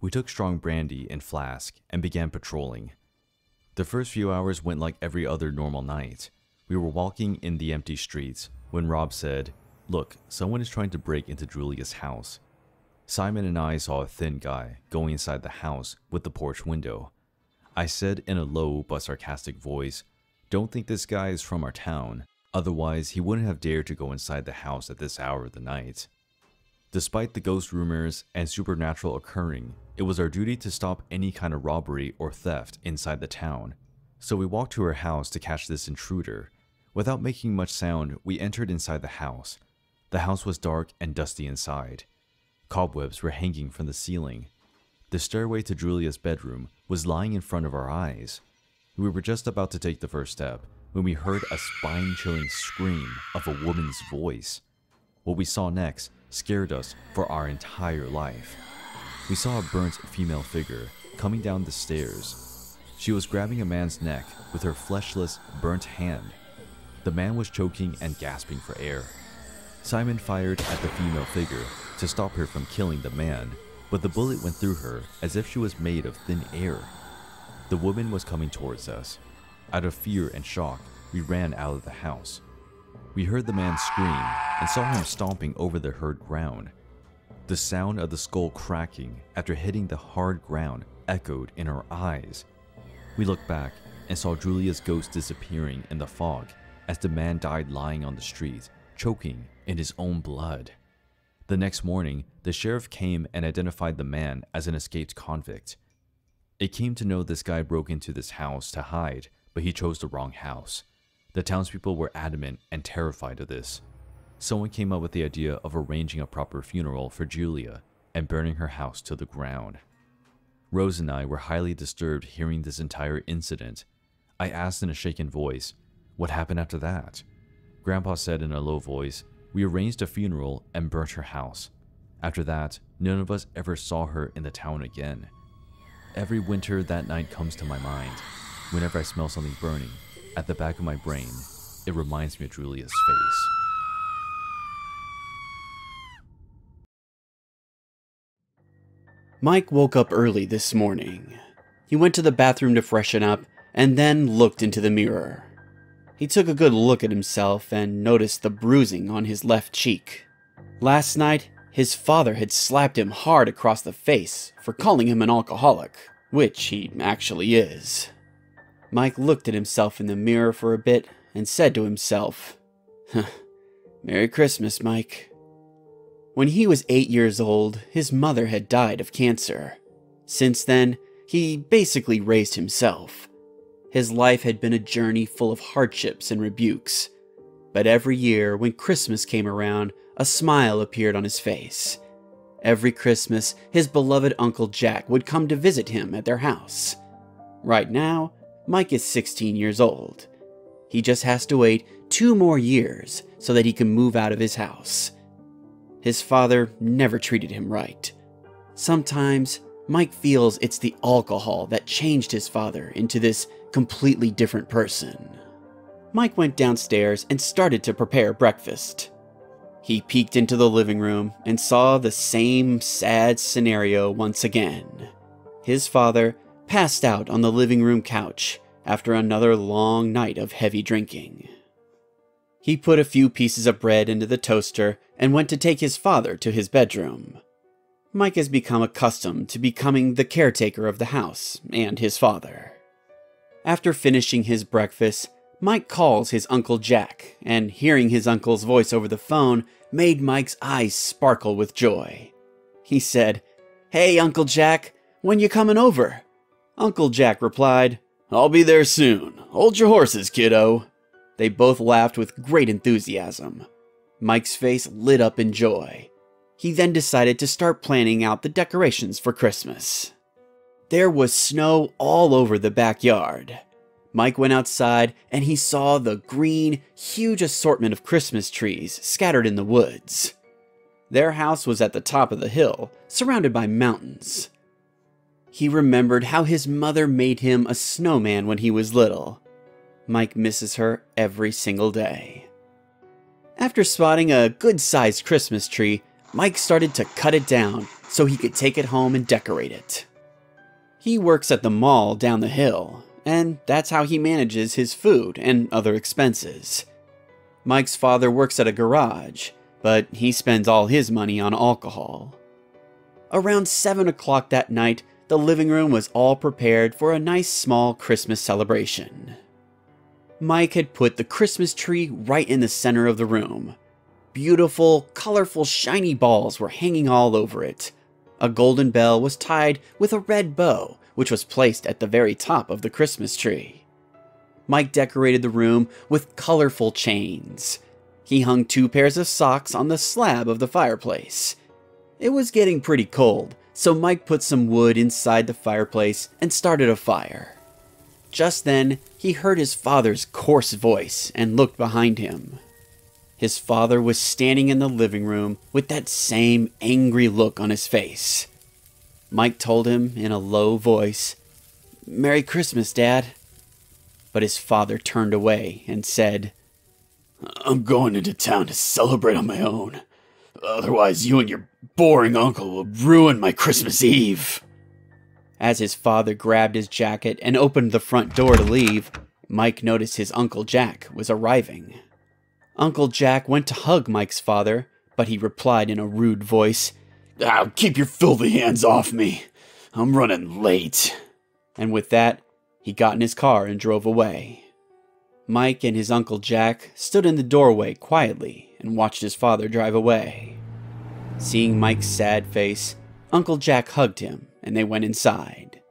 We took strong brandy and flask and began patrolling. The first few hours went like every other normal night. We were walking in the empty streets when Rob said, Look, someone is trying to break into Julia's house. Simon and I saw a thin guy going inside the house with the porch window. I said in a low but sarcastic voice, Don't think this guy is from our town, otherwise, he wouldn't have dared to go inside the house at this hour of the night. Despite the ghost rumors and supernatural occurring, it was our duty to stop any kind of robbery or theft inside the town. So we walked to her house to catch this intruder. Without making much sound, we entered inside the house. The house was dark and dusty inside. Cobwebs were hanging from the ceiling. The stairway to Julia's bedroom was lying in front of our eyes. We were just about to take the first step when we heard a spine chilling scream of a woman's voice. What we saw next scared us for our entire life. We saw a burnt female figure coming down the stairs. She was grabbing a man's neck with her fleshless, burnt hand. The man was choking and gasping for air. Simon fired at the female figure to stop her from killing the man, but the bullet went through her as if she was made of thin air. The woman was coming towards us. Out of fear and shock, we ran out of the house. We heard the man scream and saw him stomping over the hard ground. The sound of the skull cracking after hitting the hard ground echoed in our eyes. We looked back and saw Julia's ghost disappearing in the fog as the man died lying on the street, choking in his own blood. The next morning, the sheriff came and identified the man as an escaped convict. It came to know this guy broke into this house to hide, but he chose the wrong house. The townspeople were adamant and terrified of this. Someone came up with the idea of arranging a proper funeral for Julia and burning her house to the ground. Rose and I were highly disturbed hearing this entire incident. I asked in a shaken voice, What happened after that? Grandpa said in a low voice, We arranged a funeral and burnt her house. After that, none of us ever saw her in the town again. Every winter, that night comes to my mind. Whenever I smell something burning, at the back of my brain, it reminds me of Julia's face. Mike woke up early this morning. He went to the bathroom to freshen up and then looked into the mirror. He took a good look at himself and noticed the bruising on his left cheek. Last night, his father had slapped him hard across the face for calling him an alcoholic, which he actually is. Mike looked at himself in the mirror for a bit and said to himself, huh, Merry Christmas, Mike. When he was eight years old, his mother had died of cancer. Since then, he basically raised himself. His life had been a journey full of hardships and rebukes. But every year, when Christmas came around, a smile appeared on his face. Every Christmas, his beloved Uncle Jack would come to visit him at their house. Right now, Mike is 16 years old. He just has to wait two more years so that he can move out of his house. His father never treated him right. Sometimes, Mike feels it's the alcohol that changed his father into this completely different person. Mike went downstairs and started to prepare breakfast. He peeked into the living room and saw the same sad scenario once again. His father passed out on the living room couch after another long night of heavy drinking. He put a few pieces of bread into the toaster and went to take his father to his bedroom. Mike has become accustomed to becoming the caretaker of the house and his father. After finishing his breakfast, Mike calls his Uncle Jack, and hearing his uncle's voice over the phone made Mike's eyes sparkle with joy. He said, Hey, Uncle Jack, when you coming over? Uncle Jack replied, I'll be there soon. Hold your horses, kiddo. They both laughed with great enthusiasm. Mike's face lit up in joy. He then decided to start planning out the decorations for Christmas. There was snow all over the backyard. Mike went outside and he saw the green, huge assortment of Christmas trees scattered in the woods. Their house was at the top of the hill, surrounded by mountains. He remembered how his mother made him a snowman when he was little. Mike misses her every single day. After spotting a good sized Christmas tree, Mike started to cut it down so he could take it home and decorate it. He works at the mall down the hill, and that's how he manages his food and other expenses. Mike's father works at a garage, but he spends all his money on alcohol. Around 7 o'clock that night, the living room was all prepared for a nice small Christmas celebration. Mike had put the Christmas tree right in the center of the room. Beautiful, colorful, shiny balls were hanging all over it. A golden bell was tied with a red bow, which was placed at the very top of the Christmas tree. Mike decorated the room with colorful chains. He hung two pairs of socks on the slab of the fireplace. It was getting pretty cold, so Mike put some wood inside the fireplace and started a fire. Just then, he heard his father's coarse voice and looked behind him. His father was standing in the living room with that same angry look on his face. Mike told him in a low voice, Merry Christmas, Dad. But his father turned away and said, I'm going into town to celebrate on my own. Otherwise, you and your boring uncle will ruin my Christmas Eve. As his father grabbed his jacket and opened the front door to leave, Mike noticed his Uncle Jack was arriving. Uncle Jack went to hug Mike's father, but he replied in a rude voice, oh, Keep your filthy hands off me. I'm running late. And with that, he got in his car and drove away. Mike and his Uncle Jack stood in the doorway quietly and watched his father drive away. Seeing Mike's sad face, Uncle Jack hugged him and they went inside.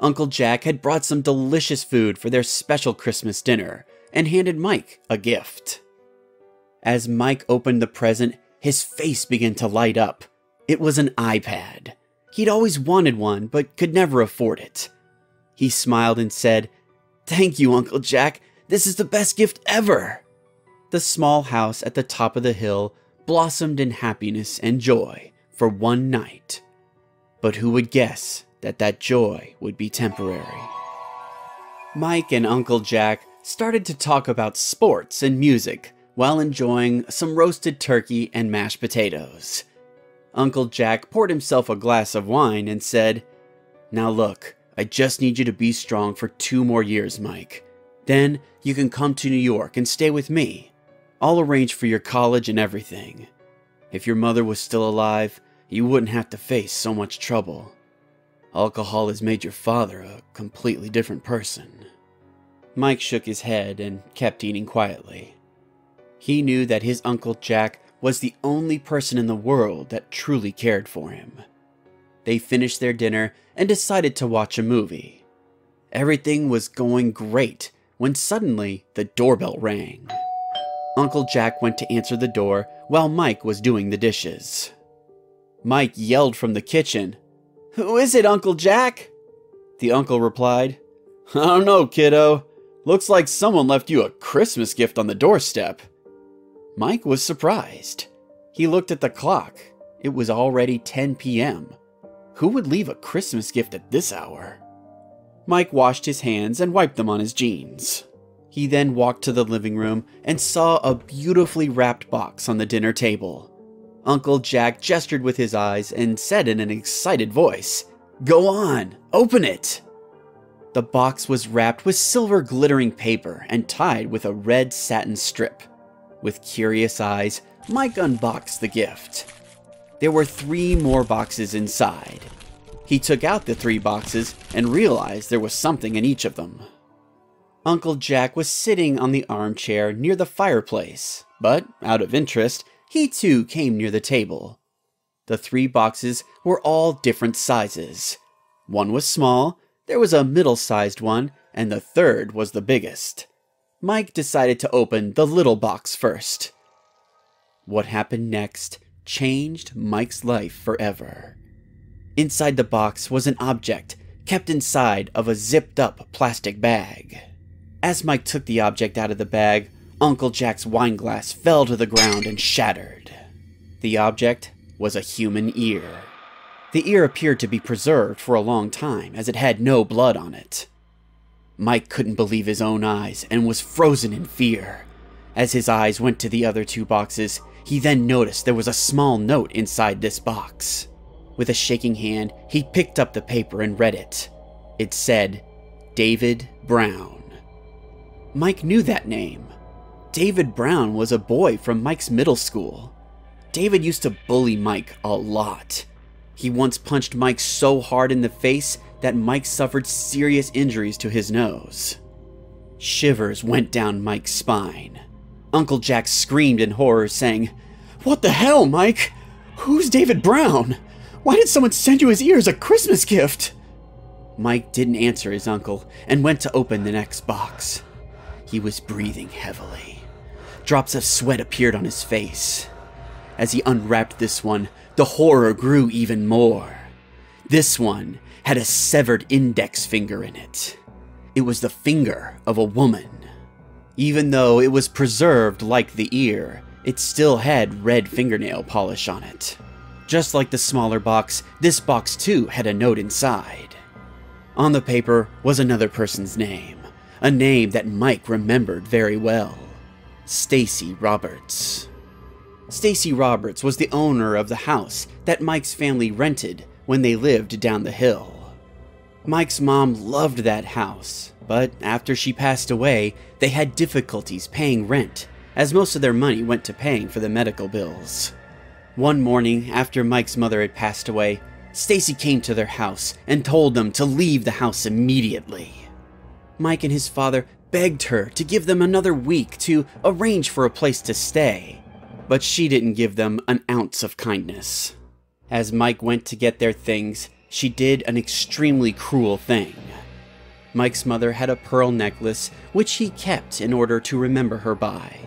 Uncle Jack had brought some delicious food for their special Christmas dinner and handed Mike a gift. As Mike opened the present, his face began to light up. It was an iPad. He'd always wanted one, but could never afford it. He smiled and said, Thank you, Uncle Jack. This is the best gift ever. The small house at the top of the hill blossomed in happiness and joy for one night. But who would guess that that joy would be temporary? Mike and Uncle Jack started to talk about sports and music while enjoying some roasted turkey and mashed potatoes. Uncle Jack poured himself a glass of wine and said, Now look, I just need you to be strong for two more years, Mike. Then you can come to New York and stay with me. I'll arrange for your college and everything. If your mother was still alive, you wouldn't have to face so much trouble. Alcohol has made your father a completely different person. Mike shook his head and kept eating quietly. He knew that his Uncle Jack was the only person in the world that truly cared for him. They finished their dinner and decided to watch a movie. Everything was going great when suddenly the doorbell rang. Uncle Jack went to answer the door while Mike was doing the dishes. Mike yelled from the kitchen, Who is it, Uncle Jack? The uncle replied, I don't know, kiddo. Looks like someone left you a Christmas gift on the doorstep. Mike was surprised. He looked at the clock. It was already 10 p.m. Who would leave a Christmas gift at this hour? Mike washed his hands and wiped them on his jeans. He then walked to the living room and saw a beautifully wrapped box on the dinner table. Uncle Jack gestured with his eyes and said in an excited voice, Go on, open it! The box was wrapped with silver glittering paper and tied with a red satin strip. With curious eyes, Mike unboxed the gift. There were three more boxes inside. He took out the three boxes and realized there was something in each of them. Uncle Jack was sitting on the armchair near the fireplace, but out of interest, he too came near the table. The three boxes were all different sizes. One was small, there was a middle sized one, and the third was the biggest. Mike decided to open the little box first. What happened next changed Mike's life forever. Inside the box was an object kept inside of a zipped up plastic bag. As Mike took the object out of the bag, Uncle Jack's wine glass fell to the ground and shattered. The object was a human ear. The ear appeared to be preserved for a long time as it had no blood on it. Mike couldn't believe his own eyes and was frozen in fear. As his eyes went to the other two boxes, he then noticed there was a small note inside this box. With a shaking hand, he picked up the paper and read it. It said, David Brown. Mike knew that name. David Brown was a boy from Mike's middle school. David used to bully Mike a lot. He once punched Mike so hard in the face that Mike suffered serious injuries to his nose. Shivers went down Mike's spine. Uncle Jack screamed in horror, saying, What the hell, Mike? Who's David Brown? Why did someone send you his ears a Christmas gift? Mike didn't answer his uncle and went to open the next box. He was breathing heavily. Drops of sweat appeared on his face. As he unwrapped this one, the horror grew even more. This one had a severed index finger in it. It was the finger of a woman. Even though it was preserved like the ear, it still had red fingernail polish on it. Just like the smaller box, this box too had a note inside. On the paper was another person's name, a name that Mike remembered very well. Stacy Roberts. Stacy Roberts was the owner of the house that Mike's family rented when they lived down the hill. Mike's mom loved that house, but after she passed away, they had difficulties paying rent, as most of their money went to paying for the medical bills. One morning, after Mike's mother had passed away, Stacy came to their house and told them to leave the house immediately. Mike and his father begged her to give them another week to arrange for a place to stay. but she didn't give them an ounce of kindness. As Mike went to get their things, she did an extremely cruel thing. Mike's mother had a pearl necklace, which he kept in order to remember her by.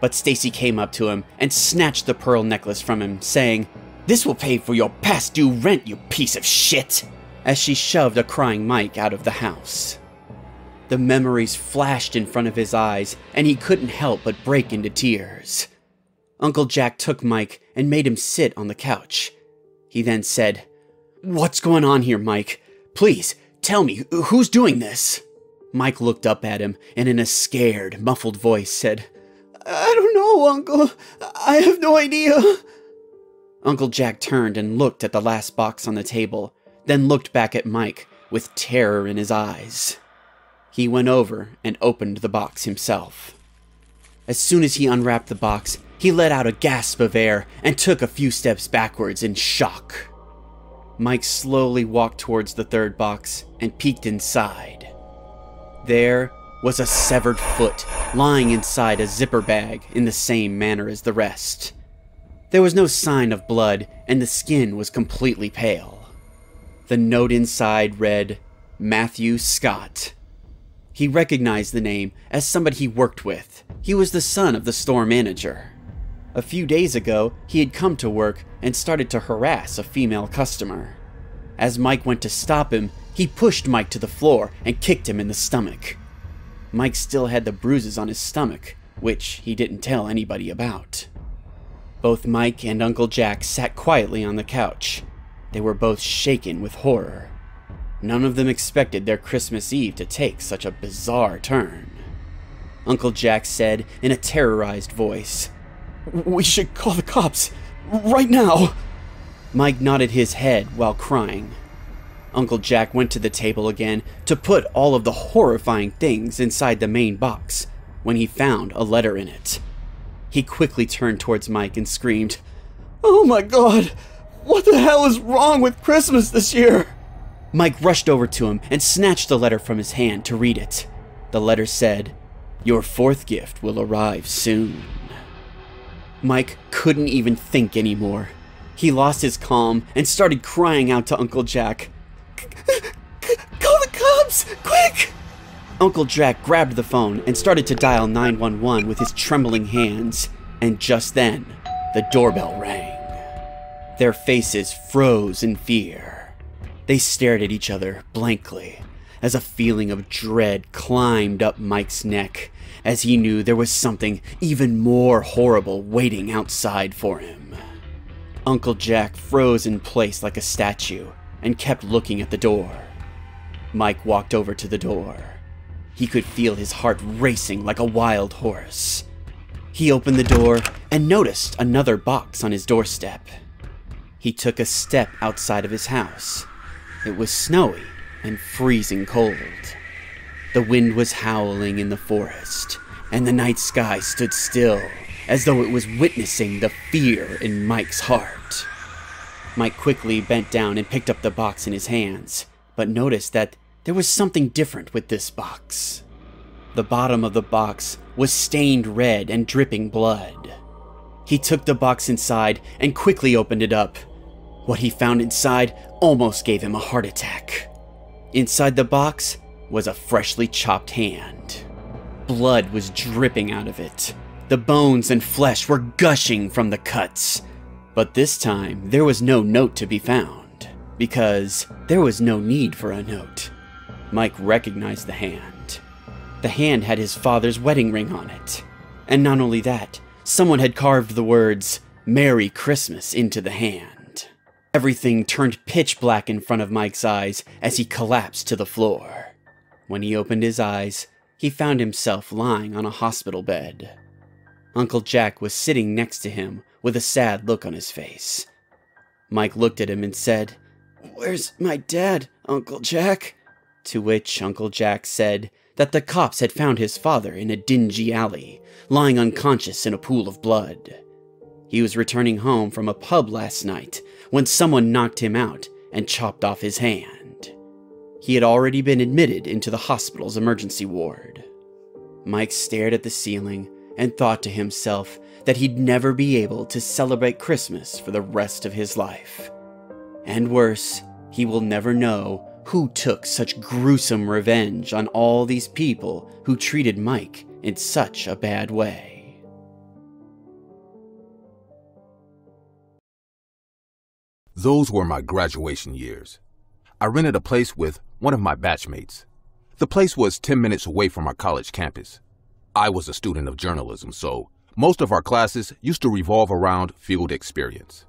But Stacy came up to him and snatched the pearl necklace from him, saying, This will pay for your past due rent, you piece of shit! As she shoved a crying Mike out of the house. The memories flashed in front of his eyes, and he couldn't help but break into tears. Uncle Jack took Mike and made him sit on the couch. He then said, What's going on here, Mike? Please, tell me, who's doing this? Mike looked up at him and in a scared, muffled voice said, I don't know, Uncle. I have no idea. Uncle Jack turned and looked at the last box on the table, then looked back at Mike with terror in his eyes. He went over and opened the box himself. As soon as he unwrapped the box, he let out a gasp of air and took a few steps backwards in shock. Mike slowly walked towards the third box and peeked inside. There was a severed foot lying inside a zipper bag in the same manner as the rest. There was no sign of blood, and the skin was completely pale. The note inside read, Matthew Scott. He recognized the name as somebody he worked with. He was the son of the store manager. A few days ago, he had come to work and started to harass a female customer. As Mike went to stop him, he pushed Mike to the floor and kicked him in the stomach. Mike still had the bruises on his stomach, which he didn't tell anybody about. Both Mike and Uncle Jack sat quietly on the couch. They were both shaken with horror. None of them expected their Christmas Eve to take such a bizarre turn. Uncle Jack said in a terrorized voice, We should call the cops. Right now. Mike nodded his head while crying. Uncle Jack went to the table again to put all of the horrifying things inside the main box when he found a letter in it. He quickly turned towards Mike and screamed, Oh my god! What the hell is wrong with Christmas this year? Mike rushed over to him and snatched the letter from his hand to read it. The letter said, Your fourth gift will arrive soon. Mike couldn't even think anymore. He lost his calm and started crying out to Uncle Jack. Call the cops! Quick! Uncle Jack grabbed the phone and started to dial 911 with his trembling hands, and just then, the doorbell rang. Their faces froze in fear. They stared at each other blankly as a feeling of dread climbed up Mike's neck as he knew there was something even more horrible waiting outside for him. Uncle Jack froze in place like a statue and kept looking at the door. Mike walked over to the door. He could feel his heart racing like a wild horse. He opened the door and noticed another box on his doorstep. He took a step outside of his house it was snowy and freezing cold. The wind was howling in the forest, and the night sky stood still as though it was witnessing the fear in Mike's heart. Mike quickly bent down and picked up the box in his hands, but noticed that there was something different with this box. The bottom of the box was stained red and dripping blood. He took the box inside and quickly opened it up. What he found inside almost gave him a heart attack. Inside the box was a freshly chopped hand. Blood was dripping out of it. The bones and flesh were gushing from the cuts. But this time, there was no note to be found, because there was no need for a note. Mike recognized the hand. The hand had his father's wedding ring on it. And not only that, someone had carved the words, Merry Christmas into the hand. Everything turned pitch black in front of Mike's eyes as he collapsed to the floor. When he opened his eyes, he found himself lying on a hospital bed. Uncle Jack was sitting next to him with a sad look on his face. Mike looked at him and said, Where's my dad, Uncle Jack? To which Uncle Jack said that the cops had found his father in a dingy alley, lying unconscious in a pool of blood. He was returning home from a pub last night when someone knocked him out and chopped off his hand. He had already been admitted into the hospital's emergency ward. Mike stared at the ceiling and thought to himself that he'd never be able to celebrate Christmas for the rest of his life. And worse, he will never know who took such gruesome revenge on all these people who treated Mike in such a bad way. Those were my graduation years. I rented a place with one of my batchmates. The place was 10 minutes away from our college campus. I was a student of journalism, so most of our classes used to revolve around field experience.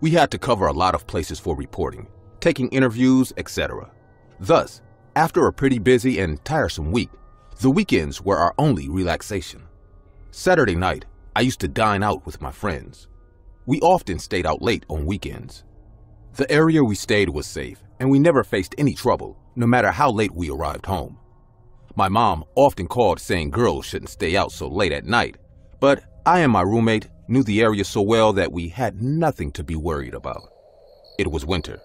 We had to cover a lot of places for reporting, taking interviews, etc. Thus, after a pretty busy and tiresome week, the weekends were our only relaxation. Saturday night, I used to dine out with my friends. We often stayed out late on weekends. The area we stayed was safe, and we never faced any trouble, no matter how late we arrived home. My mom often called saying girls shouldn't stay out so late at night, but I and my roommate knew the area so well that we had nothing to be worried about. It was winter.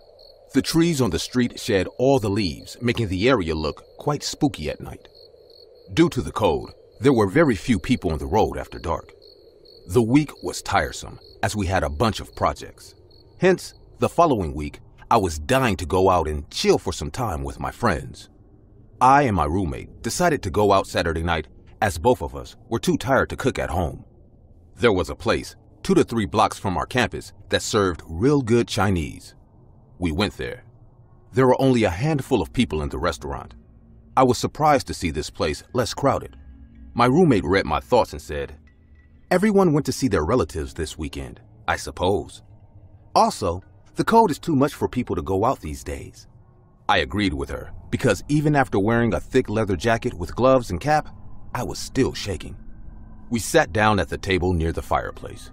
The trees on the street shed all the leaves, making the area look quite spooky at night. Due to the cold, there were very few people on the road after dark. The week was tiresome, as we had a bunch of projects. Hence, the following week, I was dying to go out and chill for some time with my friends. I and my roommate decided to go out Saturday night as both of us were too tired to cook at home. There was a place, two to three blocks from our campus, that served real good Chinese. We went there. There were only a handful of people in the restaurant. I was surprised to see this place less crowded. My roommate read my thoughts and said, Everyone went to see their relatives this weekend, I suppose. Also, the cold is too much for people to go out these days. I agreed with her, because even after wearing a thick leather jacket with gloves and cap, I was still shaking. We sat down at the table near the fireplace.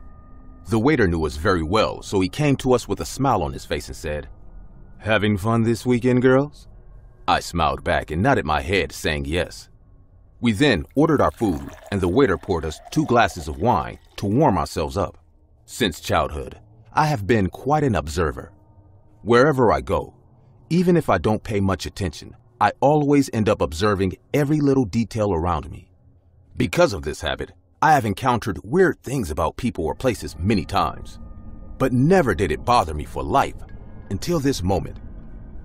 The waiter knew us very well, so he came to us with a smile on his face and said, Having fun this weekend, girls? I smiled back and nodded my head, saying yes. We then ordered our food, and the waiter poured us two glasses of wine to warm ourselves up. Since childhood, I have been quite an observer. Wherever I go, even if I don't pay much attention, I always end up observing every little detail around me. Because of this habit, I have encountered weird things about people or places many times, but never did it bother me for life until this moment.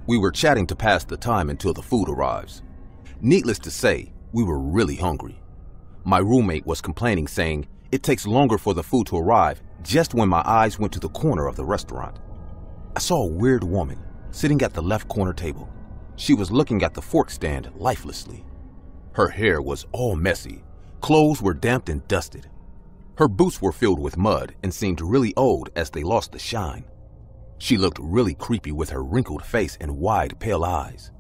We were chatting to pass the time until the food arrives. Needless to say, we were really hungry. My roommate was complaining, saying it takes longer for the food to arrive just when my eyes went to the corner of the restaurant. I saw a weird woman sitting at the left corner table. She was looking at the fork stand lifelessly. Her hair was all messy, clothes were damp and dusted. Her boots were filled with mud and seemed really old as they lost the shine. She looked really creepy with her wrinkled face and wide, pale eyes.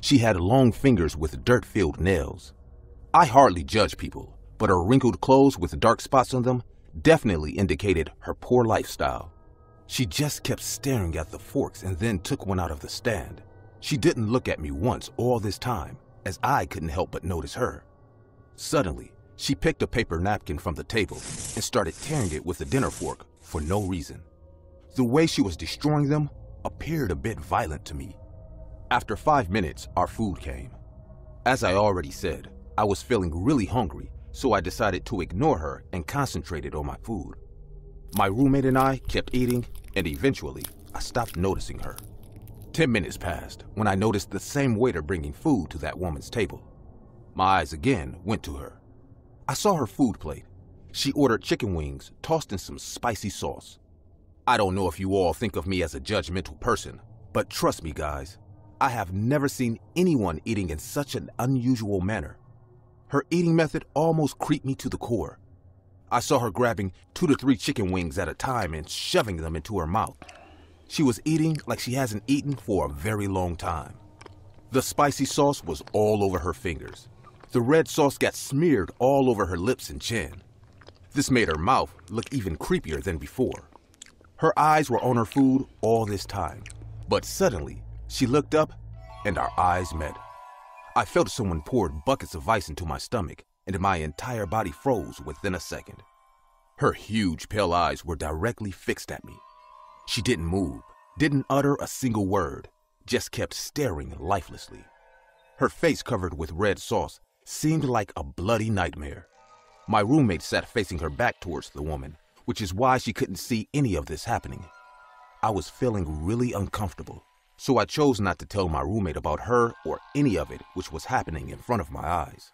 She had long fingers with dirt filled nails. I hardly judge people, but her wrinkled clothes with dark spots on them definitely indicated her poor lifestyle. She just kept staring at the forks and then took one out of the stand. She didn't look at me once all this time, as I couldn't help but notice her. Suddenly, she picked a paper napkin from the table and started tearing it with a dinner fork for no reason. The way she was destroying them appeared a bit violent to me. After five minutes, our food came. As I already said, I was feeling really hungry, so I decided to ignore her and concentrated on my food. My roommate and I kept eating, and eventually, I stopped noticing her. Ten minutes passed when I noticed the same waiter bringing food to that woman's table. My eyes again went to her. I saw her food plate. She ordered chicken wings tossed in some spicy sauce. I don't know if you all think of me as a judgmental person, but trust me, guys, I have never seen anyone eating in such an unusual manner. Her eating method almost creeped me to the core. I saw her grabbing two to three chicken wings at a time and shoving them into her mouth. She was eating like she hasn't eaten for a very long time. The spicy sauce was all over her fingers. The red sauce got smeared all over her lips and chin. This made her mouth look even creepier than before. Her eyes were on her food all this time, but suddenly she looked up and our eyes met. I felt someone poured buckets of ice into my stomach, and my entire body froze within a second. Her huge pale eyes were directly fixed at me. She didn't move, didn't utter a single word, just kept staring lifelessly. Her face covered with red sauce seemed like a bloody nightmare. My roommate sat facing her back towards the woman, which is why she couldn't see any of this happening. I was feeling really uncomfortable, so I chose not to tell my roommate about her or any of it which was happening in front of my eyes.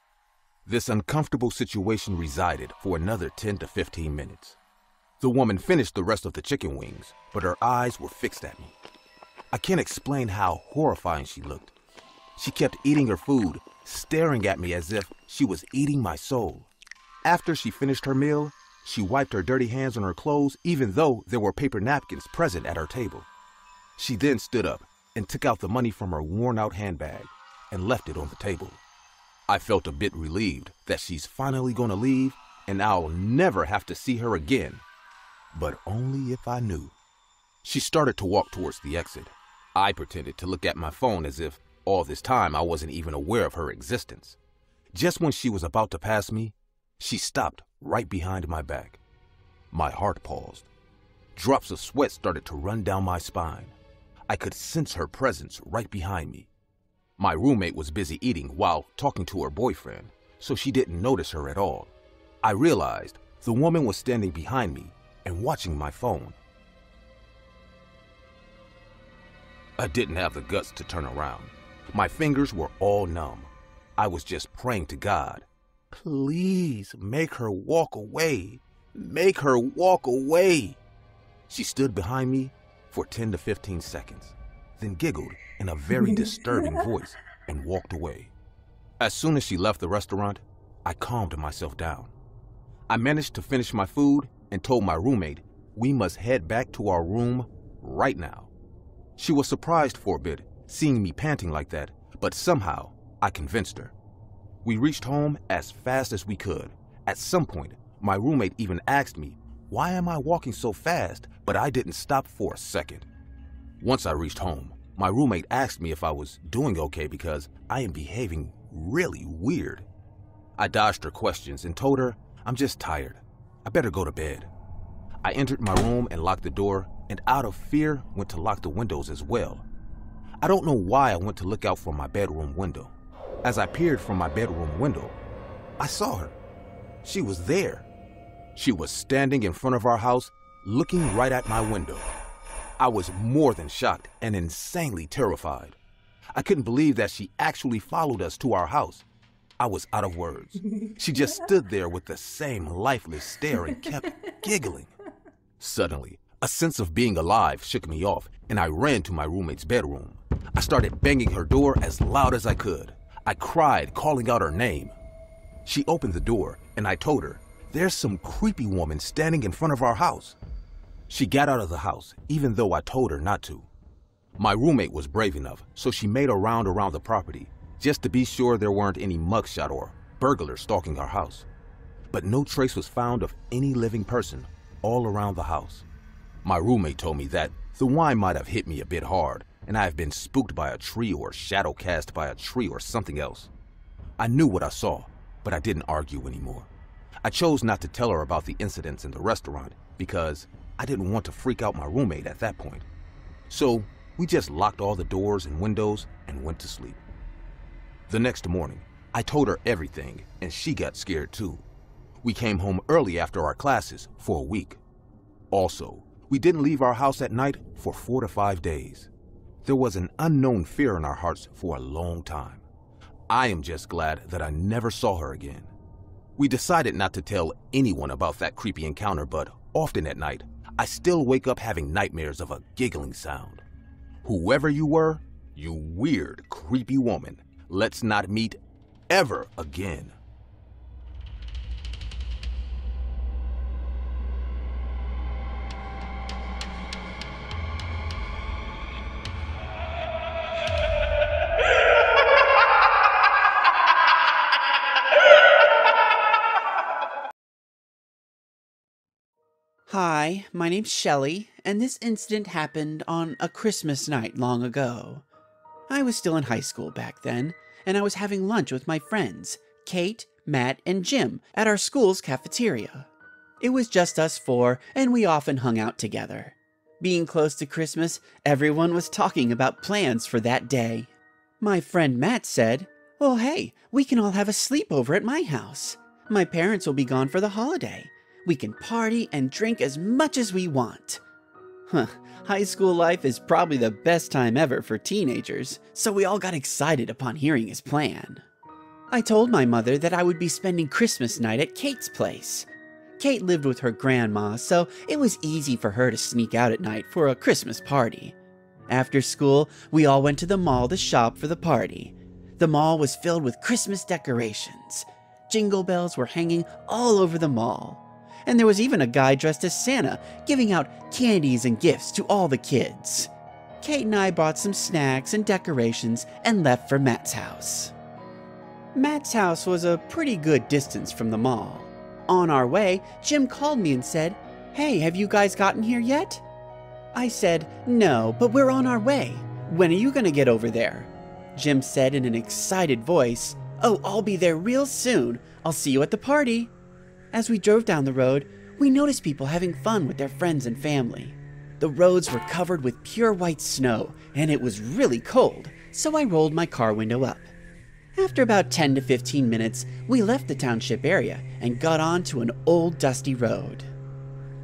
This uncomfortable situation resided for another 10 to 15 minutes. The woman finished the rest of the chicken wings, but her eyes were fixed at me. I can't explain how horrifying she looked. She kept eating her food, staring at me as if she was eating my soul. After she finished her meal, she wiped her dirty hands on her clothes, even though there were paper napkins present at her table. She then stood up and took out the money from her worn out handbag and left it on the table. I felt a bit relieved that she's finally going to leave and I'll never have to see her again. But only if I knew. She started to walk towards the exit. I pretended to look at my phone as if all this time I wasn't even aware of her existence. Just when she was about to pass me, she stopped right behind my back. My heart paused. Drops of sweat started to run down my spine. I could sense her presence right behind me. My roommate was busy eating while talking to her boyfriend, so she didn't notice her at all. I realized the woman was standing behind me and watching my phone. I didn't have the guts to turn around. My fingers were all numb. I was just praying to God. Please make her walk away. Make her walk away. She stood behind me for 10 to 15 seconds, then giggled in a very disturbing voice and walked away. As soon as she left the restaurant, I calmed myself down. I managed to finish my food and told my roommate we must head back to our room right now. She was surprised for a bit, seeing me panting like that, but somehow I convinced her. We reached home as fast as we could. At some point, my roommate even asked me, Why am I walking so fast? But I didn't stop for a second. Once I reached home, my roommate asked me if I was doing okay because I am behaving really weird. I dodged her questions and told her, I'm just tired. I better go to bed. I entered my room and locked the door and out of fear went to lock the windows as well. I don't know why I went to look out from my bedroom window. As I peered from my bedroom window, I saw her. She was there. She was standing in front of our house, looking right at my window. I was more than shocked and insanely terrified. I couldn't believe that she actually followed us to our house. I was out of words. She just stood there with the same lifeless stare and kept giggling. Suddenly, a sense of being alive shook me off, and I ran to my roommate's bedroom. I started banging her door as loud as I could. I cried, calling out her name. She opened the door, and I told her, There's some creepy woman standing in front of our house. She got out of the house, even though I told her not to. My roommate was brave enough, so she made a round around the property, just to be sure there weren't any mugshot or burglars stalking our house. But no trace was found of any living person all around the house. My roommate told me that the wine might have hit me a bit hard, and I have been spooked by a tree or shadow cast by a tree or something else. I knew what I saw, but I didn't argue anymore. I chose not to tell her about the incidents in the restaurant because I didn't want to freak out my roommate at that point. So we just locked all the doors and windows and went to sleep. The next morning, I told her everything, and she got scared too. We came home early after our classes for a week. Also, we didn't leave our house at night for four to five days. There was an unknown fear in our hearts for a long time. I am just glad that I never saw her again. We decided not to tell anyone about that creepy encounter, but often at night, I still wake up having nightmares of a giggling sound. Whoever you were, you weird, creepy woman, let's not meet ever again. Hi, my name's Shelley, and this incident happened on a Christmas night long ago. I was still in high school back then, and I was having lunch with my friends, Kate, Matt, and Jim, at our school's cafeteria. It was just us four, and we often hung out together. Being close to Christmas, everyone was talking about plans for that day. My friend Matt said, Well, hey, we can all have a sleepover at my house. My parents will be gone for the holiday. We can party and drink as much as we want. Huh, high school life is probably the best time ever for teenagers, so we all got excited upon hearing his plan. I told my mother that I would be spending Christmas night at Kate's place. Kate lived with her grandma, so it was easy for her to sneak out at night for a Christmas party. After school, we all went to the mall to shop for the party. The mall was filled with Christmas decorations. Jingle bells were hanging all over the mall. And there was even a guy dressed as Santa giving out candies and gifts to all the kids. Kate and I bought some snacks and decorations and left for Matt's house. Matt's house was a pretty good distance from the mall. On our way, Jim called me and said, Hey, have you guys gotten here yet? I said, No, but we're on our way. When are you gonna get over there? Jim said in an excited voice, Oh, I'll be there real soon. I'll see you at the party. As we drove down the road, we noticed people having fun with their friends and family. The roads were covered with pure white snow, and it was really cold, so I rolled my car window up. After about 10 to 15 minutes, we left the township area and got onto an old dusty road.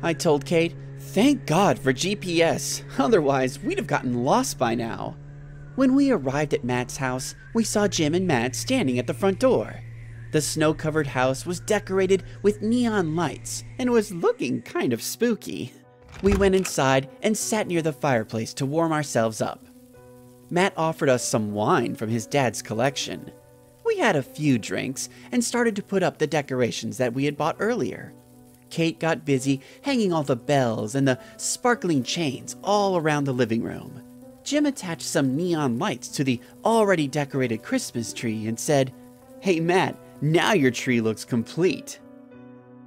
I told Kate, thank God for GPS, otherwise, we'd have gotten lost by now. When we arrived at Matt's house, we saw Jim and Matt standing at the front door. The snow covered house was decorated with neon lights and was looking kind of spooky. We went inside and sat near the fireplace to warm ourselves up. Matt offered us some wine from his dad's collection. We had a few drinks and started to put up the decorations that we had bought earlier. Kate got busy hanging all the bells and the sparkling chains all around the living room. Jim attached some neon lights to the already decorated Christmas tree and said, Hey Matt, now your tree looks complete.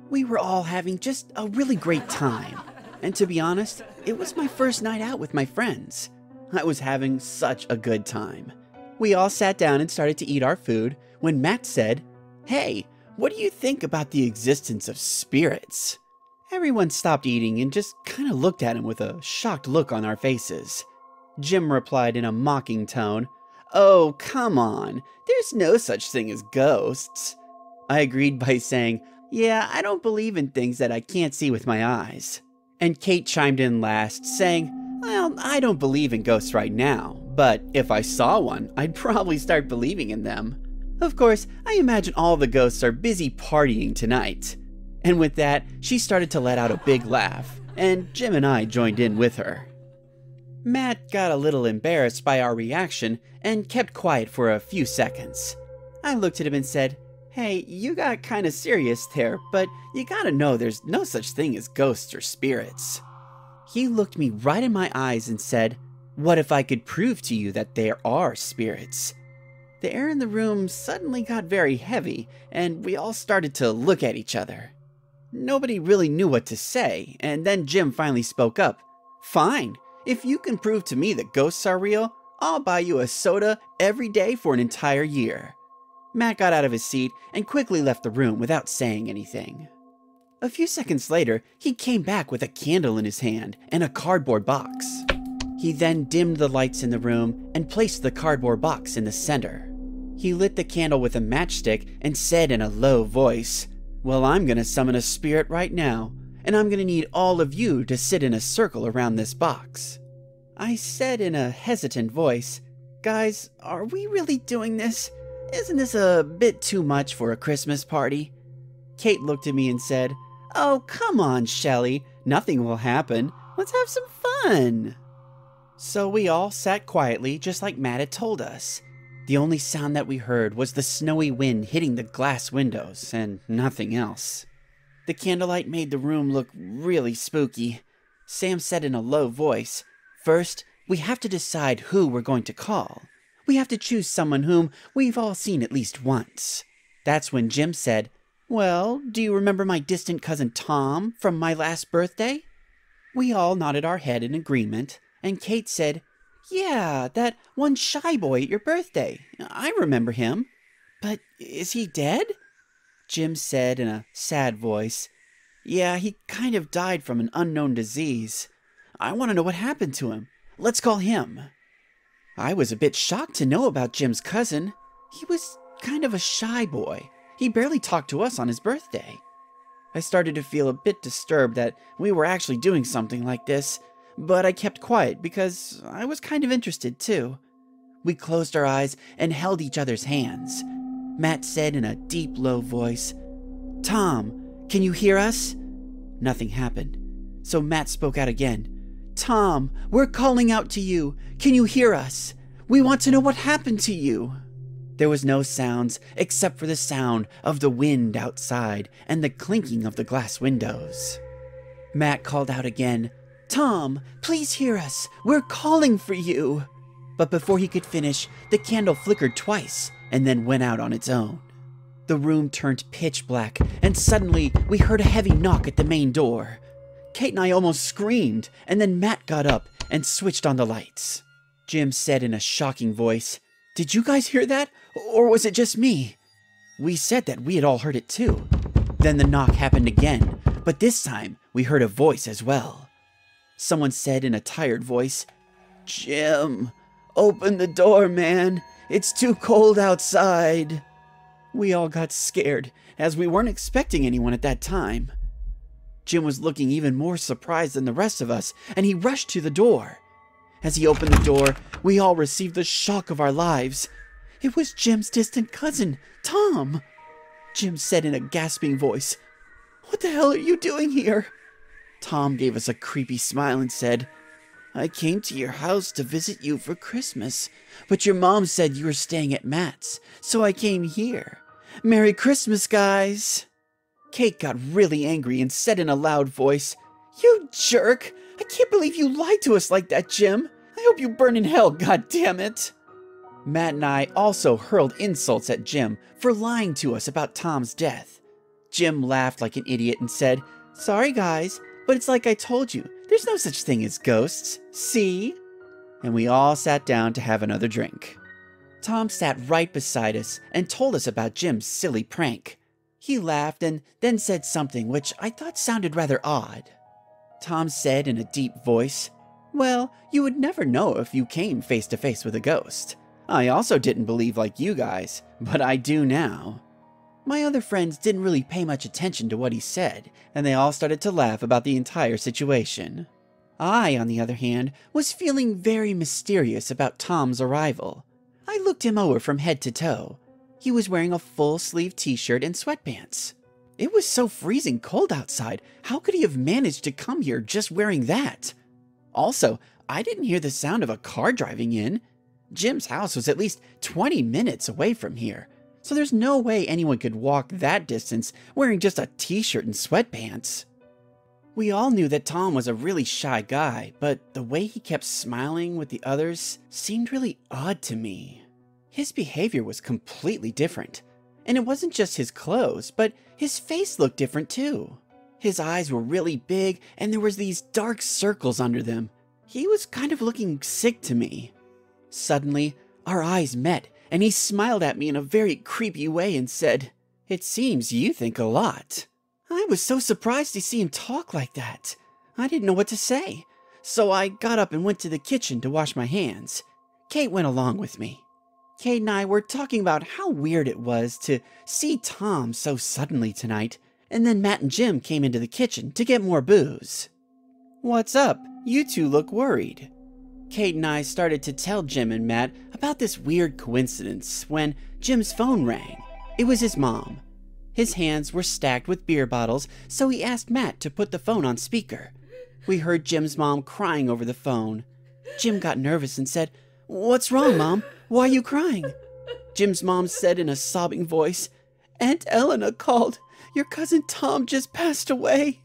We were all having just a really great time. And to be honest, it was my first night out with my friends. I was having such a good time. We all sat down and started to eat our food when Matt said, Hey, what do you think about the existence of spirits? Everyone stopped eating and just kind of looked at him with a shocked look on our faces. Jim replied in a mocking tone, Oh, come on, there's no such thing as ghosts. I agreed by saying, Yeah, I don't believe in things that I can't see with my eyes. And Kate chimed in last, saying, Well, I don't believe in ghosts right now, but if I saw one, I'd probably start believing in them. Of course, I imagine all the ghosts are busy partying tonight. And with that, she started to let out a big laugh, and Jim and I joined in with her. Matt got a little embarrassed by our reaction and kept quiet for a few seconds. I looked at him and said, Hey, you got kinda serious there, but you gotta know there's no such thing as ghosts or spirits. He looked me right in my eyes and said, What if I could prove to you that there are spirits? The air in the room suddenly got very heavy, and we all started to look at each other. Nobody really knew what to say, and then Jim finally spoke up. Fine, if you can prove to me that ghosts are real, I'll buy you a soda every day for an entire year. Matt got out of his seat and quickly left the room without saying anything. A few seconds later, he came back with a candle in his hand and a cardboard box. He then dimmed the lights in the room and placed the cardboard box in the center. He lit the candle with a matchstick and said in a low voice, Well, I'm gonna summon a spirit right now and I'm gonna need all of you to sit in a circle around this box. I said in a hesitant voice, Guys, are we really doing this? Isn't this a bit too much for a Christmas party? Kate looked at me and said, Oh, come on, Shelley. Nothing will happen. Let's have some fun. So we all sat quietly, just like Matt had told us. The only sound that we heard was the snowy wind hitting the glass windows, and nothing else. The candlelight made the room look really spooky. Sam said in a low voice, First, we have to decide who we're going to call. We have to choose someone whom we've all seen at least once. That's when Jim said, Well, do you remember my distant cousin Tom from my last birthday? We all nodded our head in agreement, and Kate said, Yeah, that one shy boy at your birthday. I remember him. But is he dead? Jim said in a sad voice, Yeah, he kind of died from an unknown disease. I want to know what happened to him. Let's call him. I was a bit shocked to know about Jim's cousin. He was kind of a shy boy. He barely talked to us on his birthday. I started to feel a bit disturbed that we were actually doing something like this, but I kept quiet because I was kind of interested too. We closed our eyes and held each other's hands. Matt said in a deep, low voice, Tom, can you hear us? Nothing happened. So Matt spoke out again. Tom, we're calling out to you. Can you hear us? We want to know what happened to you. There was no sounds except for the sound of the wind outside and the clinking of the glass windows. Matt called out again, Tom, please hear us. We're calling for you. But before he could finish, the candle flickered twice and then went out on its own. The room turned pitch black, and suddenly we heard a heavy knock at the main door. Kate and I almost screamed, and then Matt got up and switched on the lights. Jim said in a shocking voice, Did you guys hear that? Or was it just me? We said that we had all heard it too. Then the knock happened again, but this time we heard a voice as well. Someone said in a tired voice, Jim, open the door, man. It's too cold outside. We all got scared, as we weren't expecting anyone at that time. Jim was looking even more surprised than the rest of us, and he rushed to the door. As he opened the door, we all received the shock of our lives. It was Jim's distant cousin, Tom. Jim said in a gasping voice, What the hell are you doing here? Tom gave us a creepy smile and said, I came to your house to visit you for Christmas, but your mom said you were staying at Matt's, so I came here. Merry Christmas, guys! Kate got really angry and said in a loud voice, You jerk! I can't believe you lied to us like that, Jim! I hope you burn in hell, God damn it! Matt and I also hurled insults at Jim for lying to us about Tom's death. Jim laughed like an idiot and said, Sorry, guys, but it's like I told you. There's no such thing as ghosts. See? And we all sat down to have another drink. Tom sat right beside us and told us about Jim's silly prank. He laughed and then said something which I thought sounded rather odd. Tom said in a deep voice, Well, you would never know if you came face to face with a ghost. I also didn't believe like you guys, but I do now. My other friends didn't really pay much attention to what he said, and they all started to laugh about the entire situation. I, on the other hand, was feeling very mysterious about Tom's arrival. I looked him over from head to toe. He was wearing a full sleeve t shirt and sweatpants. It was so freezing cold outside. How could he have managed to come here just wearing that? Also, I didn't hear the sound of a car driving in. Jim's house was at least 20 minutes away from here, so there's no way anyone could walk that distance wearing just a t shirt and sweatpants. We all knew that Tom was a really shy guy, but the way he kept smiling with the others seemed really odd to me. His behavior was completely different. And it wasn't just his clothes, but his face looked different too. His eyes were really big and there was these dark circles under them. He was kind of looking sick to me. Suddenly, our eyes met, and he smiled at me in a very creepy way and said, It seems you think a lot. I was so surprised to see him talk like that. I didn't know what to say, so I got up and went to the kitchen to wash my hands. Kate went along with me. Kate and I were talking about how weird it was to see Tom so suddenly tonight, and then Matt and Jim came into the kitchen to get more booze. What's up? You two look worried. Kate and I started to tell Jim and Matt about this weird coincidence when Jim's phone rang. It was his mom. His hands were stacked with beer bottles, so he asked Matt to put the phone on speaker. We heard Jim's mom crying over the phone. Jim got nervous and said, What's wrong, Mom? Why are you crying? Jim's mom said in a sobbing voice, Aunt Elena called. Your cousin Tom just passed away.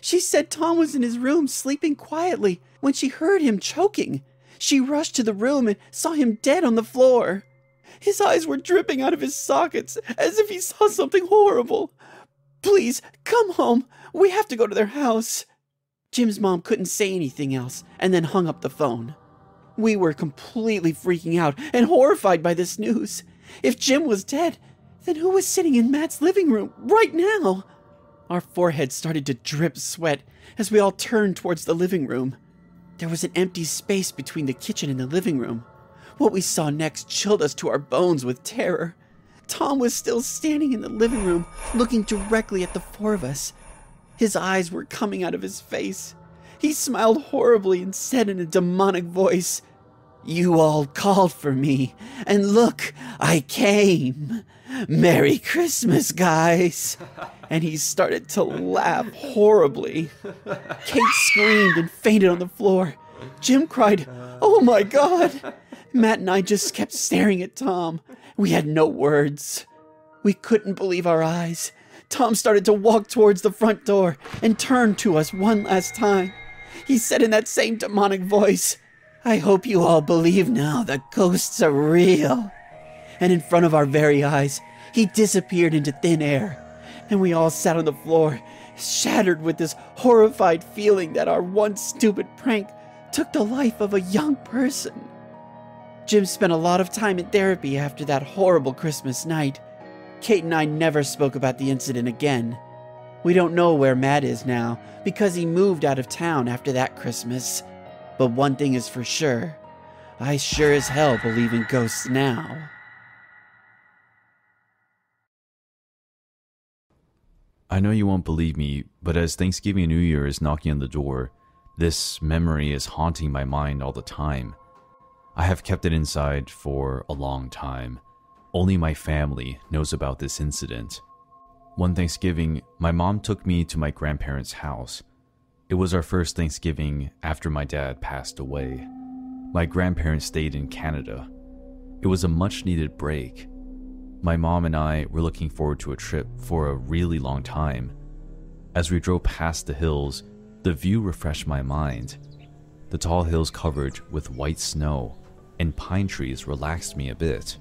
She said Tom was in his room sleeping quietly when she heard him choking. She rushed to the room and saw him dead on the floor. His eyes were dripping out of his sockets as if he saw something horrible. Please, come home. We have to go to their house. Jim's mom couldn't say anything else and then hung up the phone. We were completely freaking out and horrified by this news. If Jim was dead, then who was sitting in Matt's living room right now? Our foreheads started to drip sweat as we all turned towards the living room. There was an empty space between the kitchen and the living room. What we saw next chilled us to our bones with terror. Tom was still standing in the living room, looking directly at the four of us. His eyes were coming out of his face. He smiled horribly and said in a demonic voice, You all called for me, and look, I came. Merry Christmas, guys. And he started to laugh horribly. Kate screamed and fainted on the floor. Jim cried, Oh my God. Matt and I just kept staring at Tom. We had no words. We couldn't believe our eyes. Tom started to walk towards the front door and turned to us one last time. He said in that same demonic voice, I hope you all believe now that ghosts are real. And in front of our very eyes, he disappeared into thin air. And we all sat on the floor, shattered with this horrified feeling that our one stupid prank took the life of a young person. Jim spent a lot of time in therapy after that horrible Christmas night. Kate and I never spoke about the incident again. We don't know where Matt is now because he moved out of town after that Christmas. But one thing is for sure I sure as hell believe in ghosts now. I know you won't believe me, but as Thanksgiving and New Year is knocking on the door, this memory is haunting my mind all the time. I have kept it inside for a long time. Only my family knows about this incident. One Thanksgiving, my mom took me to my grandparents' house. It was our first Thanksgiving after my dad passed away. My grandparents stayed in Canada. It was a much needed break. My mom and I were looking forward to a trip for a really long time. As we drove past the hills, the view refreshed my mind. The tall hills covered with white snow and pine trees relaxed me a bit.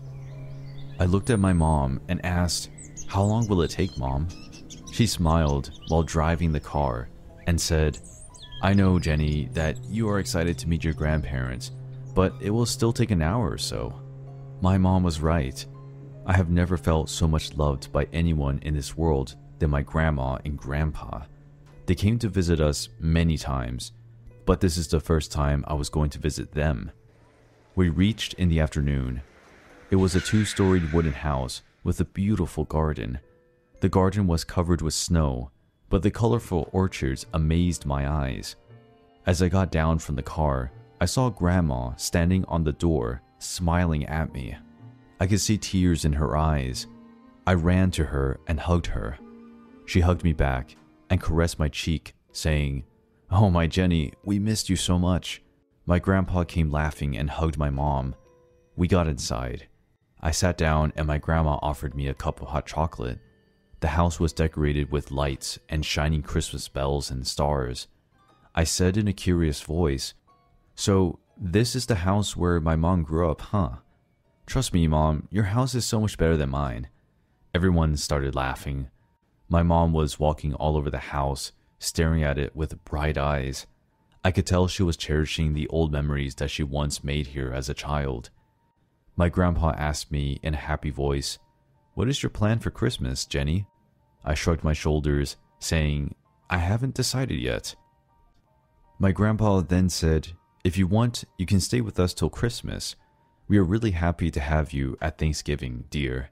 I looked at my mom and asked, How long will it take, mom? She smiled while driving the car and said, I know, Jenny, that you are excited to meet your grandparents, but it will still take an hour or so. My mom was right. I have never felt so much loved by anyone in this world than my grandma and grandpa. They came to visit us many times, but this is the first time I was going to visit them. We reached in the afternoon. It was a two storied wooden house with a beautiful garden. The garden was covered with snow, but the colorful orchards amazed my eyes. As I got down from the car, I saw Grandma standing on the door, smiling at me. I could see tears in her eyes. I ran to her and hugged her. She hugged me back and caressed my cheek, saying, Oh, my Jenny, we missed you so much. My grandpa came laughing and hugged my mom. We got inside. I sat down and my grandma offered me a cup of hot chocolate. The house was decorated with lights and shining Christmas bells and stars. I said in a curious voice, So, this is the house where my mom grew up, huh? Trust me, mom, your house is so much better than mine. Everyone started laughing. My mom was walking all over the house, staring at it with bright eyes. I could tell she was cherishing the old memories that she once made here as a child. My grandpa asked me in a happy voice, What is your plan for Christmas, Jenny? I shrugged my shoulders, saying, I haven't decided yet. My grandpa then said, If you want, you can stay with us till Christmas. We are really happy to have you at Thanksgiving, dear.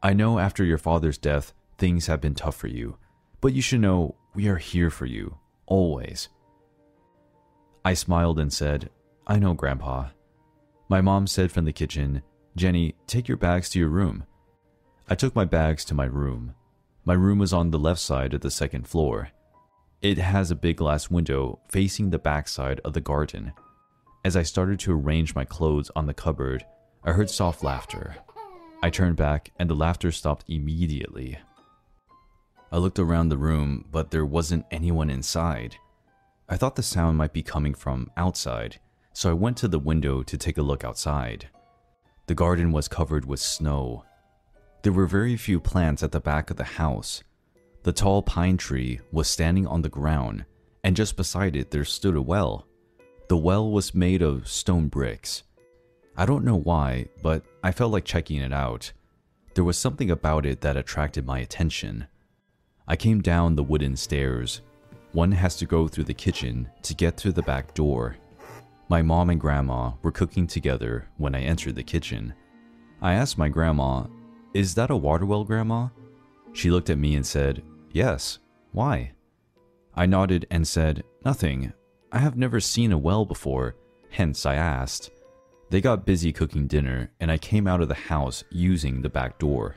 I know after your father's death, things have been tough for you, but you should know we are here for you, always. I smiled and said, I know, Grandpa. My mom said from the kitchen, Jenny, take your bags to your room. I took my bags to my room. My room was on the left side of the second floor. It has a big glass window facing the backside of the garden. As I started to arrange my clothes on the cupboard, I heard soft laughter. I turned back and the laughter stopped immediately. I looked around the room, but there wasn't anyone inside. I thought the sound might be coming from outside, so I went to the window to take a look outside. The garden was covered with snow. There were very few plants at the back of the house. The tall pine tree was standing on the ground, and just beside it there stood a well. The well was made of stone bricks. I don't know why, but I felt like checking it out. There was something about it that attracted my attention. I came down the wooden stairs. One has to go through the kitchen to get to the back door. My mom and grandma were cooking together when I entered the kitchen. I asked my grandma, Is that a water well, Grandma? She looked at me and said, Yes. Why? I nodded and said, Nothing. I have never seen a well before, hence I asked. They got busy cooking dinner, and I came out of the house using the back door.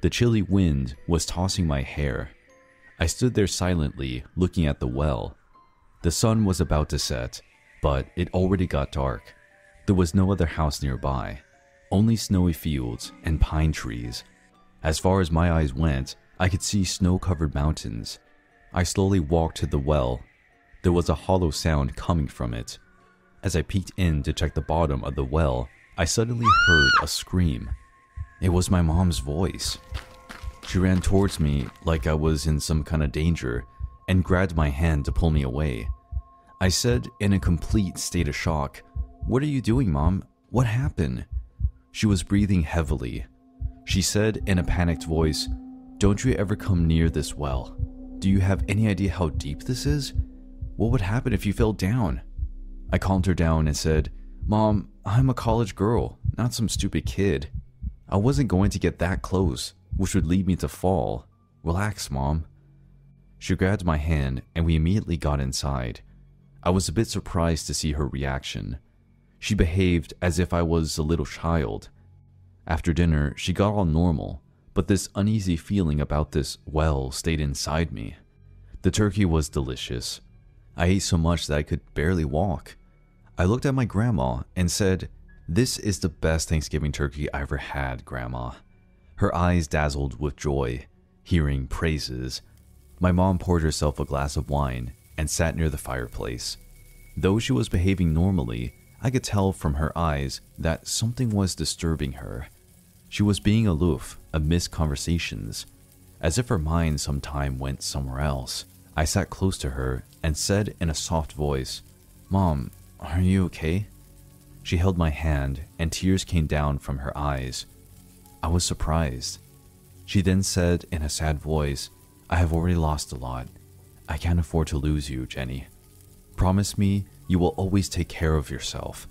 The chilly wind was tossing my hair. I stood there silently, looking at the well. The sun was about to set, but it already got dark. There was no other house nearby, only snowy fields and pine trees. As far as my eyes went, I could see snow covered mountains. I slowly walked to the well. There was a hollow sound coming from it. As I peeked in to check the bottom of the well, I suddenly heard a scream. It was my mom's voice. She ran towards me like I was in some kind of danger and grabbed my hand to pull me away. I said in a complete state of shock, What are you doing, mom? What happened? She was breathing heavily. She said in a panicked voice, Don't you ever come near this well. Do you have any idea how deep this is? What would happen if you fell down? I calmed her down and said, Mom, I'm a college girl, not some stupid kid. I wasn't going to get that close, which would lead me to fall. Relax, Mom. She grabbed my hand and we immediately got inside. I was a bit surprised to see her reaction. She behaved as if I was a little child. After dinner, she got all normal, but this uneasy feeling about this well stayed inside me. The turkey was delicious. I ate so much that I could barely walk. I looked at my grandma and said, This is the best Thanksgiving turkey I ever had, Grandma. Her eyes dazzled with joy, hearing praises. My mom poured herself a glass of wine and sat near the fireplace. Though she was behaving normally, I could tell from her eyes that something was disturbing her. She was being aloof amidst conversations, as if her mind sometime went somewhere else. I sat close to her and said in a soft voice, Mom, are you okay? She held my hand and tears came down from her eyes. I was surprised. She then said in a sad voice, I have already lost a lot. I can't afford to lose you, Jenny. Promise me you will always take care of yourself.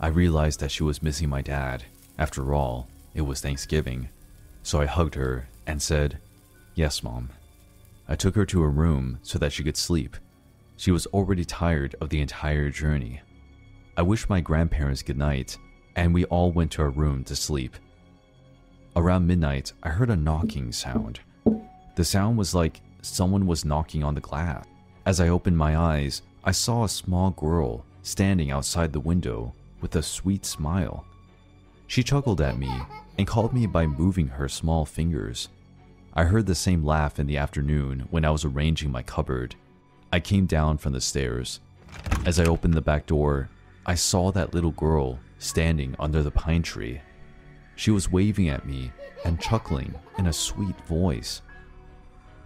I realized that she was missing my dad. After all, it was Thanksgiving. So I hugged her and said, Yes, Mom. I took her to her room so that she could sleep. She was already tired of the entire journey. I wished my grandparents good night, and we all went to our room to sleep. Around midnight, I heard a knocking sound. The sound was like someone was knocking on the glass. As I opened my eyes, I saw a small girl standing outside the window with a sweet smile. She chuckled at me and called me by moving her small fingers. I heard the same laugh in the afternoon when I was arranging my cupboard. I came down from the stairs. As I opened the back door, I saw that little girl standing under the pine tree. She was waving at me and chuckling in a sweet voice.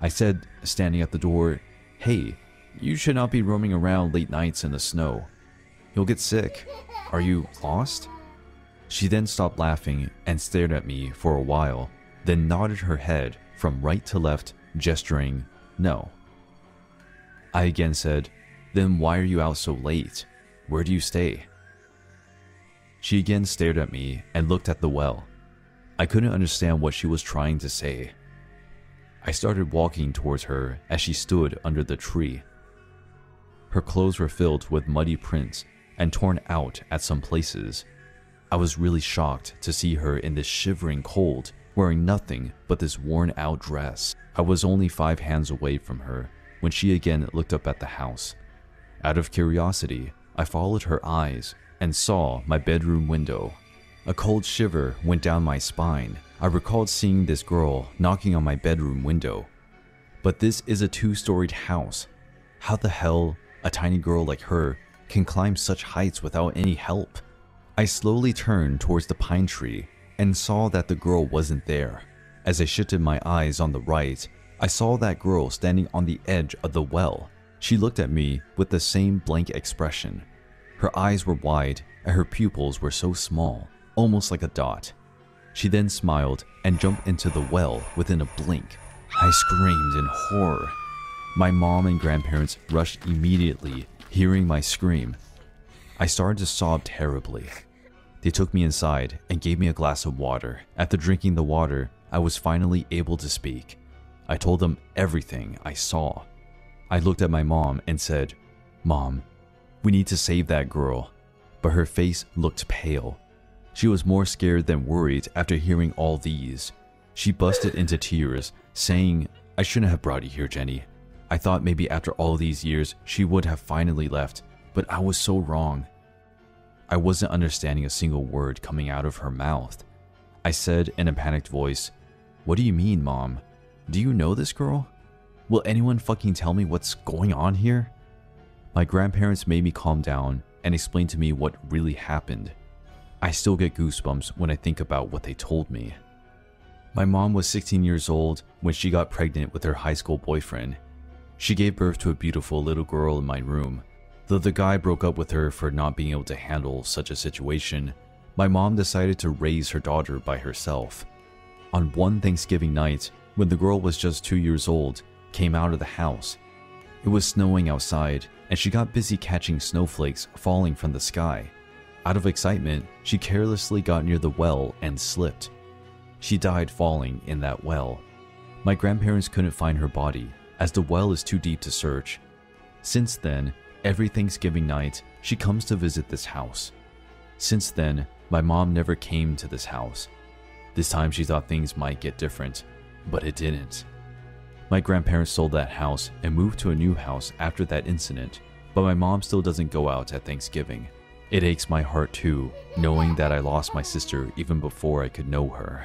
I said, standing at the door, Hey, you should not be roaming around late nights in the snow. You'll get sick. Are you lost? She then stopped laughing and stared at me for a while, then nodded her head from right to left, gesturing no. I again said, Then why are you out so late? Where do you stay? She again stared at me and looked at the well. I couldn't understand what she was trying to say. I started walking towards her as she stood under the tree. Her clothes were filled with muddy prints and torn out at some places. I was really shocked to see her in this shivering cold, wearing nothing but this worn out dress. I was only five hands away from her when she again looked up at the house. Out of curiosity, I followed her eyes and saw my bedroom window. A cold shiver went down my spine. I recalled seeing this girl knocking on my bedroom window. But this is a two storied house. How the hell a tiny girl like her can climb such heights without any help? I slowly turned towards the pine tree and saw that the girl wasn't there. As I shifted my eyes on the right, I saw that girl standing on the edge of the well. She looked at me with the same blank expression. Her eyes were wide and her pupils were so small, almost like a dot. She then smiled and jumped into the well within a blink. I screamed in horror. My mom and grandparents rushed immediately, hearing my scream. I started to sob terribly. They took me inside and gave me a glass of water. After drinking the water, I was finally able to speak. I told them everything I saw. I looked at my mom and said, Mom, we need to save that girl. But her face looked pale. She was more scared than worried after hearing all these. She busted into tears, saying, I shouldn't have brought you here, Jenny. I thought maybe after all these years she would have finally left, but I was so wrong. I wasn't understanding a single word coming out of her mouth. I said in a panicked voice, What do you mean, Mom? Do you know this girl? Will anyone fucking tell me what's going on here? My grandparents made me calm down and explain to me what really happened. I still get goosebumps when I think about what they told me. My mom was 16 years old when she got pregnant with her high school boyfriend. She gave birth to a beautiful little girl in my room, Though the guy broke up with her for not being able to handle such a situation, my mom decided to raise her daughter by herself. On one Thanksgiving night, when the girl was just two years old, came out of the house. It was snowing outside, and she got busy catching snowflakes falling from the sky. Out of excitement, she carelessly got near the well and slipped. She died falling in that well. My grandparents couldn't find her body, as the well is too deep to search. Since then, Every Thanksgiving night, she comes to visit this house. Since then, my mom never came to this house. This time she thought things might get different, but it didn't. My grandparents sold that house and moved to a new house after that incident, but my mom still doesn't go out at Thanksgiving. It aches my heart too, knowing that I lost my sister even before I could know her.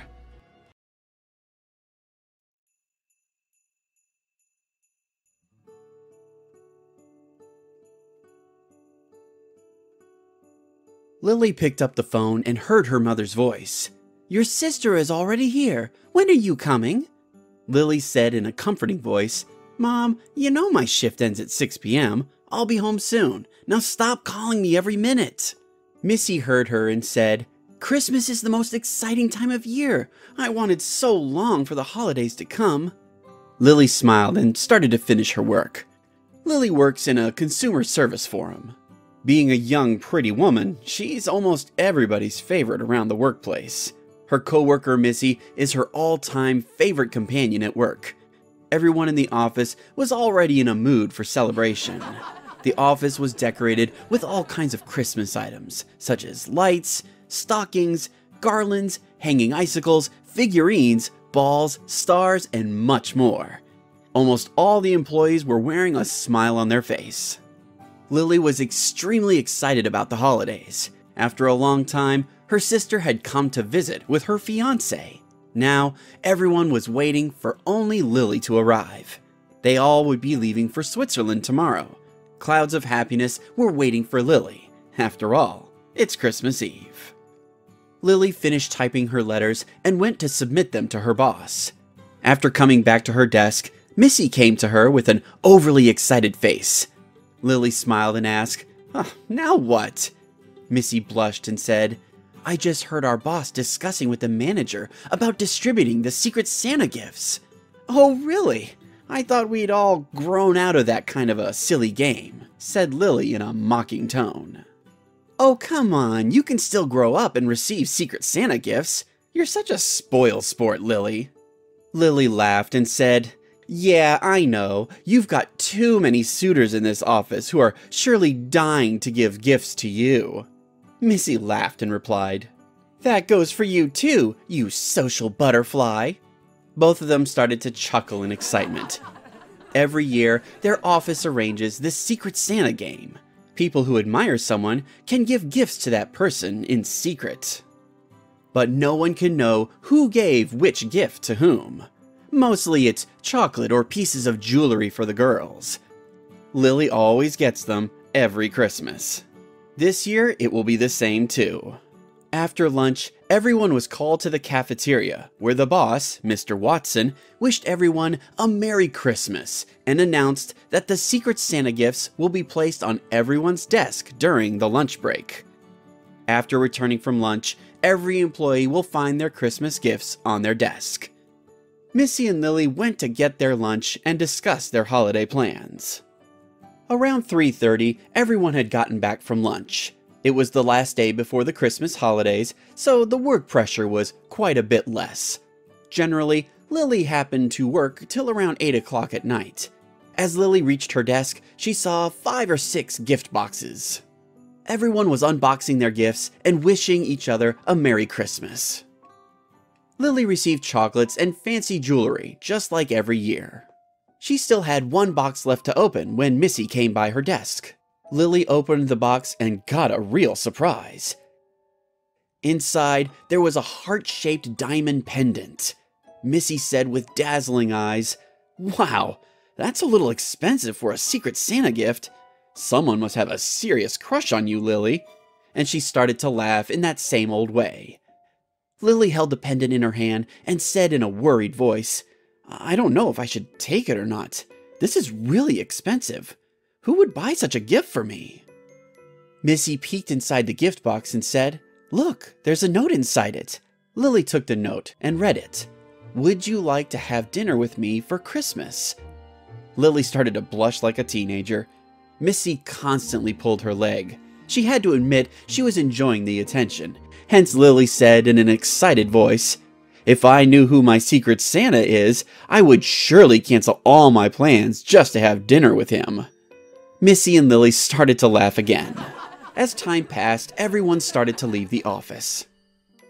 Lily picked up the phone and heard her mother's voice. Your sister is already here. When are you coming? Lily said in a comforting voice, Mom, you know my shift ends at 6 p.m. I'll be home soon. Now stop calling me every minute. Missy heard her and said, Christmas is the most exciting time of year. I wanted so long for the holidays to come. Lily smiled and started to finish her work. Lily works in a consumer service forum. Being a young, pretty woman, she's almost everybody's favorite around the workplace. Her coworker Missy is her all-time favorite companion at work. Everyone in the office was already in a mood for celebration. The office was decorated with all kinds of Christmas items, such as lights, stockings, garlands, hanging icicles, figurines, balls, stars, and much more. Almost all the employees were wearing a smile on their face. Lily was extremely excited about the holidays. After a long time, her sister had come to visit with her fiance. Now, everyone was waiting for only Lily to arrive. They all would be leaving for Switzerland tomorrow. Clouds of happiness were waiting for Lily. After all, it's Christmas Eve. Lily finished typing her letters and went to submit them to her boss. After coming back to her desk, Missy came to her with an overly excited face. Lily smiled and asked, oh, Now what? Missy blushed and said, I just heard our boss discussing with the manager about distributing the Secret Santa gifts. Oh, really? I thought we'd all grown out of that kind of a silly game, said Lily in a mocking tone. Oh, come on, you can still grow up and receive Secret Santa gifts. You're such a spoil sport, Lily. Lily laughed and said, yeah, I know. You've got too many suitors in this office who are surely dying to give gifts to you. Missy laughed and replied, That goes for you too, you social butterfly. Both of them started to chuckle in excitement. Every year, their office arranges this Secret Santa game. People who admire someone can give gifts to that person in secret. But no one can know who gave which gift to whom. Mostly it's chocolate or pieces of jewelry for the girls. Lily always gets them every Christmas. This year, it will be the same too. After lunch, everyone was called to the cafeteria, where the boss, Mr. Watson, wished everyone a Merry Christmas and announced that the Secret Santa gifts will be placed on everyone's desk during the lunch break. After returning from lunch, every employee will find their Christmas gifts on their desk. Missy and Lily went to get their lunch and discuss their holiday plans. Around 3:30, everyone had gotten back from lunch. It was the last day before the Christmas holidays, so the work pressure was quite a bit less. Generally, Lily happened to work till around 8 o'clock at night. As Lily reached her desk, she saw five or six gift boxes. Everyone was unboxing their gifts and wishing each other a Merry Christmas. Lily received chocolates and fancy jewelry, just like every year. She still had one box left to open when Missy came by her desk. Lily opened the box and got a real surprise. Inside, there was a heart shaped diamond pendant. Missy said with dazzling eyes, Wow, that's a little expensive for a Secret Santa gift. Someone must have a serious crush on you, Lily. And she started to laugh in that same old way. Lily held the pendant in her hand and said in a worried voice, I don't know if I should take it or not. This is really expensive. Who would buy such a gift for me? Missy peeked inside the gift box and said, Look, there's a note inside it. Lily took the note and read it. Would you like to have dinner with me for Christmas? Lily started to blush like a teenager. Missy constantly pulled her leg. She had to admit she was enjoying the attention. Hence, Lily said in an excited voice, If I knew who my secret Santa is, I would surely cancel all my plans just to have dinner with him. Missy and Lily started to laugh again. As time passed, everyone started to leave the office.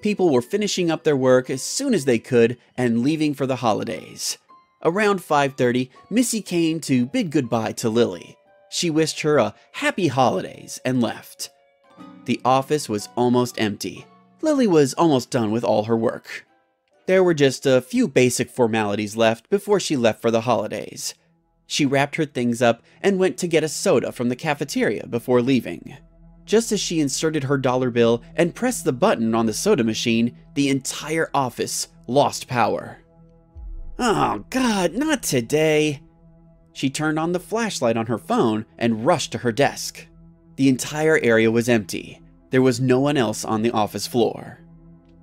People were finishing up their work as soon as they could and leaving for the holidays. Around 5:30, Missy came to bid goodbye to Lily. She wished her a happy holidays and left. The office was almost empty. Lily was almost done with all her work. There were just a few basic formalities left before she left for the holidays. She wrapped her things up and went to get a soda from the cafeteria before leaving. Just as she inserted her dollar bill and pressed the button on the soda machine, the entire office lost power. Oh god, not today! She turned on the flashlight on her phone and rushed to her desk. The entire area was empty. There was no one else on the office floor.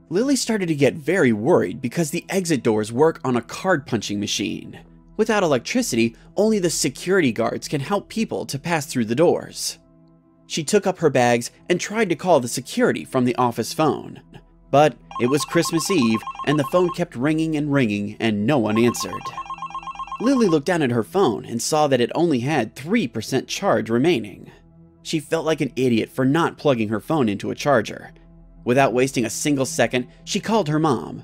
Lily started to get very worried because the exit doors work on a card punching machine. Without electricity, only the security guards can help people to pass through the doors. She took up her bags and tried to call the security from the office phone. But it was Christmas Eve, and the phone kept ringing and ringing, and no one answered. Lily looked down at her phone and saw that it only had 3% charge remaining. She felt like an idiot for not plugging her phone into a charger. Without wasting a single second, she called her mom.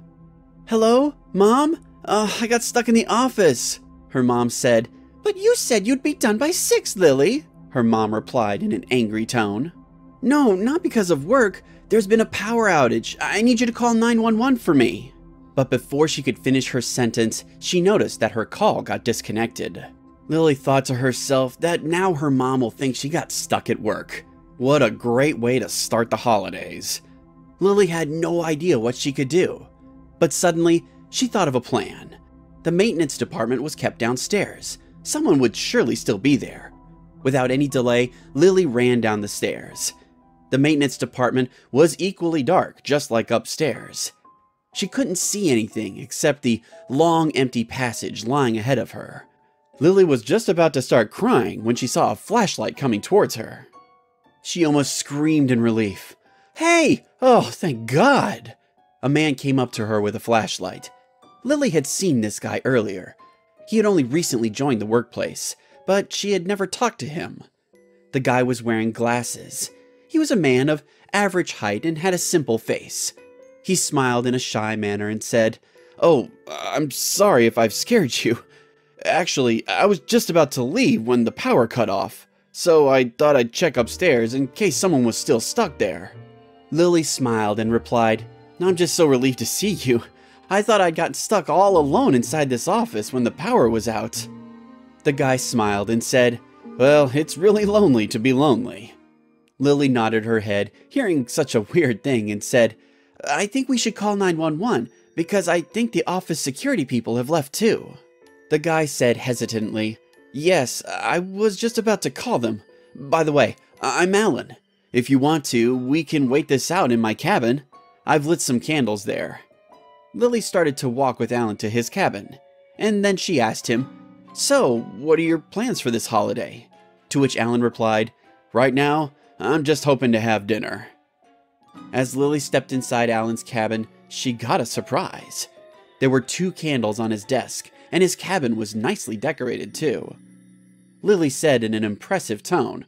Hello? Mom? Uh, I got stuck in the office, her mom said. But you said you'd be done by 6, Lily, her mom replied in an angry tone. No, not because of work. There's been a power outage. I need you to call 911 for me. But before she could finish her sentence, she noticed that her call got disconnected. Lily thought to herself that now her mom will think she got stuck at work. What a great way to start the holidays. Lily had no idea what she could do. But suddenly, she thought of a plan. The maintenance department was kept downstairs. Someone would surely still be there. Without any delay, Lily ran down the stairs. The maintenance department was equally dark, just like upstairs. She couldn't see anything except the long empty passage lying ahead of her. Lily was just about to start crying when she saw a flashlight coming towards her. She almost screamed in relief. Hey! Oh, thank God! A man came up to her with a flashlight. Lily had seen this guy earlier. He had only recently joined the workplace, but she had never talked to him. The guy was wearing glasses. He was a man of average height and had a simple face. He smiled in a shy manner and said, Oh, I'm sorry if I've scared you. Actually, I was just about to leave when the power cut off, so I thought I'd check upstairs in case someone was still stuck there. Lily smiled and replied, I'm just so relieved to see you. I thought I'd gotten stuck all alone inside this office when the power was out. The guy smiled and said, Well, it's really lonely to be lonely. Lily nodded her head, hearing such a weird thing, and said, I think we should call 911 because I think the office security people have left too. The guy said hesitantly, Yes, I was just about to call them. By the way, I'm Alan. If you want to, we can wait this out in my cabin. I've lit some candles there. Lily started to walk with Alan to his cabin, and then she asked him, So, what are your plans for this holiday? To which Alan replied, Right now, I'm just hoping to have dinner. As Lily stepped inside Alan's cabin, she got a surprise. There were two candles on his desk, and his cabin was nicely decorated too. Lily said in an impressive tone,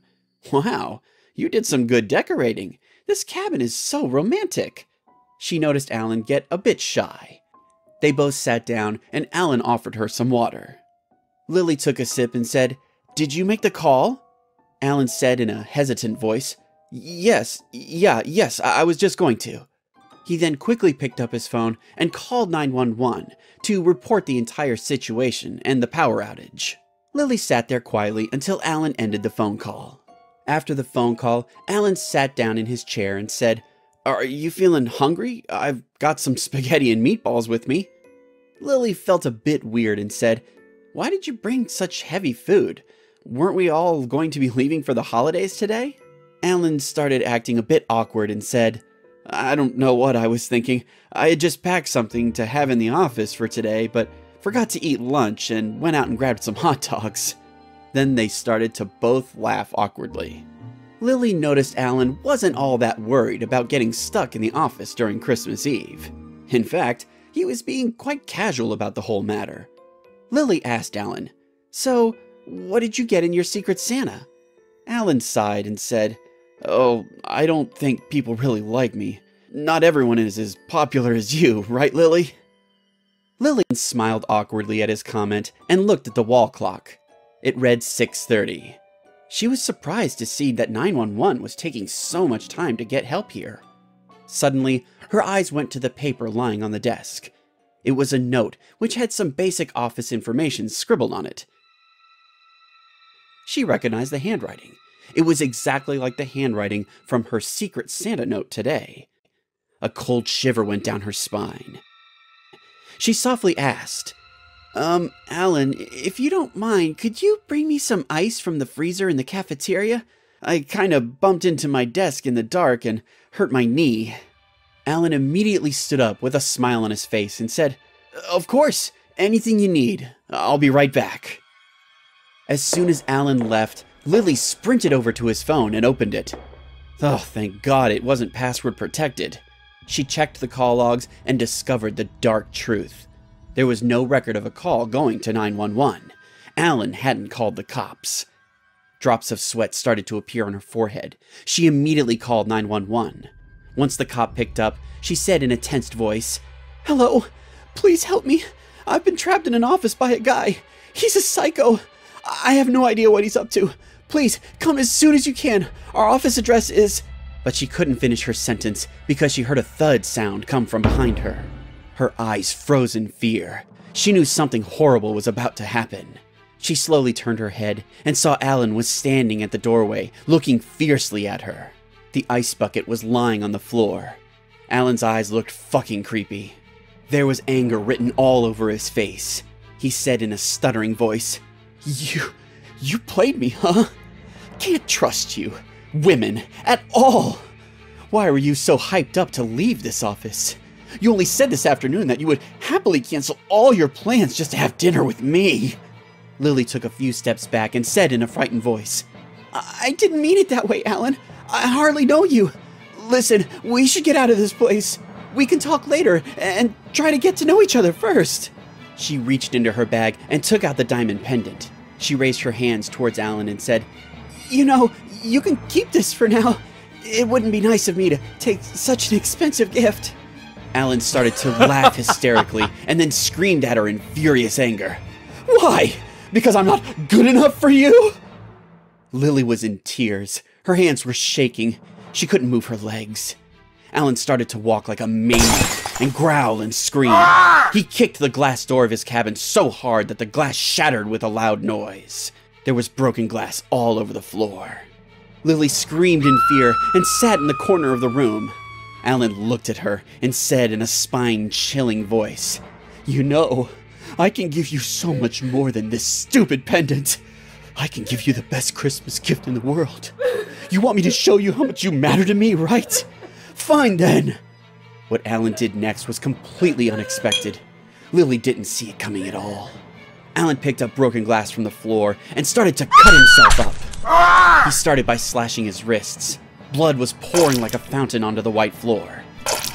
Wow, you did some good decorating. This cabin is so romantic. She noticed Alan get a bit shy. They both sat down, and Alan offered her some water. Lily took a sip and said, Did you make the call? Alan said in a hesitant voice, Yes, yeah, yes, I, was just going to. He then quickly picked up his phone and called 911 to report the entire situation and the power outage. Lily sat there quietly until Alan ended the phone call. After the phone call, Alan sat down in his chair and said, Are you feeling hungry? I've got some spaghetti and meatballs with me. Lily felt a bit weird and said, Why did you bring such heavy food? Weren't we all going to be leaving for the holidays today? Alan started acting a bit awkward and said, I don't know what I was thinking. I had just packed something to have in the office for today, but forgot to eat lunch and went out and grabbed some hot dogs. Then they started to both laugh awkwardly. Lily noticed Alan wasn't all that worried about getting stuck in the office during Christmas Eve. In fact, he was being quite casual about the whole matter. Lily asked Alan, So, what did you get in your Secret Santa? Alan sighed and said, Oh, I don't think people really like me. Not everyone is as popular as you, right, Lily? Lillian smiled awkwardly at his comment and looked at the wall clock. It read 6:30. She was surprised to see that 911 was taking so much time to get help here. Suddenly, her eyes went to the paper lying on the desk. It was a note which had some basic office information scribbled on it. She recognized the handwriting. It was exactly like the handwriting from her secret Santa note today. A cold shiver went down her spine. She softly asked, um, Alan, if you don't mind, could you bring me some ice from the freezer in the cafeteria? I kind of bumped into my desk in the dark and hurt my knee. Alan immediately stood up with a smile on his face and said, Of course, anything you need. I'll be right back. As soon as Alan left, Lily sprinted over to his phone and opened it. Oh, thank God it wasn't password protected. She checked the call logs and discovered the dark truth. There was no record of a call going to 911. Alan hadn't called the cops. Drops of sweat started to appear on her forehead. She immediately called 911. Once the cop picked up, she said in a tensed voice, Hello, please help me. I've been trapped in an office by a guy. He's a psycho. I have no idea what he's up to. Please, come as soon as you can. Our office address is. But she couldn't finish her sentence because she heard a thud sound come from behind her. Her eyes froze in fear. She knew something horrible was about to happen. She slowly turned her head and saw Alan was standing at the doorway, looking fiercely at her. The ice bucket was lying on the floor. Alan's eyes looked fucking creepy. There was anger written all over his face. He said in a stuttering voice, You. You played me, huh? Can't trust you. Women. At all. Why were you so hyped up to leave this office? You only said this afternoon that you would happily cancel all your plans just to have dinner with me. Lily took a few steps back and said in a frightened voice, I didn't mean it that way, Alan. I hardly know you. Listen, we should get out of this place. We can talk later and try to get to know each other first. She reached into her bag and took out the diamond pendant. She raised her hands towards Alan and said, You know, you can keep this for now. It wouldn't be nice of me to take such an expensive gift. Alan started to laugh hysterically and then screamed at her in furious anger. Why? Because I'm not good enough for you? Lily was in tears. Her hands were shaking. She couldn't move her legs. Alan started to walk like a maniac and growl and scream. Ah! He kicked the glass door of his cabin so hard that the glass shattered with a loud noise. There was broken glass all over the floor. Lily screamed in fear and sat in the corner of the room. Alan looked at her and said in a spine chilling voice, You know, I can give you so much more than this stupid pendant. I can give you the best Christmas gift in the world. You want me to show you how much you matter to me, right? Fine then. What Alan did next was completely unexpected. Lily didn't see it coming at all. Alan picked up broken glass from the floor and started to cut himself up. He started by slashing his wrists. Blood was pouring like a fountain onto the white floor.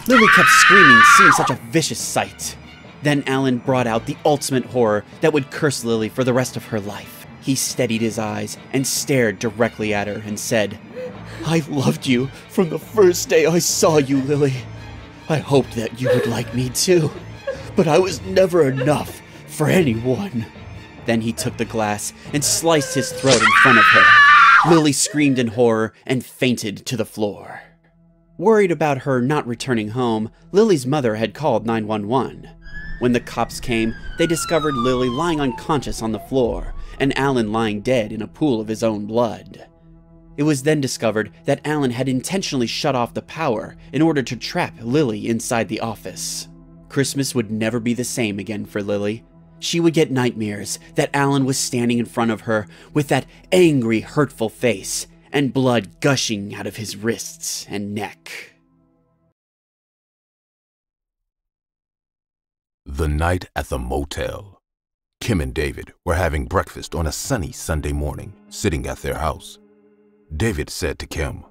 Lily kept screaming, seeing such a vicious sight. Then Alan brought out the ultimate horror that would curse Lily for the rest of her life. He steadied his eyes and stared directly at her and said, I loved you from the first day I saw you, Lily. I hoped that you would like me too, but I was never enough for anyone. Then he took the glass and sliced his throat in front of her. Lily screamed in horror and fainted to the floor. Worried about her not returning home, Lily's mother had called 911. When the cops came, they discovered Lily lying unconscious on the floor and Alan lying dead in a pool of his own blood. It was then discovered that Alan had intentionally shut off the power in order to trap Lily inside the office. Christmas would never be the same again for Lily. She would get nightmares that Alan was standing in front of her with that angry, hurtful face and blood gushing out of his wrists and neck. The night at the motel. Kim and David were having breakfast on a sunny Sunday morning, sitting at their house. David said to Kim,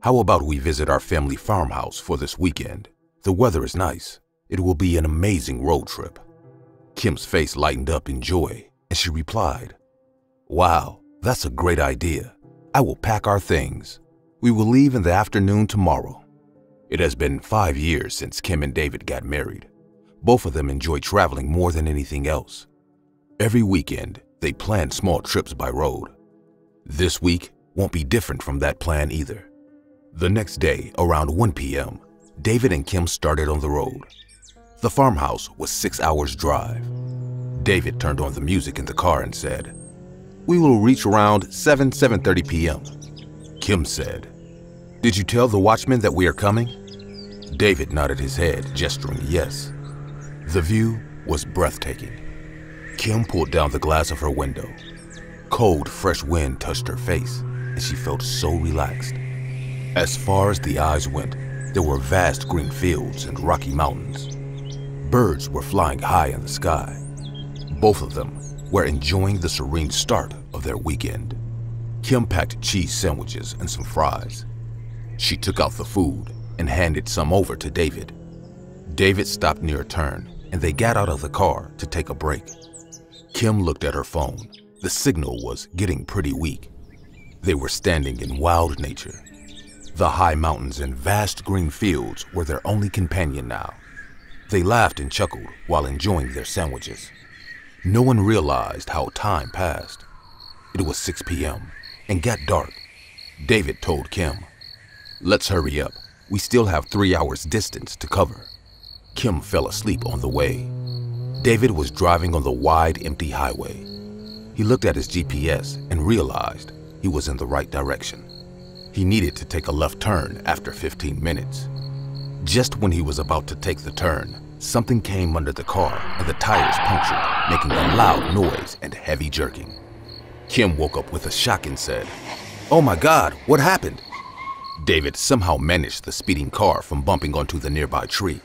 How about we visit our family farmhouse for this weekend? The weather is nice. It will be an amazing road trip. Kim's face lightened up in joy, and she replied, Wow, that's a great idea. I will pack our things. We will leave in the afternoon tomorrow. It has been five years since Kim and David got married. Both of them enjoy traveling more than anything else. Every weekend, they plan small trips by road. This week, won't be different from that plan either. The next day, around 1 p.m., David and Kim started on the road. The farmhouse was six hours drive. David turned on the music in the car and said, We will reach around 7, 7.30 p.m. Kim said, Did you tell the watchman that we are coming? David nodded his head, gesturing yes. The view was breathtaking. Kim pulled down the glass of her window. Cold, fresh wind touched her face and she felt so relaxed. As far as the eyes went, there were vast green fields and rocky mountains. Birds were flying high in the sky. Both of them were enjoying the serene start of their weekend. Kim packed cheese sandwiches and some fries. She took out the food and handed some over to David. David stopped near a turn and they got out of the car to take a break. Kim looked at her phone. The signal was getting pretty weak. They were standing in wild nature. The high mountains and vast green fields were their only companion now. They laughed and chuckled while enjoying their sandwiches. No one realized how time passed. It was 6 p.m. and got dark. David told Kim, Let's hurry up. We still have three hours distance to cover. Kim fell asleep on the way. David was driving on the wide, empty highway. He looked at his GPS and realized he was in the right direction. He needed to take a left turn after 15 minutes. Just when he was about to take the turn, something came under the car and the tires punctured, making a loud noise and heavy jerking. Kim woke up with a shock and said, Oh my God, what happened? David somehow managed the speeding car from bumping onto the nearby tree.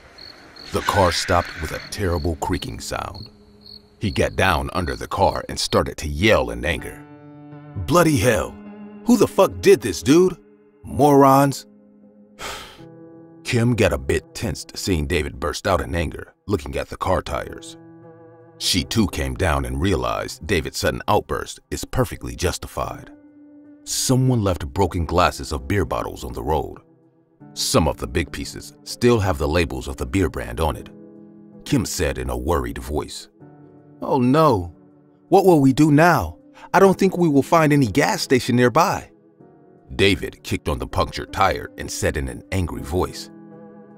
The car stopped with a terrible creaking sound. He got down under the car and started to yell in anger. Bloody hell. Who the fuck did this, dude? Morons. Kim got a bit tensed seeing David burst out in anger, looking at the car tires. She too came down and realized David's sudden outburst is perfectly justified. Someone left broken glasses of beer bottles on the road. Some of the big pieces still have the labels of the beer brand on it. Kim said in a worried voice, Oh no, what will we do now? I don't think we will find any gas station nearby. David kicked on the punctured tire and said in an angry voice,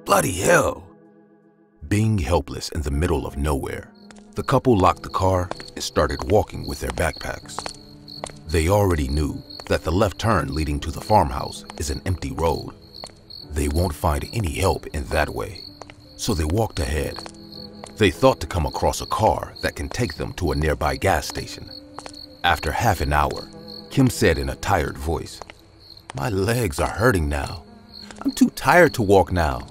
Bloody hell! Being helpless in the middle of nowhere, the couple locked the car and started walking with their backpacks. They already knew that the left turn leading to the farmhouse is an empty road. They won't find any help in that way, so they walked ahead. They thought to come across a car that can take them to a nearby gas station. After half an hour, Kim said in a tired voice, My legs are hurting now. I'm too tired to walk now.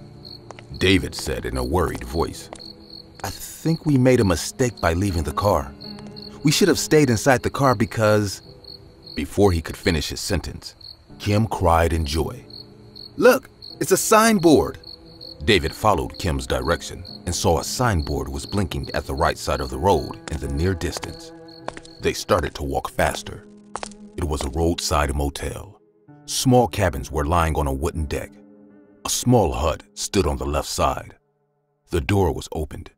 David said in a worried voice, I think we made a mistake by leaving the car. We should have stayed inside the car because Before he could finish his sentence, Kim cried in joy. Look, it's a signboard! David followed Kim's direction and saw a signboard was blinking at the right side of the road in the near distance. They started to walk faster. It was a roadside motel. Small cabins were lying on a wooden deck. A small hut stood on the left side. The door was opened.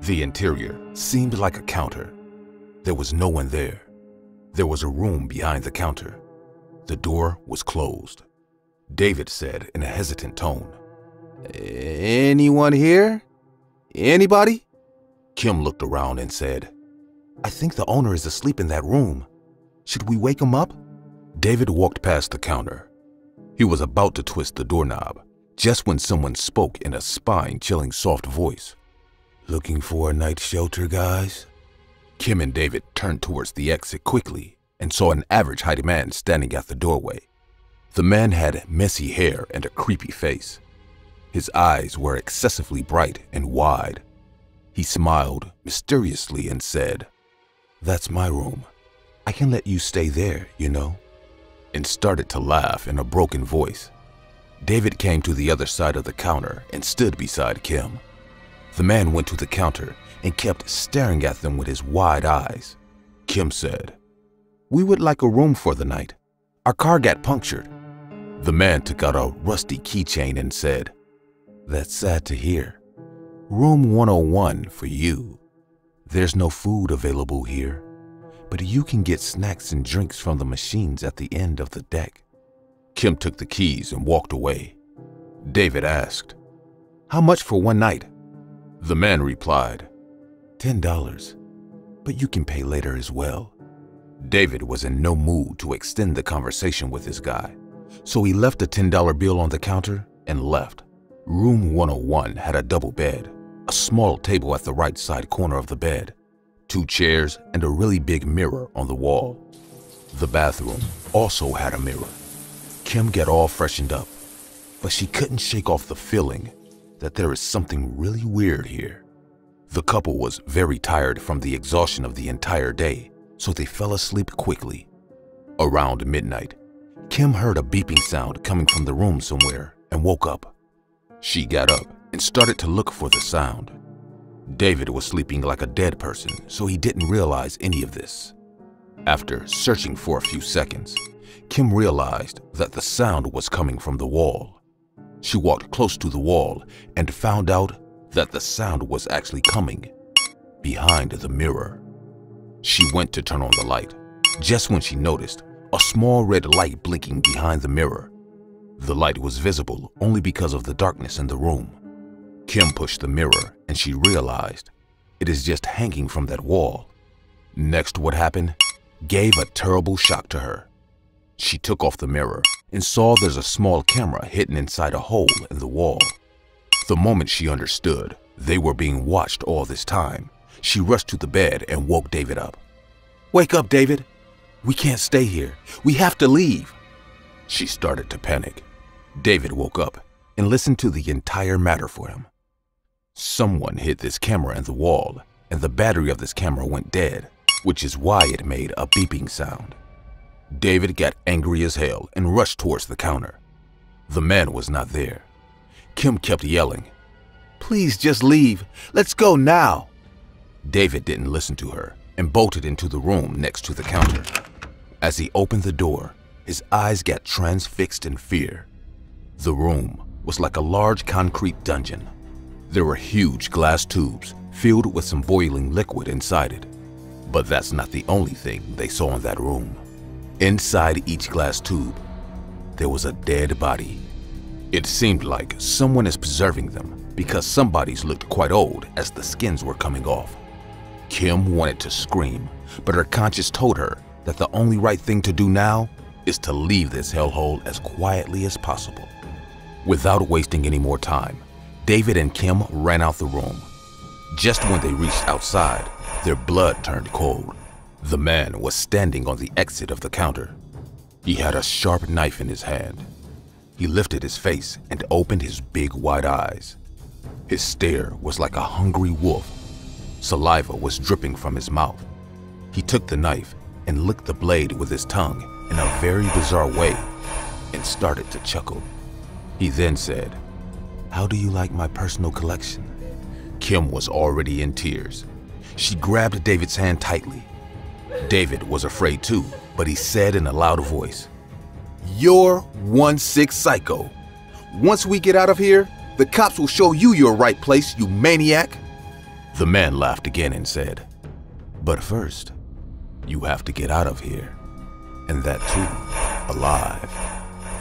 The interior seemed like a counter. There was no one there. There was a room behind the counter. The door was closed. David said in a hesitant tone, Anyone here? Anybody? Kim looked around and said, I think the owner is asleep in that room. Should we wake him up? David walked past the counter. He was about to twist the doorknob just when someone spoke in a spine chilling soft voice. Looking for a night shelter, guys? Kim and David turned towards the exit quickly and saw an average height man standing at the doorway. The man had messy hair and a creepy face. His eyes were excessively bright and wide. He smiled mysteriously and said, That's my room. I can let you stay there, you know, and started to laugh in a broken voice. David came to the other side of the counter and stood beside Kim. The man went to the counter and kept staring at them with his wide eyes. Kim said, We would like a room for the night. Our car got punctured. The man took out a rusty keychain and said, That's sad to hear. Room 101 for you. There's no food available here, but you can get snacks and drinks from the machines at the end of the deck. Kim took the keys and walked away. David asked, How much for one night? The man replied, Ten dollars, but you can pay later as well. David was in no mood to extend the conversation with this guy, so he left a $10 bill on the counter and left. Room 101 had a double bed, a small table at the right side corner of the bed, two chairs, and a really big mirror on the wall. The bathroom also had a mirror. Kim got all freshened up, but she couldn't shake off the feeling that there is something really weird here. The couple was very tired from the exhaustion of the entire day, so they fell asleep quickly. Around midnight, Kim heard a beeping sound coming from the room somewhere and woke up. She got up and started to look for the sound. David was sleeping like a dead person, so he didn't realize any of this. After searching for a few seconds, Kim realized that the sound was coming from the wall. She walked close to the wall and found out that the sound was actually coming behind the mirror. She went to turn on the light, just when she noticed a small red light blinking behind the mirror. The light was visible only because of the darkness in the room. Kim pushed the mirror and she realized it is just hanging from that wall. Next, what happened gave a terrible shock to her. She took off the mirror and saw there's a small camera hidden inside a hole in the wall. The moment she understood they were being watched all this time, she rushed to the bed and woke David up. Wake up, David. We can't stay here. We have to leave. She started to panic. David woke up and listened to the entire matter for him. Someone hit this camera in the wall, and the battery of this camera went dead, which is why it made a beeping sound. David got angry as hell and rushed towards the counter. The man was not there. Kim kept yelling, Please just leave. Let's go now. David didn't listen to her and bolted into the room next to the counter. As he opened the door, his eyes got transfixed in fear. The room was like a large concrete dungeon. There were huge glass tubes filled with some boiling liquid inside it. But that's not the only thing they saw in that room. Inside each glass tube, there was a dead body. It seemed like someone is preserving them because some bodies looked quite old as the skins were coming off. Kim wanted to scream, but her conscience told her that the only right thing to do now is to leave this hellhole as quietly as possible. Without wasting any more time, David and Kim ran out the room. Just when they reached outside, their blood turned cold. The man was standing on the exit of the counter. He had a sharp knife in his hand. He lifted his face and opened his big wide eyes. His stare was like a hungry wolf. Saliva was dripping from his mouth. He took the knife and licked the blade with his tongue in a very bizarre way and started to chuckle. He then said, How do you like my personal collection? Kim was already in tears. She grabbed David's hand tightly. David was afraid too, but he said in a loud voice, You're one sick psycho. Once we get out of here, the cops will show you your right place, you maniac. The man laughed again and said, But first, you have to get out of here. And that too, alive.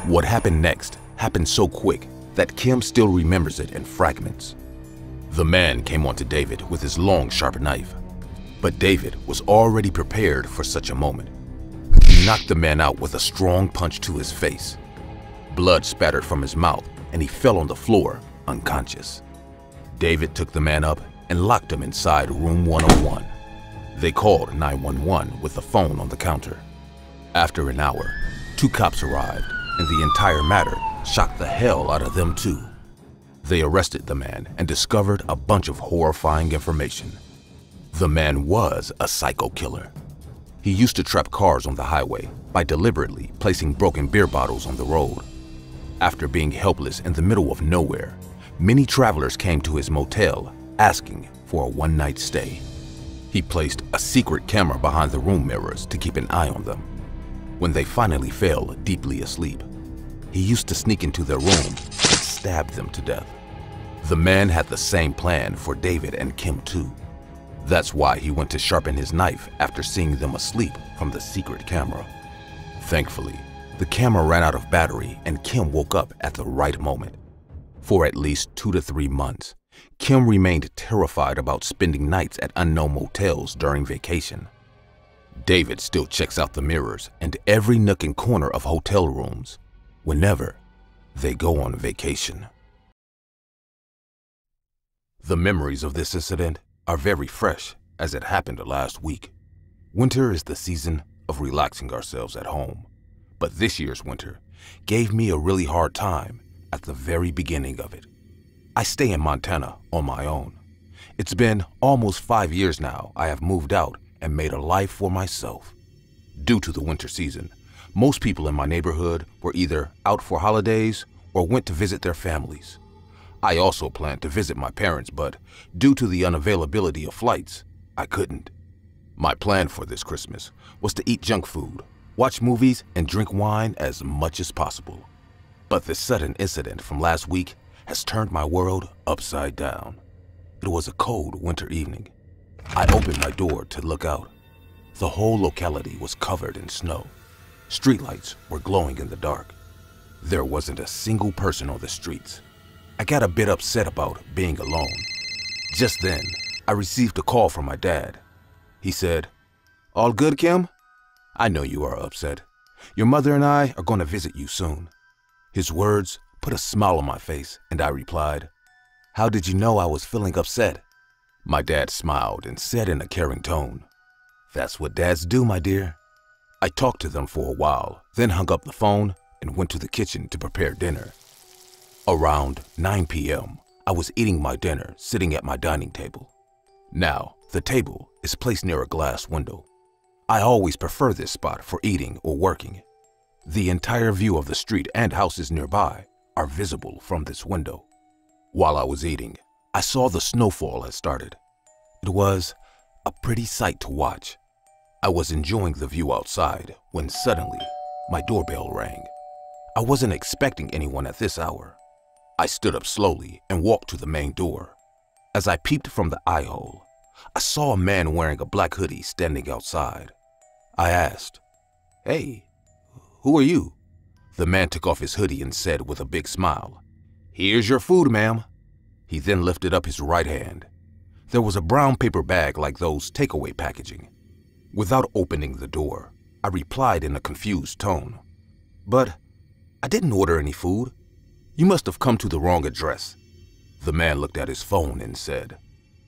What happened next happened so quick that Kim still remembers it in fragments. The man came onto David with his long, sharp knife. But David was already prepared for such a moment. He knocked the man out with a strong punch to his face. Blood spattered from his mouth and he fell on the floor, unconscious. David took the man up and locked him inside room 101. They called 911 with the phone on the counter. After an hour, two cops arrived, and the entire matter shocked the hell out of them too. They arrested the man and discovered a bunch of horrifying information. The man was a psycho killer. He used to trap cars on the highway by deliberately placing broken beer bottles on the road. After being helpless in the middle of nowhere, many travelers came to his motel asking for a one-night stay. He placed a secret camera behind the room mirrors to keep an eye on them. When they finally fell deeply asleep, he used to sneak into their room and stab them to death. The man had the same plan for David and Kim too. That's why he went to sharpen his knife after seeing them asleep from the secret camera. Thankfully, the camera ran out of battery and Kim woke up at the right moment. For at least two to three months, Kim remained terrified about spending nights at unknown motels during vacation. David still checks out the mirrors and every nook and corner of hotel rooms whenever they go on vacation. The memories of this incident are very fresh as it happened last week. Winter is the season of relaxing ourselves at home. But this year's winter gave me a really hard time at the very beginning of it. I stay in Montana on my own. It's been almost five years now I have moved out and made a life for myself. Due to the winter season, most people in my neighborhood were either out for holidays or went to visit their families. I also planned to visit my parents, but due to the unavailability of flights, I couldn't. My plan for this Christmas was to eat junk food watch movies, and drink wine as much as possible. But this sudden incident from last week has turned my world upside down. It was a cold winter evening. I opened my door to look out. The whole locality was covered in snow. Streetlights were glowing in the dark. There wasn't a single person on the streets. I got a bit upset about being alone. Just then, I received a call from my dad. He said, All good, Kim? I know you are upset. Your mother and I are going to visit you soon. His words put a smile on my face, and I replied, How did you know I was feeling upset? My dad smiled and said in a caring tone, That's what dads do, my dear. I talked to them for a while, then hung up the phone and went to the kitchen to prepare dinner. Around 9 p.m., I was eating my dinner sitting at my dining table. Now, the table is placed near a glass window. I always prefer this spot for eating or working. The entire view of the street and houses nearby are visible from this window. While I was eating, I saw the snowfall had started. It was a pretty sight to watch. I was enjoying the view outside when suddenly my doorbell rang. I wasn't expecting anyone at this hour. I stood up slowly and walked to the main door. As I peeped from the eye hole, I saw a man wearing a black hoodie standing outside. I asked, Hey, who are you? The man took off his hoodie and said with a big smile, Here's your food, ma'am. He then lifted up his right hand. There was a brown paper bag like those takeaway packaging. Without opening the door, I replied in a confused tone, But I didn't order any food. You must have come to the wrong address. The man looked at his phone and said,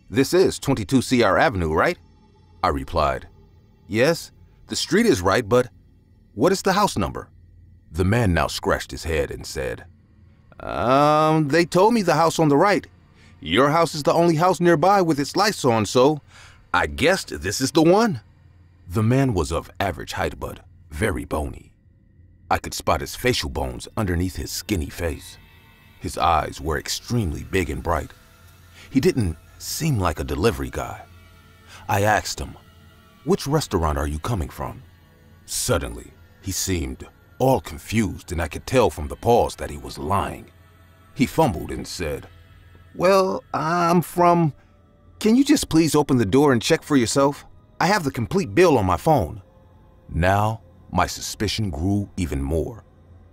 this is 22 CR Avenue, right? I replied, Yes, the street is right, but what is the house number? The man now scratched his head and said, Um, they told me the house on the right. Your house is the only house nearby with its lights on, so I guessed this is the one. The man was of average height but very bony. I could spot his facial bones underneath his skinny face. His eyes were extremely big and bright. He didn't seem like a delivery guy. I asked him, Which restaurant are you coming from? Suddenly, he seemed all confused, and I could tell from the pause that he was lying. He fumbled and said, Well, I'm from. Can you just please open the door and check for yourself? I have the complete bill on my phone. Now, my suspicion grew even more.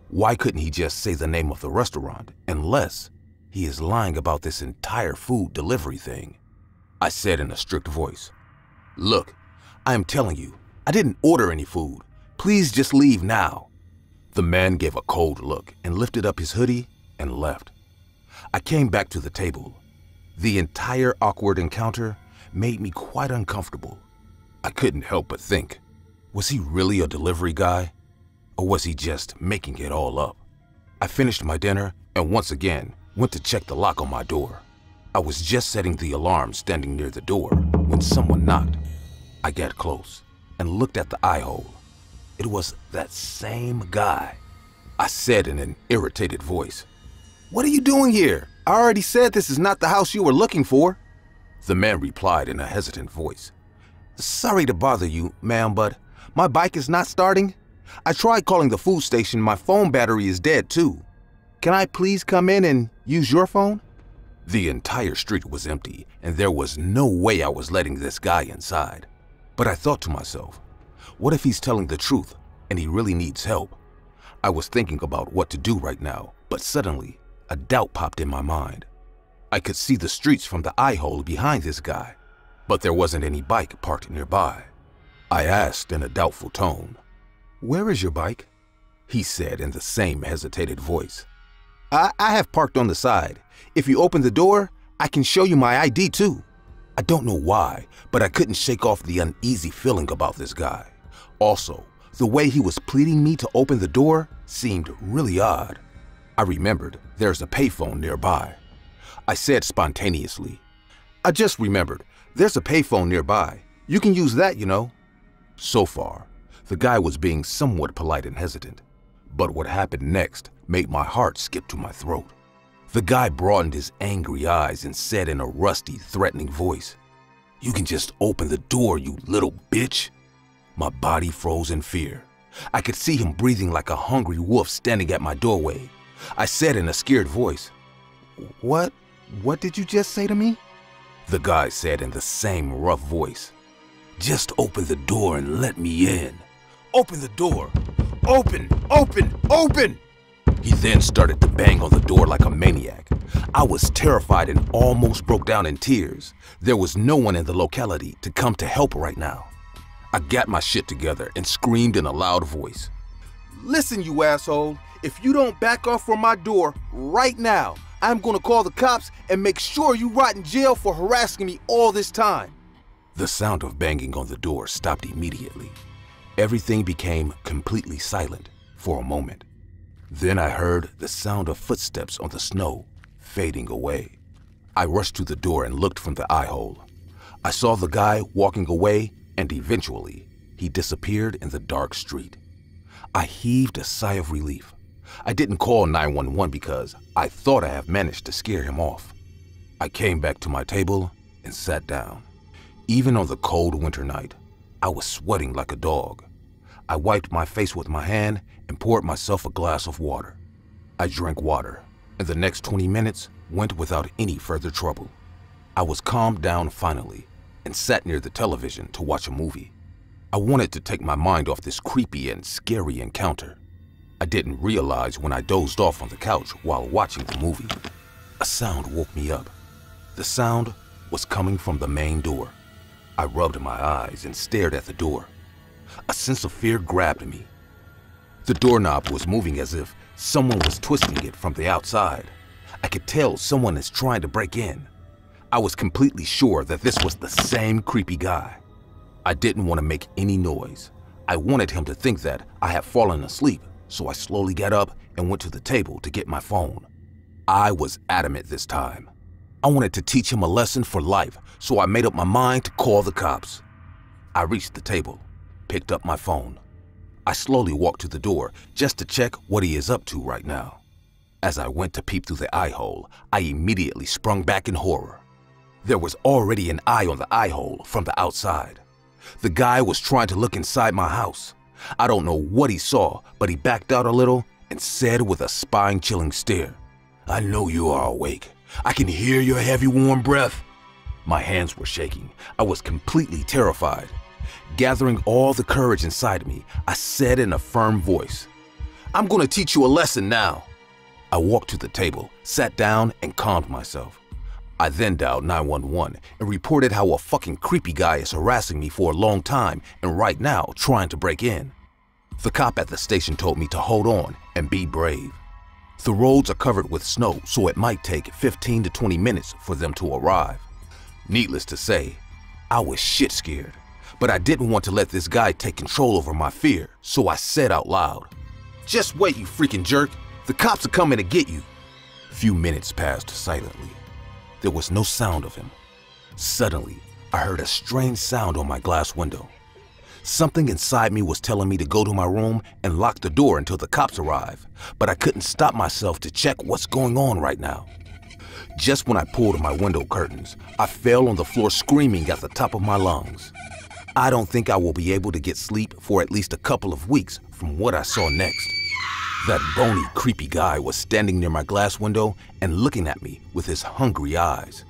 Why couldn't he just say the name of the restaurant, unless he is lying about this entire food delivery thing? I said in a strict voice, Look, I am telling you, I didn't order any food. Please just leave now. The man gave a cold look and lifted up his hoodie and left. I came back to the table. The entire awkward encounter made me quite uncomfortable. I couldn't help but think, was he really a delivery guy? Or was he just making it all up? I finished my dinner and once again went to check the lock on my door. I was just setting the alarm standing near the door when someone knocked. I got close and looked at the eye hole. It was that same guy. I said in an irritated voice, What are you doing here? I already said this is not the house you were looking for. The man replied in a hesitant voice, Sorry to bother you, ma'am, but my bike is not starting. I tried calling the food station, my phone battery is dead too. Can I please come in and use your phone? The entire street was empty, and there was no way I was letting this guy inside. But I thought to myself, what if he's telling the truth and he really needs help? I was thinking about what to do right now, but suddenly, a doubt popped in my mind. I could see the streets from the eye hole behind this guy, but there wasn't any bike parked nearby. I asked in a doubtful tone, Where is your bike? He said in the same hesitated voice, I, I have parked on the side. If you open the door, I can show you my ID too. I don't know why, but I couldn't shake off the uneasy feeling about this guy. Also, the way he was pleading me to open the door seemed really odd. I remembered there's a payphone nearby. I said spontaneously, I just remembered there's a payphone nearby. You can use that, you know. So far, the guy was being somewhat polite and hesitant. But what happened next made my heart skip to my throat. The guy broadened his angry eyes and said in a rusty, threatening voice, You can just open the door, you little bitch. My body froze in fear. I could see him breathing like a hungry wolf standing at my doorway. I said in a scared voice, What? What did you just say to me? The guy said in the same rough voice, Just open the door and let me in. Open the door! Open! Open! Open! He then started to bang on the door like a maniac. I was terrified and almost broke down in tears. There was no one in the locality to come to help right now. I got my shit together and screamed in a loud voice. Listen, you asshole. If you don't back off from my door right now, I'm gonna call the cops and make sure you rot in jail for harassing me all this time. The sound of banging on the door stopped immediately. Everything became completely silent for a moment. Then I heard the sound of footsteps on the snow fading away. I rushed to the door and looked from the eye hole. I saw the guy walking away and eventually he disappeared in the dark street. I heaved a sigh of relief. I didn't call 911 because I thought I have managed to scare him off. I came back to my table and sat down. Even on the cold winter night, I was sweating like a dog. I wiped my face with my hand and poured myself a glass of water. I drank water, and the next 20 minutes went without any further trouble. I was calmed down finally and sat near the television to watch a movie. I wanted to take my mind off this creepy and scary encounter. I didn't realize when I dozed off on the couch while watching the movie. A sound woke me up. The sound was coming from the main door. I rubbed my eyes and stared at the door. A sense of fear grabbed me. The doorknob was moving as if someone was twisting it from the outside. I could tell someone is trying to break in. I was completely sure that this was the same creepy guy. I didn't want to make any noise. I wanted him to think that I had fallen asleep, so I slowly got up and went to the table to get my phone. I was adamant this time. I wanted to teach him a lesson for life, so I made up my mind to call the cops. I reached the table. picked up my phone. I slowly walked to the door just to check what he is up to right now. As I went to peep through the eye hole, I immediately sprung back in horror. There was already an eye on the eye hole from the outside. The guy was trying to look inside my house. I don't know what he saw, but he backed out a little and said with a spine chilling stare, I know you are awake. I can hear your heavy warm breath. My hands were shaking. I was completely terrified. Gathering all the courage inside me, I said in a firm voice, I'm gonna teach you a lesson now. I walked to the table, sat down, and calmed myself. I then dialed 911 and reported how a fucking creepy guy is harassing me for a long time and right now trying to break in. The cop at the station told me to hold on and be brave. The roads are covered with snow, so it might take 15 to 20 minutes for them to arrive. Needless to say, I was shit scared, but I didn't want to let this guy take control over my fear, so I said out loud, Just wait, you freaking jerk. The cops are coming to get you. Few minutes passed silently. There was no sound of him. Suddenly, I heard a strange sound on my glass window. Something inside me was telling me to go to my room and lock the door until the cops arrive, but I couldn't stop myself to check what's going on right now. Just when I pulled my window curtains, I fell on the floor screaming at the top of my lungs. I don't think I will be able to get sleep for at least a couple of weeks from what I saw next. That bony, creepy guy was standing near my glass window and looking at me with his hungry eyes.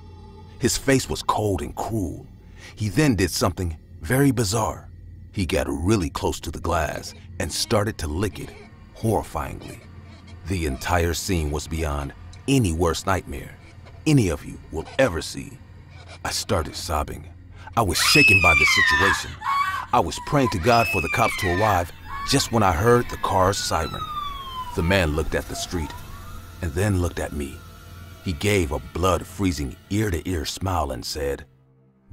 His face was cold and cruel. He then did something very bizarre. He got really close to the glass and started to lick it, horrifyingly. The entire scene was beyond any worst nightmare any of you will ever see. I started sobbing. I was shaken by the situation. I was praying to God for the cops to arrive just when I heard the car's siren. The man looked at the street and then looked at me. He gave a blood freezing ear to ear smile and said,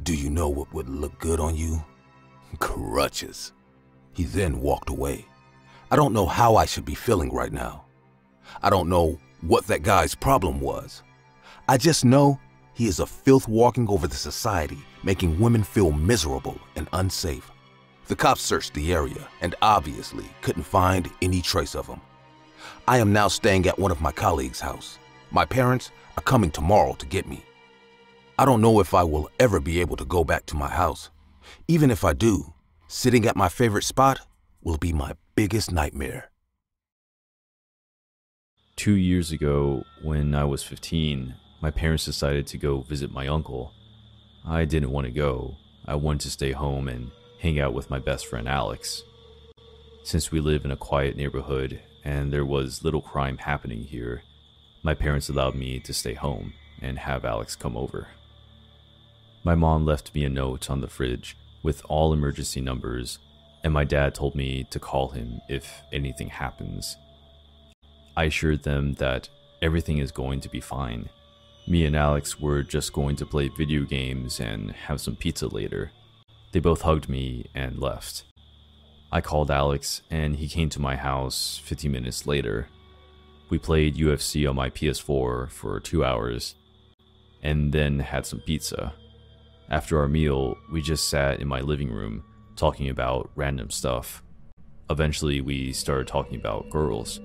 Do you know what would look good on you? Crutches. He then walked away. I don't know how I should be feeling right now. I don't know what that guy's problem was. I just know he is a filth walking over the society, making women feel miserable and unsafe. The cops searched the area and obviously couldn't find any trace of him. I am now staying at one of my colleagues' house. My parents are coming tomorrow to get me. I don't know if I will ever be able to go back to my house. Even if I do, sitting at my favorite spot will be my biggest nightmare. Two years ago, when I was 15, my parents decided to go visit my uncle. I didn't want to go. I wanted to stay home and hang out with my best friend Alex. Since we live in a quiet neighborhood and there was little crime happening here, my parents allowed me to stay home and have Alex come over. My mom left me a note on the fridge with all emergency numbers, and my dad told me to call him if anything happens. I assured them that everything is going to be fine. Me and Alex were just going to play video games and have some pizza later. They both hugged me and left. I called Alex and he came to my house 15 minutes later. We played UFC on my PS4 for two hours and then had some pizza. After our meal, we just sat in my living room talking about random stuff. Eventually, we started talking about girls.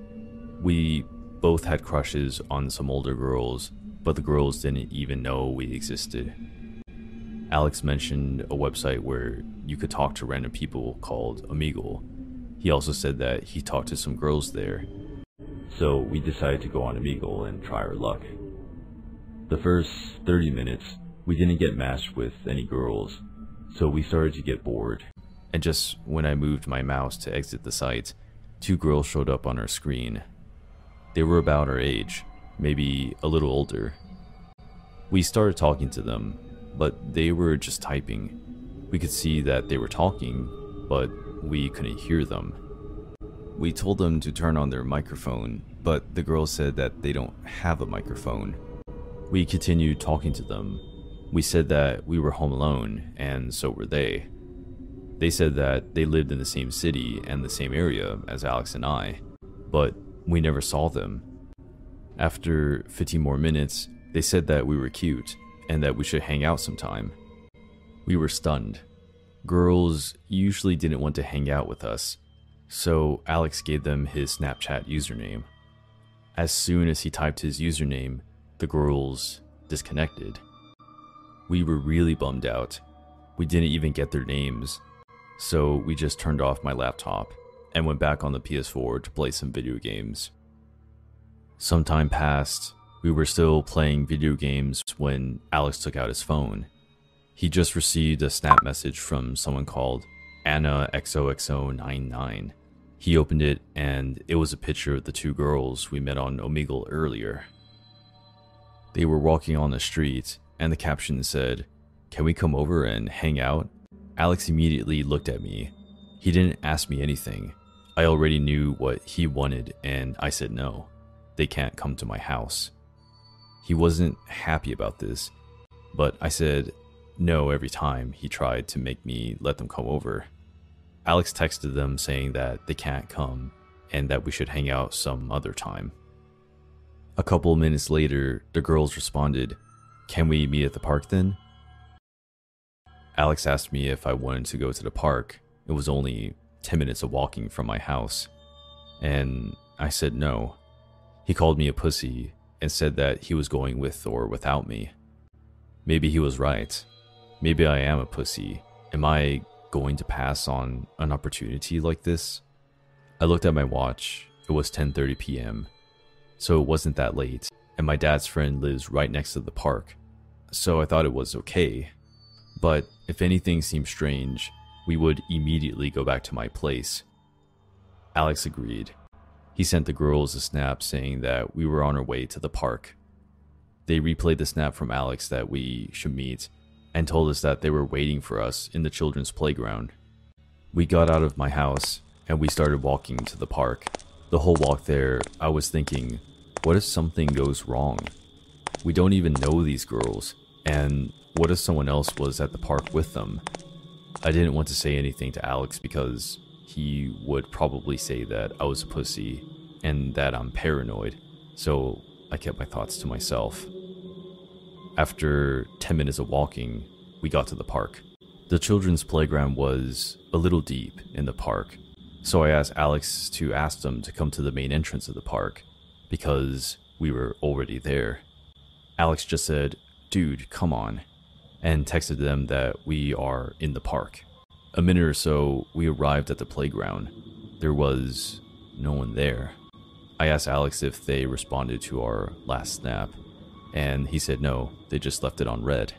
We both had crushes on some older girls, but the girls didn't even know we existed. Alex mentioned a website where you could talk to random people called Omegle. He also said that he talked to some girls there. So we decided to go on Omegle and try our luck. The first 30 minutes, we didn't get matched with any girls, so we started to get bored. And just when I moved my mouse to exit the site, two girls showed up on our screen. They were about our age, maybe a little older. We started talking to them, but they were just typing. We could see that they were talking, but we couldn't hear them. We told them to turn on their microphone, but the girls said that they don't have a microphone. We continued talking to them. We said that we were home alone, and so were they. They said that they lived in the same city and the same area as Alex and I, but we never saw them. After 15 more minutes, they said that we were cute and that we should hang out sometime. We were stunned. Girls usually didn't want to hang out with us, so Alex gave them his Snapchat username. As soon as he typed his username, the girls disconnected. We were really bummed out. We didn't even get their names, so we just turned off my laptop and went back on the PS4 to play some video games. Some time passed. We were still playing video games when Alex took out his phone. He just received a snap message from someone called Anna XOXO99. He opened it and it was a picture of the two girls we met on Omegle earlier. They were walking on the street and the caption said, Can we come over and hang out? Alex immediately looked at me. He didn't ask me anything. I already knew what he wanted and I said no. They can't come to my house. He wasn't happy about this, but I said no every time he tried to make me let them come over. Alex texted them saying that they can't come and that we should hang out some other time. A couple minutes later, the girls responded, Can we meet at the park then? Alex asked me if I wanted to go to the park. It was only 10 minutes of walking from my house. And I said no. He called me a pussy and said that he was going with or without me. Maybe he was right. Maybe I am a pussy. Am I going to pass on an opportunity like this? I looked at my watch. It was 10:30 p.m. So it wasn't that late, and my dad's friend lives right next to the park. So I thought it was okay. But if anything seemed strange, we would immediately go back to my place. Alex agreed. He sent the girls a snap saying that we were on our way to the park. They replayed the snap from Alex that we should meet and told us that they were waiting for us in the children's playground. We got out of my house and we started walking to the park. The whole walk there, I was thinking, what if something goes wrong? We don't even know these girls, and what if someone else was at the park with them? I didn't want to say anything to Alex because he would probably say that I was a pussy and that I'm paranoid, so I kept my thoughts to myself. After 10 minutes of walking, we got to the park. The children's playground was a little deep in the park, so I asked Alex to ask them to come to the main entrance of the park because we were already there. Alex just said, Dude, come on and texted them that we are in the park. A minute or so, we arrived at the playground. There was no one there. I asked Alex if they responded to our last snap, and he said no, they just left it on read.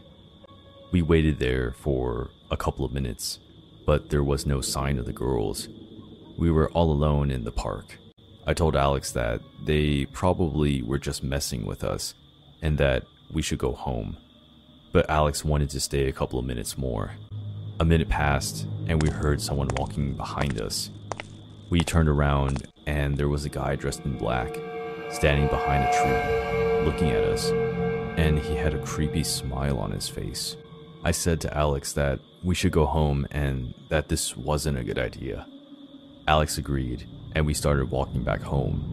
We waited there for a couple of minutes, but there was no sign of the girls. We were all alone in the park. I told Alex that they probably were just messing with us and that we should go home but Alex wanted to stay a couple of minutes more. A minute passed, and we heard someone walking behind us. We turned around, and there was a guy dressed in black, standing behind a tree, looking at us, and he had a creepy smile on his face. I said to Alex that we should go home and that this wasn't a good idea. Alex agreed, and we started walking back home.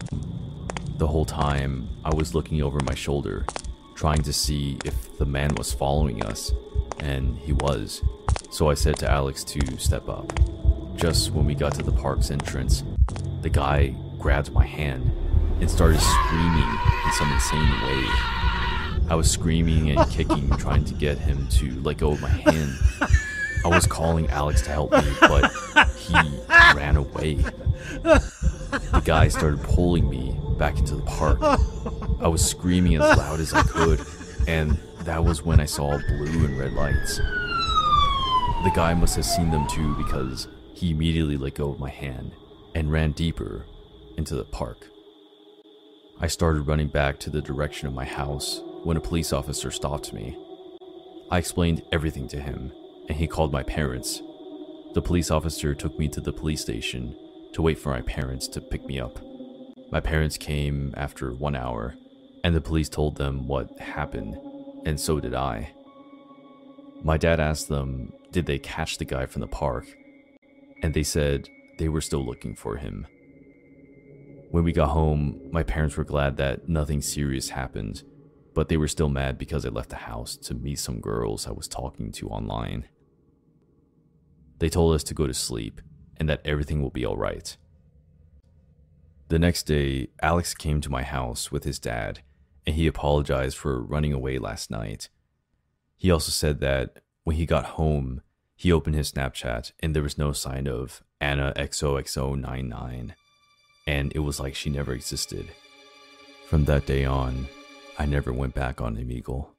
The whole time, I was looking over my shoulder trying to see if the man was following us, and he was. So I said to Alex to step up. Just when we got to the park's entrance, the guy grabbed my hand and started screaming in some insane way. I was screaming and kicking, trying to get him to let go of my hand. I was calling Alex to help me, but he ran away. The guy started pulling me back into the park. I was screaming as loud as I could, and that was when I saw blue and red lights. The guy must have seen them too because he immediately let go of my hand and ran deeper into the park. I started running back to the direction of my house when a police officer stopped me. I explained everything to him, and he called my parents. The police officer took me to the police station to wait for my parents to pick me up. My parents came after one hour, and the police told them what happened, and so did I. My dad asked them, did they catch the guy from the park? And they said they were still looking for him. When we got home, my parents were glad that nothing serious happened, but they were still mad because I left the house to meet some girls I was talking to online. They told us to go to sleep and that everything will be alright. The next day, Alex came to my house with his dad and he apologized for running away last night. He also said that when he got home, he opened his Snapchat and there was no sign of Anna XOXO99, and it was like she never existed. From that day on, I never went back on Omegle.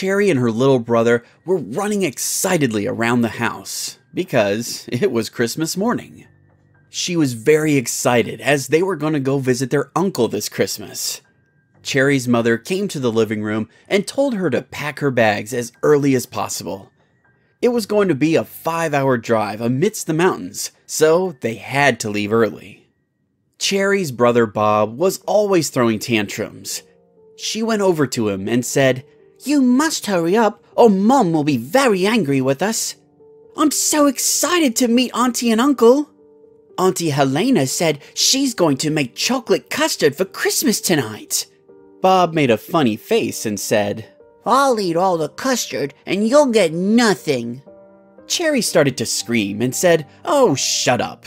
Cherry and her little brother were running excitedly around the house because it was Christmas morning. She was very excited as they were going to go visit their uncle this Christmas. Cherry's mother came to the living room and told her to pack her bags as early as possible. It was going to be a five hour drive amidst the mountains, so they had to leave early. Cherry's brother Bob was always throwing tantrums. She went over to him and said, You must hurry up, or Mum will be very angry with us. I'm so excited to meet Auntie and Uncle. Auntie Helena said she's going to make chocolate custard for Christmas tonight. Bob made a funny face and said, I'll eat all the custard and you'll get nothing. Cherry started to scream and said, Oh, shut up.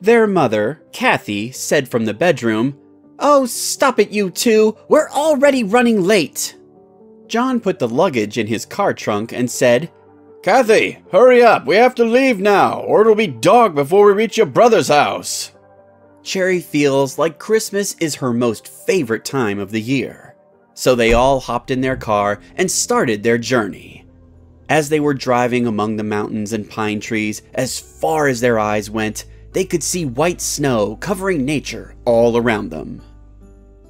Their mother, Kathy, said from the bedroom, Oh, stop it, you two. We're already running late. John put the luggage in his car trunk and said, Kathy, hurry up. We have to leave now, or it'll be dark before we reach your brother's house. Cherry feels like Christmas is her most favorite time of the year. So they all hopped in their car and started their journey. As they were driving among the mountains and pine trees, as far as their eyes went, they could see white snow covering nature all around them.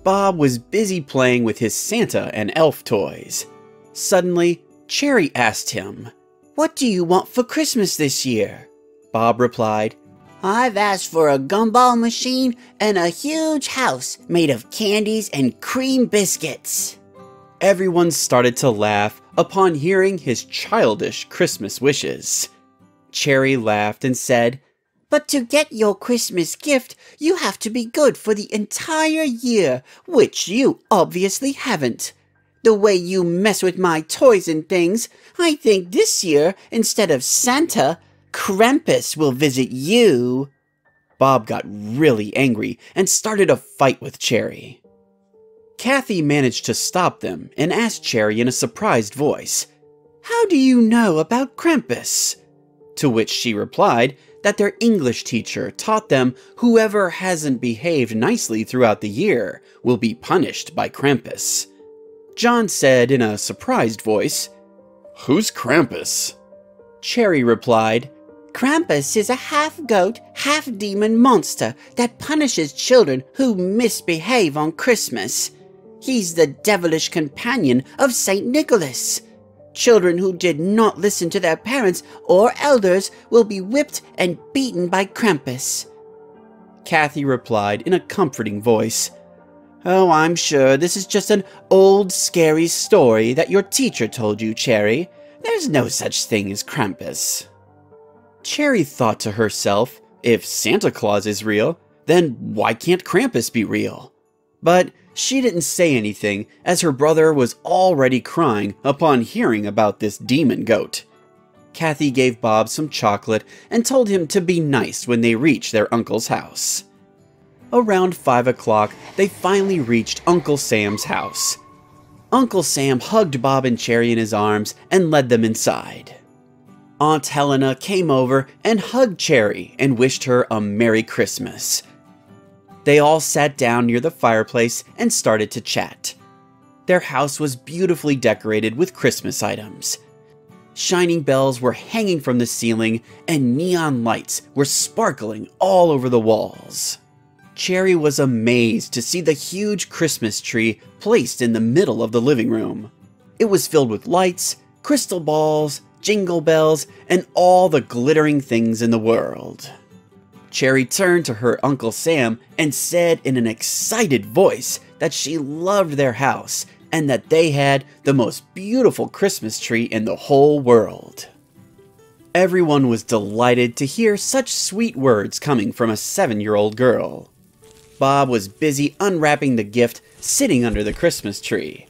Bob was busy playing with his Santa and elf toys. Suddenly, Cherry asked him, What do you want for Christmas this year? Bob replied, I've asked for a gumball machine and a huge house made of candies and cream biscuits. Everyone started to laugh upon hearing his childish Christmas wishes. Cherry laughed and said, But to get your Christmas gift, you have to be good for the entire year, which you obviously haven't. The way you mess with my toys and things, I think this year, instead of Santa, Krampus will visit you. Bob got really angry and started a fight with Cherry. Kathy managed to stop them and asked Cherry in a surprised voice, How do you know about Krampus? To which she replied that their English teacher taught them whoever hasn't behaved nicely throughout the year will be punished by Krampus. John said in a surprised voice, Who's Krampus? Cherry replied, Krampus is a half goat, half demon monster that punishes children who misbehave on Christmas. He's the devilish companion of St. Nicholas. Children who did not listen to their parents or elders will be whipped and beaten by Krampus. Kathy replied in a comforting voice, Oh, I'm sure this is just an old scary story that your teacher told you, Cherry. There's no such thing as Krampus. Cherry thought to herself, if Santa Claus is real, then why can't Krampus be real? But she didn't say anything, as her brother was already crying upon hearing about this demon goat. Kathy gave Bob some chocolate and told him to be nice when they reached their uncle's house. Around 5 o'clock, they finally reached Uncle Sam's house. Uncle Sam hugged Bob and Cherry in his arms and led them inside. Aunt Helena came over and hugged Cherry and wished her a Merry Christmas. They all sat down near the fireplace and started to chat. Their house was beautifully decorated with Christmas items. Shining bells were hanging from the ceiling, and neon lights were sparkling all over the walls. Cherry was amazed to see the huge Christmas tree placed in the middle of the living room. It was filled with lights, crystal balls, jingle bells, and all the glittering things in the world. Cherry turned to her Uncle Sam and said in an excited voice that she loved their house and that they had the most beautiful Christmas tree in the whole world. Everyone was delighted to hear such sweet words coming from a seven year old girl. Bob was busy unwrapping the gift sitting under the Christmas tree.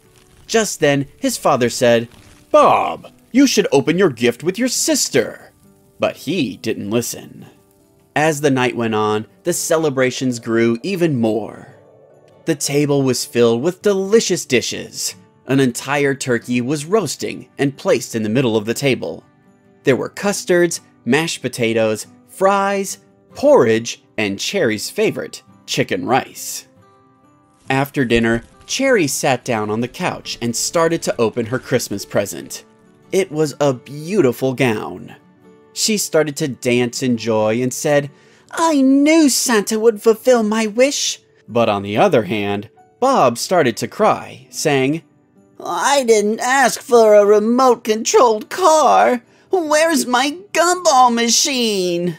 Just then, his father said, Bob, you should open your gift with your sister. But he didn't listen. As the night went on, the celebrations grew even more. The table was filled with delicious dishes. An entire turkey was roasting and placed in the middle of the table. There were custards, mashed potatoes, fries, porridge, and Cherry's favorite, chicken rice. After dinner, Cherry sat down on the couch and started to open her Christmas present. It was a beautiful gown. She started to dance in joy and said, I knew Santa would fulfill my wish. But on the other hand, Bob started to cry, saying, I didn't ask for a remote controlled car. Where's my gumball machine?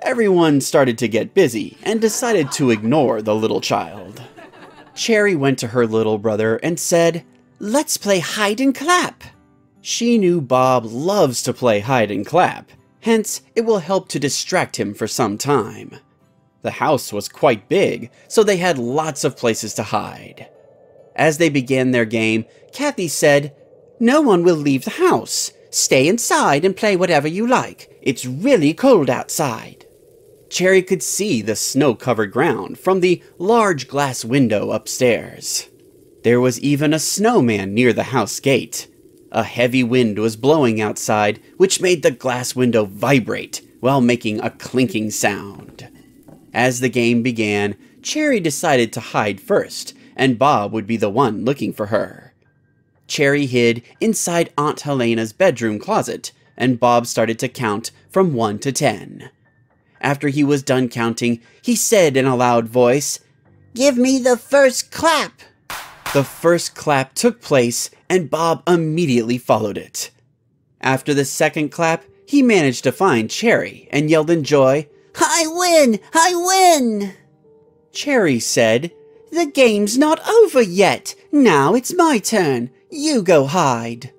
Everyone started to get busy and decided to ignore the little child. Cherry went to her little brother and said, Let's play hide and clap. She knew Bob loves to play hide and clap, hence, it will help to distract him for some time. The house was quite big, so they had lots of places to hide. As they began their game, Kathy said, No one will leave the house. Stay inside and play whatever you like. It's really cold outside. Cherry could see the snow covered ground from the large glass window upstairs. There was even a snowman near the house gate. A heavy wind was blowing outside, which made the glass window vibrate while making a clinking sound. As the game began, Cherry decided to hide first, and Bob would be the one looking for her. Cherry hid inside Aunt Helena's bedroom closet, and Bob started to count from 1 to 10. After he was done counting, he said in a loud voice, Give me the first clap! The first clap took place, and Bob immediately followed it. After the second clap, he managed to find Cherry and yelled in joy, I win! I win! Cherry said, The game's not over yet. Now it's my turn. You go hide.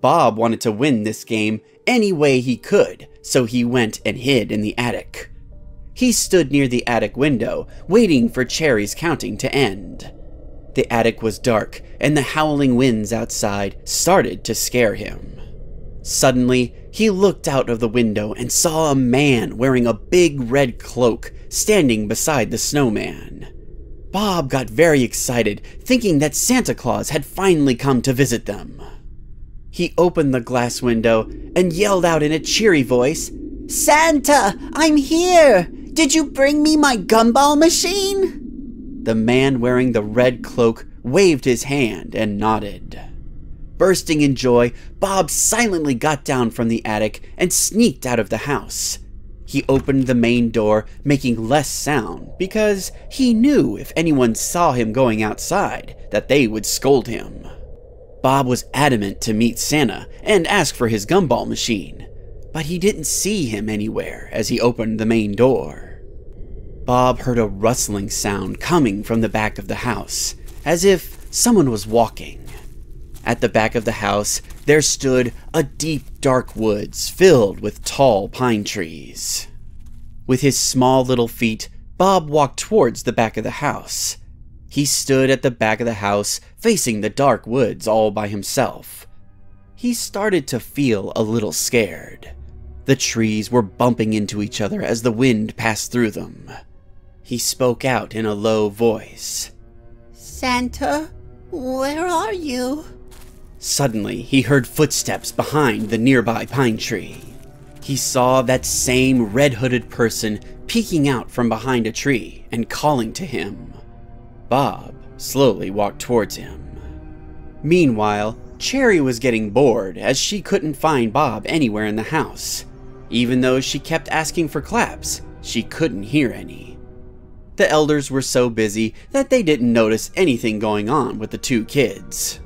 Bob wanted to win this game any way he could, so he went and hid in the attic. He stood near the attic window, waiting for Cherry's counting to end. The attic was dark, and the howling winds outside started to scare him. Suddenly, he looked out of the window and saw a man wearing a big red cloak standing beside the snowman. Bob got very excited, thinking that Santa Claus had finally come to visit them. He opened the glass window and yelled out in a cheery voice, Santa, I'm here! Did you bring me my gumball machine? The man wearing the red cloak waved his hand and nodded. Bursting in joy, Bob silently got down from the attic and sneaked out of the house. He opened the main door, making less sound, because he knew if anyone saw him going outside, that they would scold him. Bob was adamant to meet Santa and ask for his gumball machine, but he didn't see him anywhere as he opened the main door. Bob heard a rustling sound coming from the back of the house, as if someone was walking. At the back of the house, there stood a deep, dark woods filled with tall pine trees. With his small little feet, Bob walked towards the back of the house. He stood at the back of the house, facing the dark woods all by himself. He started to feel a little scared. The trees were bumping into each other as the wind passed through them. He spoke out in a low voice. Santa, where are you? Suddenly, he heard footsteps behind the nearby pine tree. He saw that same red hooded person peeking out from behind a tree and calling to him. Bob slowly walked towards him. Meanwhile, Cherry was getting bored as she couldn't find Bob anywhere in the house. Even though she kept asking for claps, she couldn't hear any. The elders were so busy that they didn't notice anything going on with the two kids.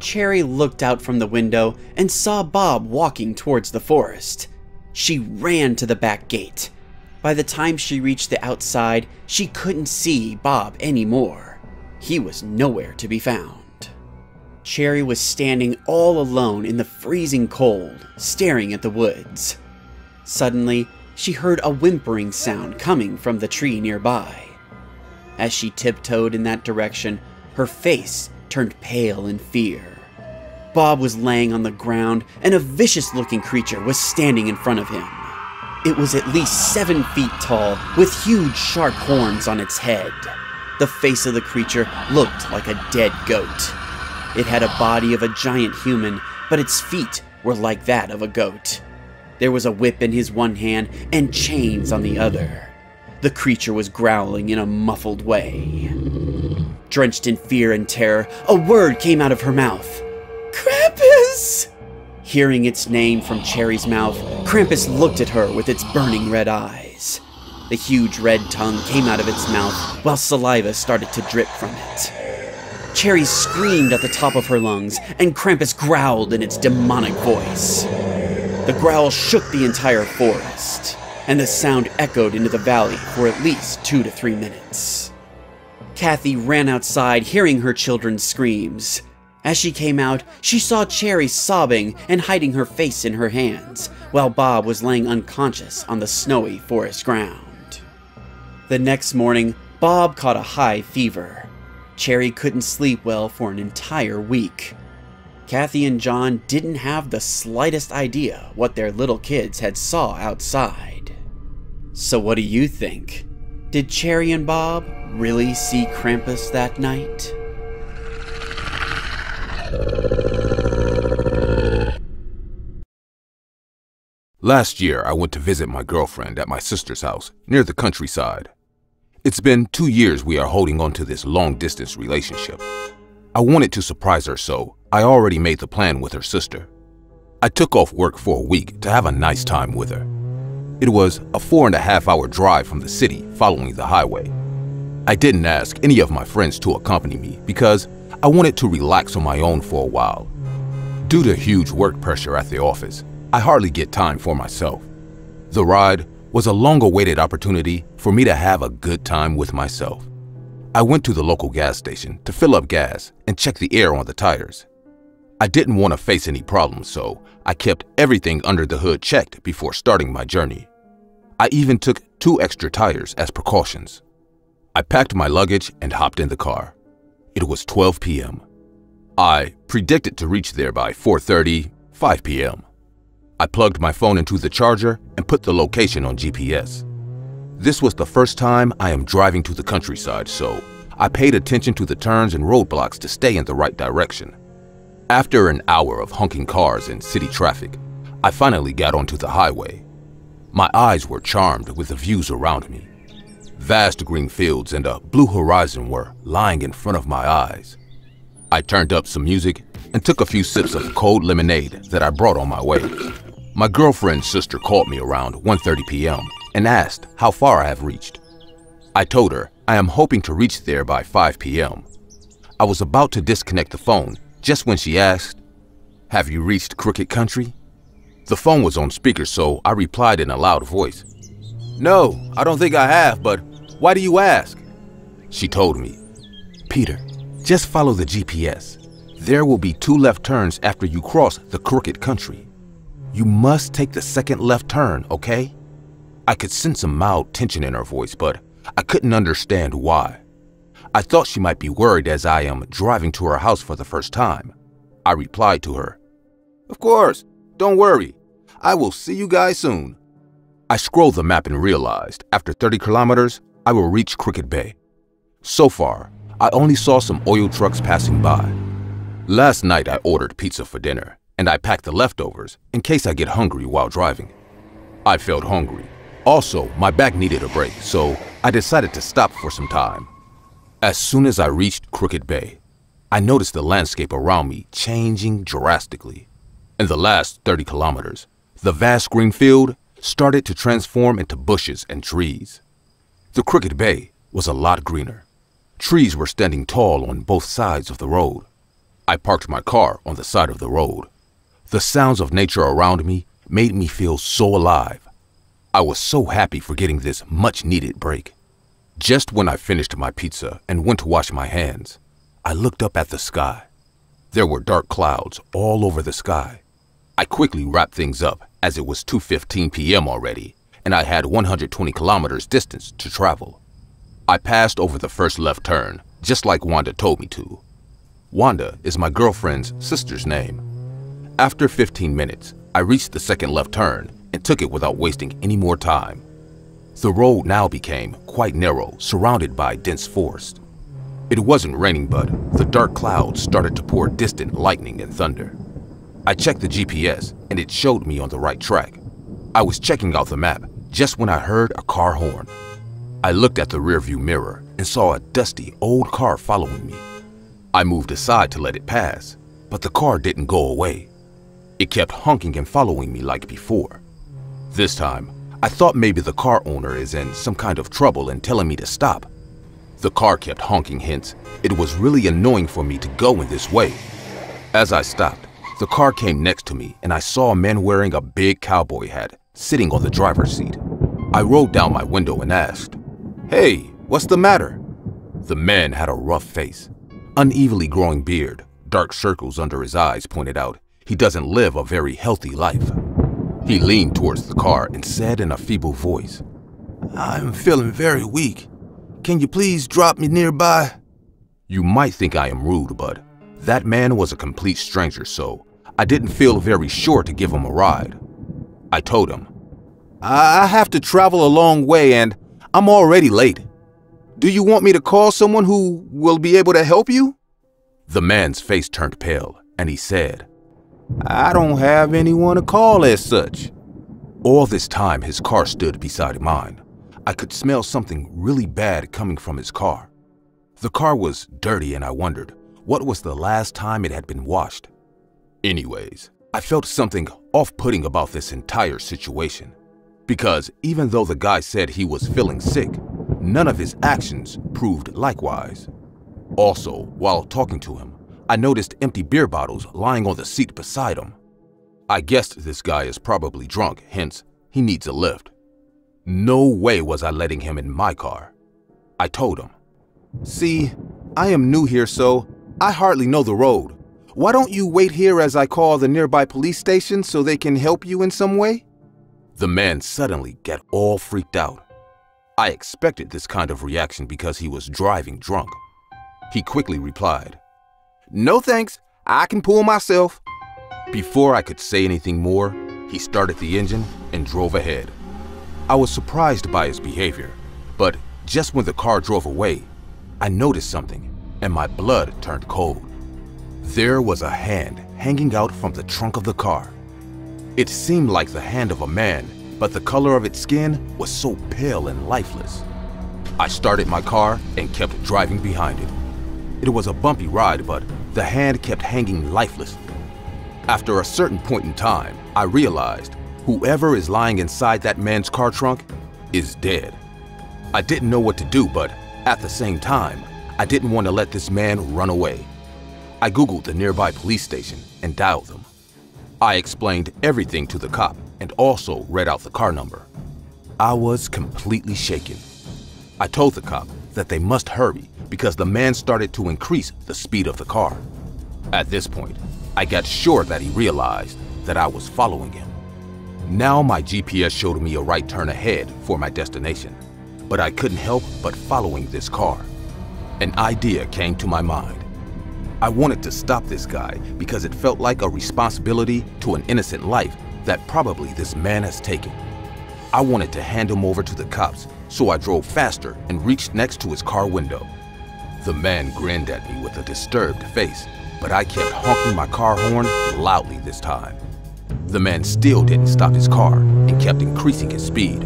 Cherry looked out from the window and saw Bob walking towards the forest. She ran to the back gate. By the time she reached the outside, she couldn't see Bob anymore. He was nowhere to be found. Cherry was standing all alone in the freezing cold, staring at the woods. Suddenly, she heard a whimpering sound coming from the tree nearby. As she tiptoed in that direction, her face turned pale in fear. Bob was laying on the ground, and a vicious looking creature was standing in front of him. It was at least seven feet tall, with huge sharp horns on its head. The face of the creature looked like a dead goat. It had a body of a giant human, but its feet were like that of a goat. There was a whip in his one hand and chains on the other. The creature was growling in a muffled way. Drenched in fear and terror, a word came out of her mouth. Krampus! Hearing its name from Cherry's mouth, Krampus looked at her with its burning red eyes. The huge red tongue came out of its mouth while saliva started to drip from it. Cherry screamed at the top of her lungs, and Krampus growled in its demonic voice. The growl shook the entire forest, and the sound echoed into the valley for at least two to three minutes. Kathy ran outside, hearing her children's screams. As she came out, she saw Cherry sobbing and hiding her face in her hands, while Bob was laying unconscious on the snowy forest ground. The next morning, Bob caught a high fever. Cherry couldn't sleep well for an entire week. Kathy and John didn't have the slightest idea what their little kids had saw outside. So what do you think? Did Cherry and Bob really see Krampus that night? Last year, I went to visit my girlfriend at my sister's house near the countryside. It's been two years we are holding on to this long distance relationship. I wanted to surprise her, so I already made the plan with her sister. I took off work for a week to have a nice time with her. It was a four and a half hour drive from the city following the highway. I didn't ask any of my friends to accompany me because I wanted to relax on my own for a while. Due to huge work pressure at the office, I hardly get time for myself. The ride was a long awaited opportunity for me to have a good time with myself. I went to the local gas station to fill up gas and check the air on the tires. I didn't want to face any problems, so I kept everything under the hood checked before starting my journey. I even took two extra tires as precautions. I packed my luggage and hopped in the car. It was 12 p.m. I predicted to reach there by 4.30, 5 p.m. I plugged my phone into the charger and put the location on GPS. This was the first time I am driving to the countryside, so I paid attention to the turns and roadblocks to stay in the right direction. After an hour of honking cars and city traffic, I finally got onto the highway. My eyes were charmed with the views around me. Vast green fields and a blue horizon were lying in front of my eyes. I turned up some music and took a few sips of cold lemonade that I brought on my way. My girlfriend's sister called me around 1.30 p.m. and asked how far I have reached. I told her I am hoping to reach there by 5 p.m. I was about to disconnect the phone just when she asked, Have you reached Crooked Country? The phone was on speaker, so I replied in a loud voice, No, I don't think I have, but why do you ask? She told me, Peter, just follow the GPS. There will be two left turns after you cross the Crooked Country. You must take the second left turn, okay? I could sense a mild tension in her voice, but I couldn't understand why. I thought she might be worried as I am driving to her house for the first time. I replied to her, Of course, don't worry. I will see you guys soon. I scrolled the map and realized after 30 kilometers, I will reach Crooked Bay. So far, I only saw some oil trucks passing by. Last night I ordered pizza for dinner, and I packed the leftovers in case I get hungry while driving. I felt hungry. Also, my back needed a break, so I decided to stop for some time. As soon as I reached Crooked Bay, I noticed the landscape around me changing drastically. In the last 30 kilometers, the vast green field started to transform into bushes and trees. The Crooked Bay was a lot greener. Trees were standing tall on both sides of the road. I parked my car on the side of the road. The sounds of nature around me made me feel so alive. I was so happy for getting this much needed break. Just when I finished my pizza and went to wash my hands, I looked up at the sky. There were dark clouds all over the sky. I quickly wrapped things up as it was 2:15 p.m. already and I had 120 kilometers distance to travel. I passed over the first left turn, just like Wanda told me to. Wanda is my girlfriend's sister's name. After 15 minutes, I reached the second left turn and took it without wasting any more time. The road now became quite narrow, surrounded by dense forest. It wasn't raining, but the dark clouds started to pour distant lightning and thunder. I checked the GPS and it showed me on the right track. I was checking out the map just when I heard a car horn. I looked at the rearview mirror and saw a dusty old car following me. I moved aside to let it pass, but the car didn't go away. It kept honking and following me like before. This time, I thought maybe the car owner is in some kind of trouble and telling me to stop. The car kept honking, hence, it was really annoying for me to go in this way. As I stopped, the car came next to me and I saw a man wearing a big cowboy hat sitting on the driver's seat. I rolled down my window and asked, Hey, what's the matter? The man had a rough face, unevenly growing beard, dark circles under his eyes pointed out he doesn't live a very healthy life. He leaned towards the car and said in a feeble voice, I'm feeling very weak. Can you please drop me nearby? You might think I am rude, but that man was a complete stranger, so I didn't feel very sure to give him a ride. I told him, I have to travel a long way and I'm already late. Do you want me to call someone who will be able to help you? The man's face turned pale and he said, I don't have anyone to call as such. All this time, his car stood beside mine. I could smell something really bad coming from his car. The car was dirty and I wondered, what was the last time it had been washed? Anyways, I felt something off-putting about this entire situation. Because even though the guy said he was feeling sick, none of his actions proved likewise. Also, while talking to him, I noticed empty beer bottles lying on the seat beside him. I guessed this guy is probably drunk, hence, he needs a lift. No way was I letting him in my car. I told him, See, I am new here, so I hardly know the road. Why don't you wait here as I call the nearby police station so they can help you in some way? The man suddenly got all freaked out. I expected this kind of reaction because he was driving drunk. He quickly replied, No thanks, I can pull myself. Before I could say anything more, he started the engine and drove ahead. I was surprised by his behavior, but just when the car drove away, I noticed something and my blood turned cold. There was a hand hanging out from the trunk of the car. It seemed like the hand of a man, but the color of its skin was so pale and lifeless. I started my car and kept driving behind it. It was a bumpy ride, but the hand kept hanging lifelessly. After a certain point in time, I realized whoever is lying inside that man's car trunk is dead. I didn't know what to do, but at the same time, I didn't want to let this man run away. I Googled the nearby police station and dialed them. I explained everything to the cop and also read out the car number. I was completely shaken. I told the cop that they must hurry because the man started to increase the speed of the car. At this point, I got sure that he realized that I was following him. Now my GPS showed me a right turn ahead for my destination, but I couldn't help but following this car. An idea came to my mind. I wanted to stop this guy because it felt like a responsibility to an innocent life that probably this man has taken. I wanted to hand him over to the cops, so I drove faster and reached next to his car window. The man grinned at me with a disturbed face, but I kept honking my car horn loudly this time. The man still didn't stop his car and kept increasing his speed.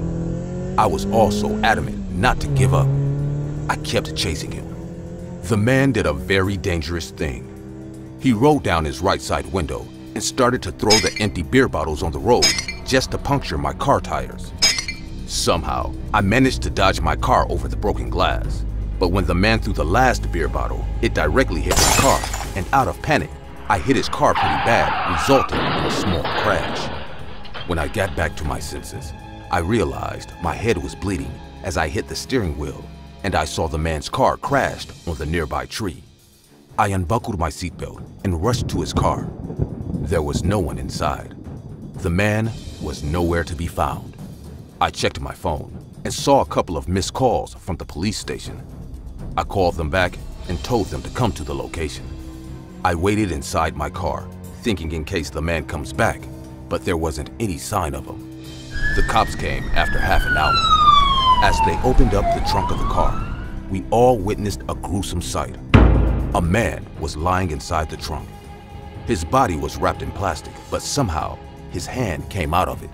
I was also adamant not to give up. I kept chasing him. The man did a very dangerous thing. He rolled down his right side window and started to throw the empty beer bottles on the road just to puncture my car tires. Somehow, I managed to dodge my car over the broken glass. But when the man threw the last beer bottle, it directly hit my car, and out of panic, I hit his car pretty bad, resulting in a small crash. When I got back to my senses, I realized my head was bleeding as I hit the steering wheel and I saw the man's car crashed on the nearby tree. I unbuckled my seatbelt and rushed to his car. There was no one inside. The man was nowhere to be found. I checked my phone and saw a couple of missed calls from the police station. I called them back and told them to come to the location. I waited inside my car, thinking in case the man comes back, but there wasn't any sign of him. The cops came after half an hour. As they opened up the trunk of the car, we all witnessed a gruesome sight. A man was lying inside the trunk. His body was wrapped in plastic, but somehow his hand came out of it.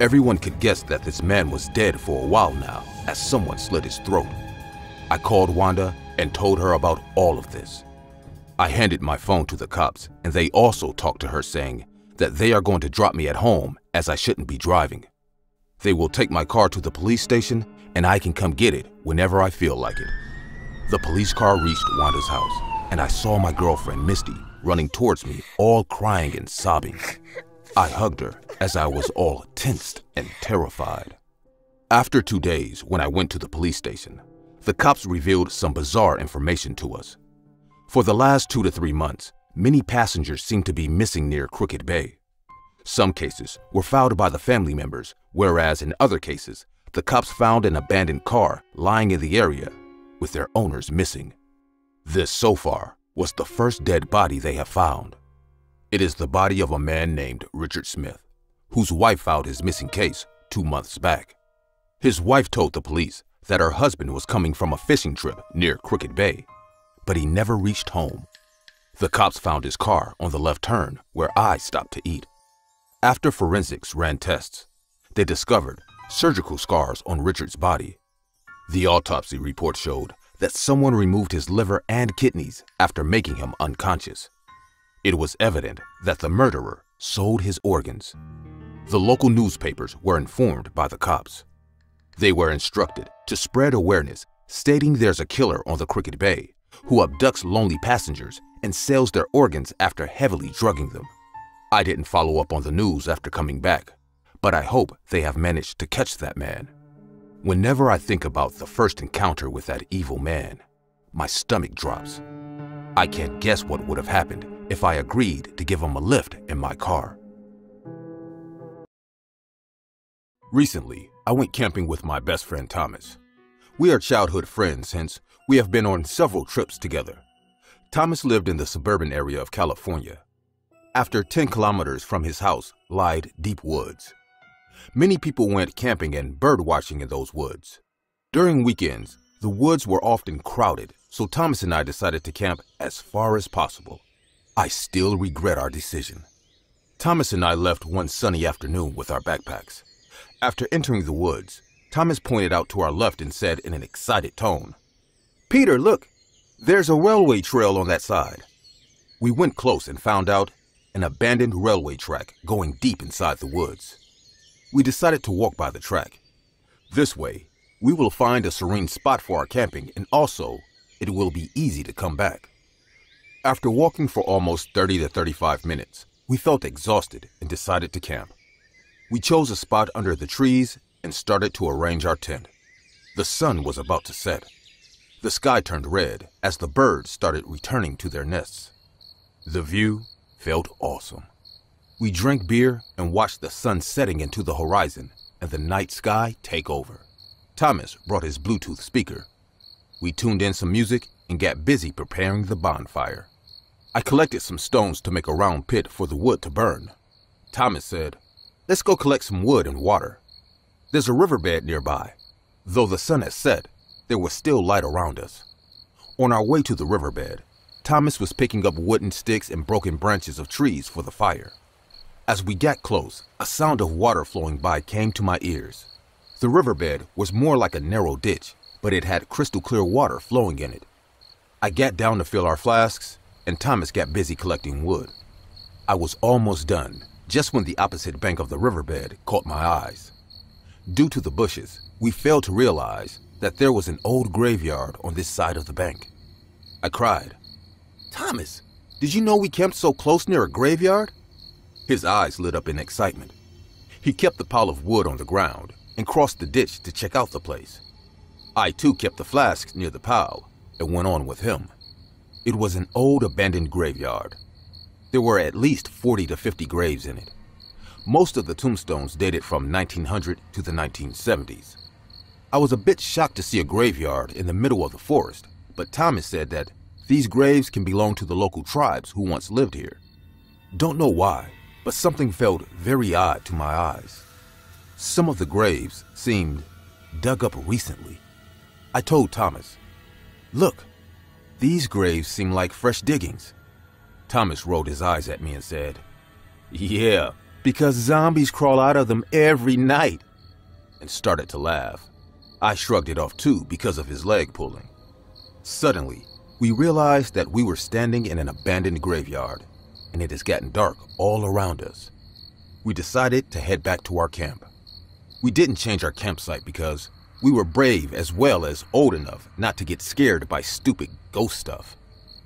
Everyone could guess that this man was dead for a while now, as someone slit his throat. I called Wanda and told her about all of this. I handed my phone to the cops, and they also talked to her saying that they are going to drop me at home as I shouldn't be driving. They will take my car to the police station, and I can come get it whenever I feel like it. The police car reached Wanda's house, and I saw my girlfriend, Misty, running towards me, all crying and sobbing. I hugged her as I was all tensed and terrified. After two days, when I went to the police station, the cops revealed some bizarre information to us. For the last two to three months, many passengers seemed to be missing near Crooked Bay. Some cases were filed by the family members, whereas in other cases, the cops found an abandoned car lying in the area with their owners missing. This, so far, was the first dead body they have found. It is the body of a man named Richard Smith, whose wife filed his missing case two months back. His wife told the police that her husband was coming from a fishing trip near Crooked Bay, but he never reached home. The cops found his car on the left turn where I stopped to eat. After forensics ran tests, they discovered surgical scars on Richard's body the autopsy report showed that someone removed his liver and kidneys after making him unconscious. It was evident that the murderer sold his organs. The local newspapers were informed by the cops. They were instructed to spread awareness stating there's a killer on the Crooked Bay who abducts lonely passengers and sells their organs after heavily drugging them. I didn't follow up on the news after coming back, but I hope they have managed to catch that man. Whenever I think about the first encounter with that evil man, my stomach drops. I can't guess what would have happened if I agreed to give him a lift in my car. Recently, I went camping with my best friend Thomas. We are childhood friends, hence, we have been on several trips together. Thomas lived in the suburban area of California. After 10 kilometers from his house lied deep woods. Many people went camping and bird watching in those woods. During weekends, the woods were often crowded, so Thomas and I decided to camp as far as possible. I still regret our decision. Thomas and I left one sunny afternoon with our backpacks. After entering the woods, Thomas pointed out to our left and said in an excited tone, Peter, look, there's a railway trail on that side. We went close and found out an abandoned railway track going deep inside the woods we decided to walk by the track. This way, we will find a serene spot for our camping and also it will be easy to come back. After walking for almost 30 to 35 minutes, we felt exhausted and decided to camp. We chose a spot under the trees and started to arrange our tent. The sun was about to set. The sky turned red as the birds started returning to their nests. The view felt awesome. We drank beer and watched the sun setting into the horizon and the night sky take over. Thomas brought his Bluetooth speaker. We tuned in some music and got busy preparing the bonfire. I collected some stones to make a round pit for the wood to burn. Thomas said, Let's go collect some wood and water. There's a riverbed nearby. Though the sun had set, there was still light around us. On our way to the riverbed, Thomas was picking up wooden sticks and broken branches of trees for the fire. As we got close, a sound of water flowing by came to my ears. The riverbed was more like a narrow ditch, but it had crystal clear water flowing in it. I got down to fill our flasks, and Thomas got busy collecting wood. I was almost done, just when the opposite bank of the riverbed caught my eyes. Due to the bushes, we failed to realize that there was an old graveyard on this side of the bank. I cried, Thomas, did you know we camped so close near a graveyard? His eyes lit up in excitement. He kept the pile of wood on the ground and crossed the ditch to check out the place. I too kept the flask near the pile and went on with him. It was an old abandoned graveyard. There were at least 40 to 50 graves in it. Most of the tombstones dated from 1900 to the 1970s. I was a bit shocked to see a graveyard in the middle of the forest, but Thomas said that these graves can belong to the local tribes who once lived here. Don't know why, but something felt very odd to my eyes. Some of the graves seemed dug up recently. I told Thomas, Look, these graves seem like fresh diggings. Thomas rolled his eyes at me and said, Yeah, because zombies crawl out of them every night, and started to laugh. I shrugged it off too because of his leg pulling. Suddenly, we realized that we were standing in an abandoned graveyard, and it has gotten dark all around us. We decided to head back to our camp. We didn't change our campsite because we were brave as well as old enough not to get scared by stupid ghost stuff.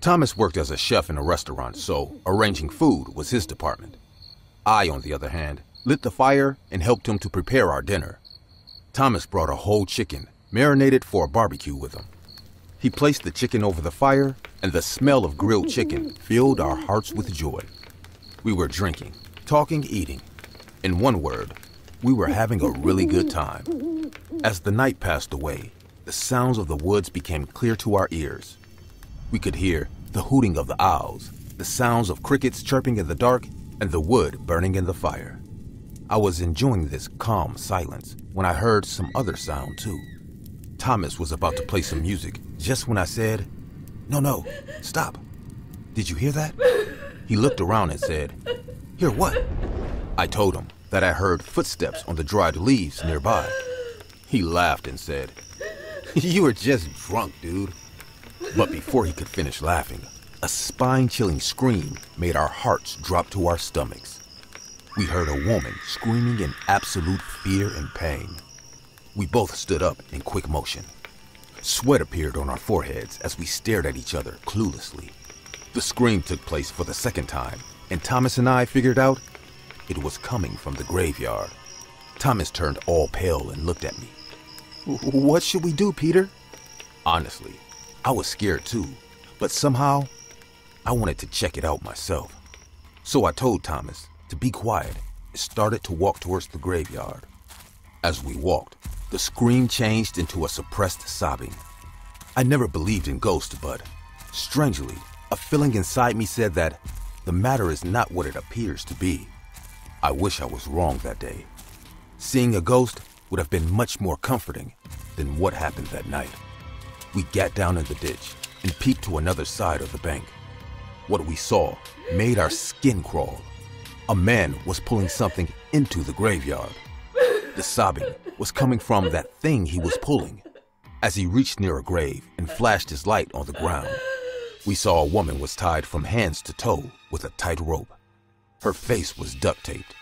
Thomas worked as a chef in a restaurant, so arranging food was his department. I, on the other hand, lit the fire and helped him to prepare our dinner. Thomas brought a whole chicken, marinated for a barbecue with him. He placed the chicken over the fire, and the smell of grilled chicken filled our hearts with joy. We were drinking, talking, eating. In one word, we were having a really good time. As the night passed away, the sounds of the woods became clear to our ears. We could hear the hooting of the owls, the sounds of crickets chirping in the dark, and the wood burning in the fire. I was enjoying this calm silence when I heard some other sound too. Thomas was about to play some music just when I said, No, no, stop. Did you hear that? He looked around and said, Hear what? I told him that I heard footsteps on the dried leaves nearby. He laughed and said, You were just drunk, dude. But before he could finish laughing, a spine chilling scream made our hearts drop to our stomachs. We heard a woman screaming in absolute fear and pain. We both stood up in quick motion. Sweat appeared on our foreheads as we stared at each other cluelessly. The scream took place for the second time, and Thomas and I figured out it was coming from the graveyard. Thomas turned all pale and looked at me. What should we do, Peter? Honestly, I was scared too, but somehow I wanted to check it out myself. So I told Thomas to be quiet and started to walk towards the graveyard. As we walked, the scream changed into a suppressed sobbing. I never believed in ghosts, but strangely, a feeling inside me said that the matter is not what it appears to be. I wish I was wrong that day. Seeing a ghost would have been much more comforting than what happened that night. We got down in the ditch and peeped to another side of the bank. What we saw made our skin crawl. A man was pulling something into the graveyard. The sobbing was coming from that thing he was pulling. As he reached near a grave and flashed his light on the ground, we saw a woman was tied from hands to toe with a tight rope. Her face was duct taped.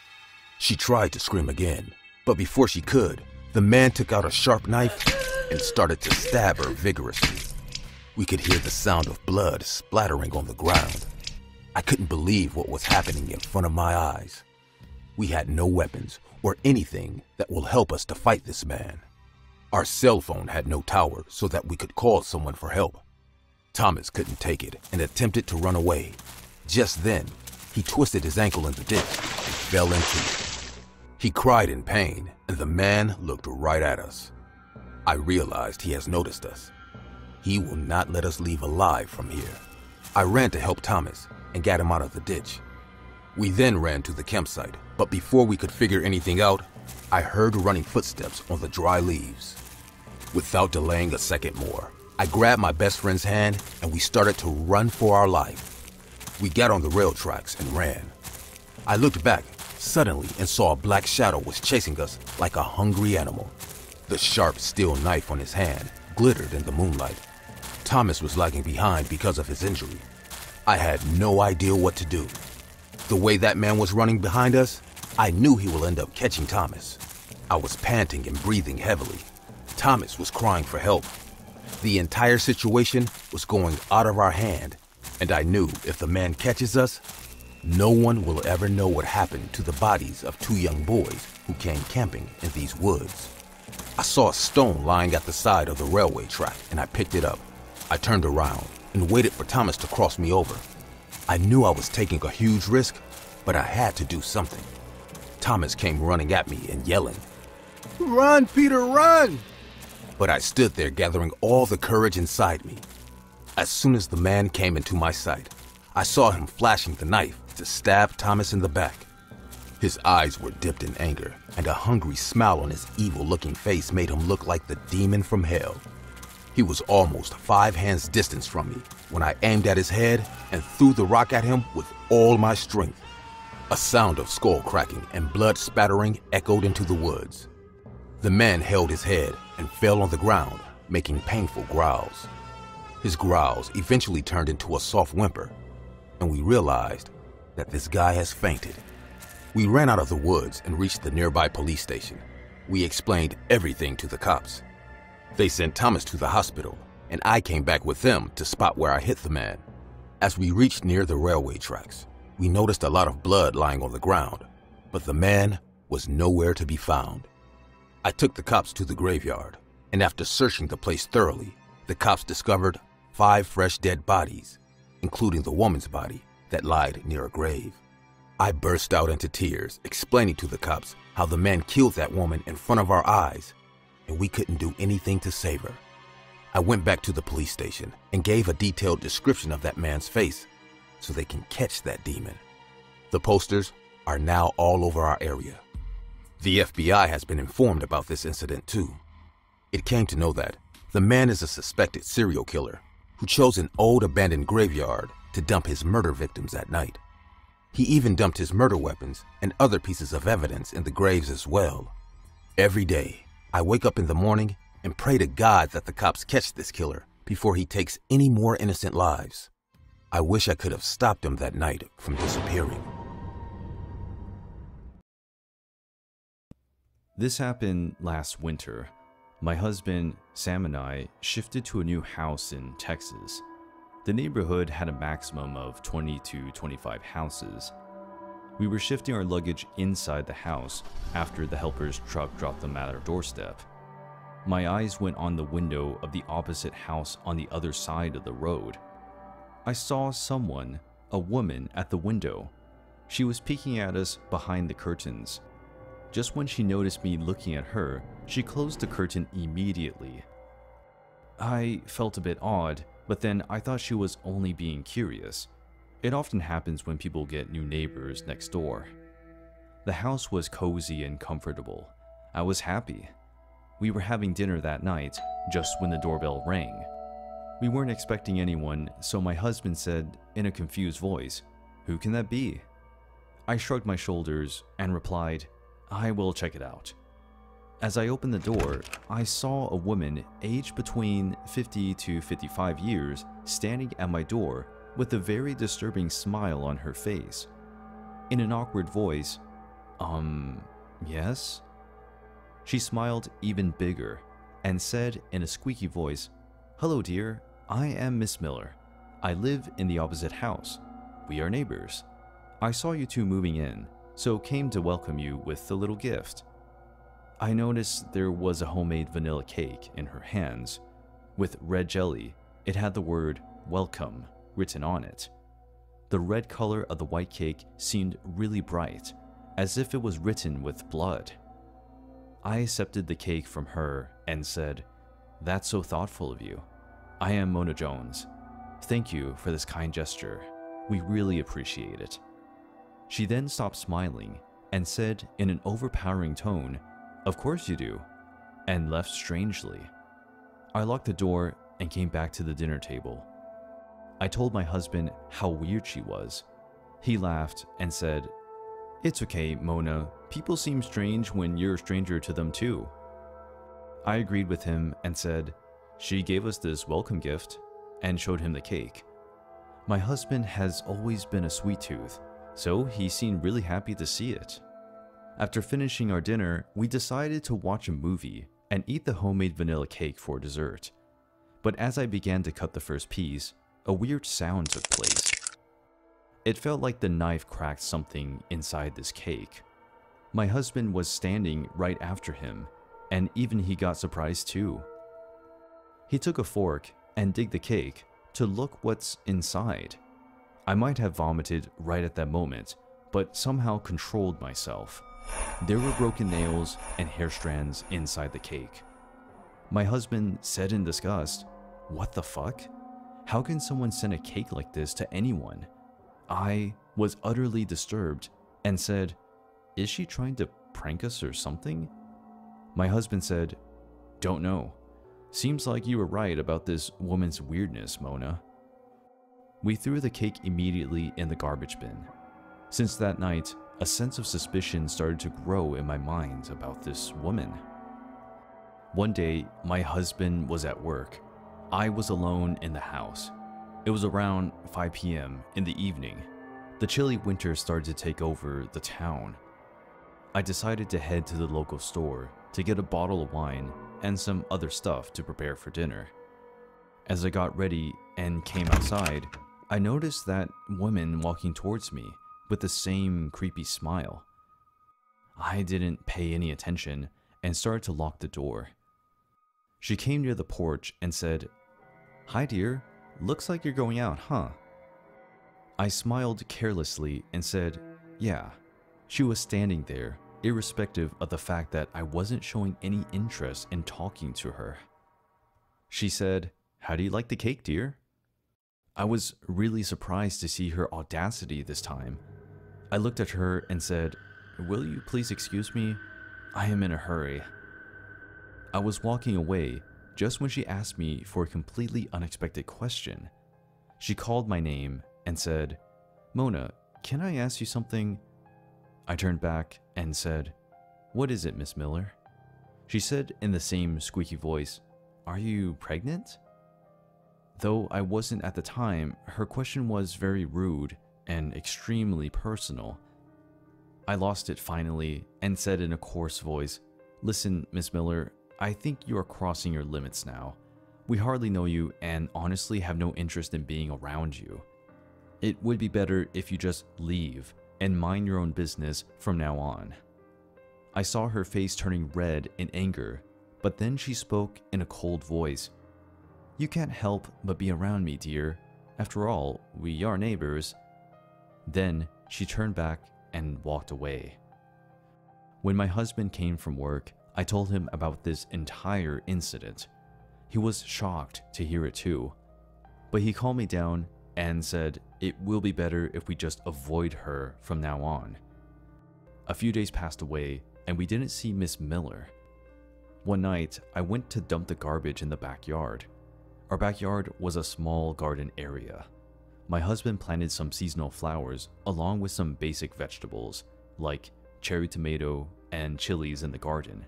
She tried to scream again, but before she could, the man took out a sharp knife and started to stab her vigorously. We could hear the sound of blood splattering on the ground. I couldn't believe what was happening in front of my eyes. We had no weapons or anything that will help us to fight this man. Our cell phone had no tower so that we could call someone for help. Thomas couldn't take it and attempted to run away. Just then, he twisted his ankle in the ditch and fell into it. He cried in pain, and the man looked right at us. I realized he has noticed us. He will not let us leave alive from here. I ran to help Thomas and got him out of the ditch. We then ran to the campsite, but before we could figure anything out, I heard running footsteps on the dry leaves. Without delaying a second more, I grabbed my best friend's hand and we started to run for our life. We got on the rail tracks and ran. I looked back suddenly and saw a black shadow was chasing us like a hungry animal. The sharp steel knife on his hand glittered in the moonlight. Thomas was lagging behind because of his injury. I had no idea what to do. The way that man was running behind us, I knew he will end up catching Thomas. I was panting and breathing heavily. Thomas was crying for help. The entire situation was going out of our hand, and I knew if the man catches us, No one will ever know what happened to the bodies of two young boys who came camping in these woods. I saw a stone lying at the side of the railway track and I picked it up. I turned around and waited for Thomas to cross me over. I knew I was taking a huge risk, but I had to do something. Thomas came running at me and yelling, Run, Peter, run! but I stood there gathering all the courage inside me. As soon as the man came into my sight, I saw him flashing the knife to stab Thomas in the back. His eyes were dipped in anger, and a hungry smile on his evil looking face made him look like the demon from hell. He was almost five hands distance from me when I aimed at his head and threw the rock at him with all my strength. A sound of skull cracking and blood spattering echoed into the woods. The man held his head and fell on the ground, making painful growls. His growls eventually turned into a soft whimper, and we realized that this guy has fainted. We ran out of the woods and reached the nearby police station. We explained everything to the cops. They sent Thomas to the hospital, and I came back with them to spot where I hit the man. As we reached near the railway tracks, we noticed a lot of blood lying on the ground, but the man was nowhere to be found. I took the cops to the graveyard, and after searching the place thoroughly, the cops discovered five fresh dead bodies, including the woman's body that lied near a grave. I burst out into tears, explaining to the cops how the man killed that woman in front of our eyes, and we couldn't do anything to save her. I went back to the police station and gave a detailed description of that man's face so they can catch that demon. The posters are now all over our area. The FBI has been informed about this incident too. It came to know that the man is a suspected serial killer who chose an old abandoned graveyard to dump his murder victims at night. He even dumped his murder weapons and other pieces of evidence in the graves as well. Every day, I wake up in the morning and pray to God that the cops catch this killer before he takes any more innocent lives. I wish I could have stopped him that night from disappearing. This happened last winter. My husband, Sam, and I shifted to a new house in Texas. The neighborhood had a maximum of 20 to 25 houses. We were shifting our luggage inside the house after the helper's truck dropped them at our doorstep. My eyes went on the window of the opposite house on the other side of the road. I saw someone, a woman, at the window. She was peeking at us behind the curtains. Just when she noticed me looking at her, she closed the curtain immediately. I felt a bit odd, but then I thought she was only being curious. It often happens when people get new neighbors next door. The house was cozy and comfortable. I was happy. We were having dinner that night just when the doorbell rang. We weren't expecting anyone, so my husband said in a confused voice, Who can that be? I shrugged my shoulders and replied, I will check it out. As I opened the door, I saw a woman aged between 50 to 55 years standing at my door with a very disturbing smile on her face. In an awkward voice, Um, yes? She smiled even bigger and said in a squeaky voice, Hello, dear. I am Miss Miller. I live in the opposite house. We are neighbors. I saw you two moving in, so came to welcome you with a little gift. I noticed there was a homemade vanilla cake in her hands. With red jelly, it had the word welcome written on it. The red color of the white cake seemed really bright, as if it was written with blood. I accepted the cake from her and said, That's so thoughtful of you. I am Mona Jones. Thank you for this kind gesture. We really appreciate it. She then stopped smiling and said in an overpowering tone, Of course you do, and left strangely. I locked the door and came back to the dinner table. I told my husband how weird she was. He laughed and said, It's okay, Mona. People seem strange when you're a stranger to them too. I agreed with him and said, She gave us this welcome gift, and showed him the cake. My husband has always been a sweet tooth, so he seemed really happy to see it. After finishing our dinner, we decided to watch a movie and eat the homemade vanilla cake for dessert. But as I began to cut the first piece, a weird sound took place. It felt like the knife cracked something inside this cake. My husband was standing right after him, and even he got surprised too. He took a fork and digged the cake to look what's inside. I might have vomited right at that moment, but somehow controlled myself. There were broken nails and hair strands inside the cake. My husband said in disgust, What the fuck? How can someone send a cake like this to anyone? I was utterly disturbed and said, Is she trying to prank us or something? My husband said, Don't know. Seems like you were right about this woman's weirdness, Mona. We threw the cake immediately in the garbage bin. Since that night, a sense of suspicion started to grow in my mind about this woman. One day, my husband was at work. I was alone in the house. It was around 5 p.m. in the evening. The chilly winter started to take over the town. I decided to head to the local store to get a bottle of wine and some other stuff to prepare for dinner. As I got ready and came outside, I noticed that woman walking towards me with the same creepy smile. I didn't pay any attention and started to lock the door. She came near the porch and said, Hi, dear. Looks like you're going out, huh? I smiled carelessly and said, Yeah. She was standing there, irrespective of the fact that I wasn't showing any interest in talking to her. She said, How do you like the cake, dear? I was really surprised to see her audacity this time. I looked at her and said, Will you please excuse me? I am in a hurry. I was walking away just when she asked me for a completely unexpected question. She called my name and said, Mona, can I ask you something? I turned back and said, What is it, Miss Miller? She said in the same squeaky voice, Are you pregnant? Though I wasn't at the time, her question was very rude and extremely personal. I lost it finally and said in a coarse voice, Listen, Miss Miller, I think you are crossing your limits now. We hardly know you and honestly have no interest in being around you. It would be better if you just leave and mind your own business from now on. I saw her face turning red in anger, but then she spoke in a cold voice. You can't help but be around me, dear. After all, we are neighbors. Then she turned back and walked away. When my husband came from work, I told him about this entire incident. He was shocked to hear it too. But he calmed me down and said it will be better if we just avoid her from now on. A few days passed away and we didn't see Miss Miller. One night, I went to dump the garbage in the backyard. Our backyard was a small garden area. My husband planted some seasonal flowers along with some basic vegetables like cherry tomato and chilies in the garden.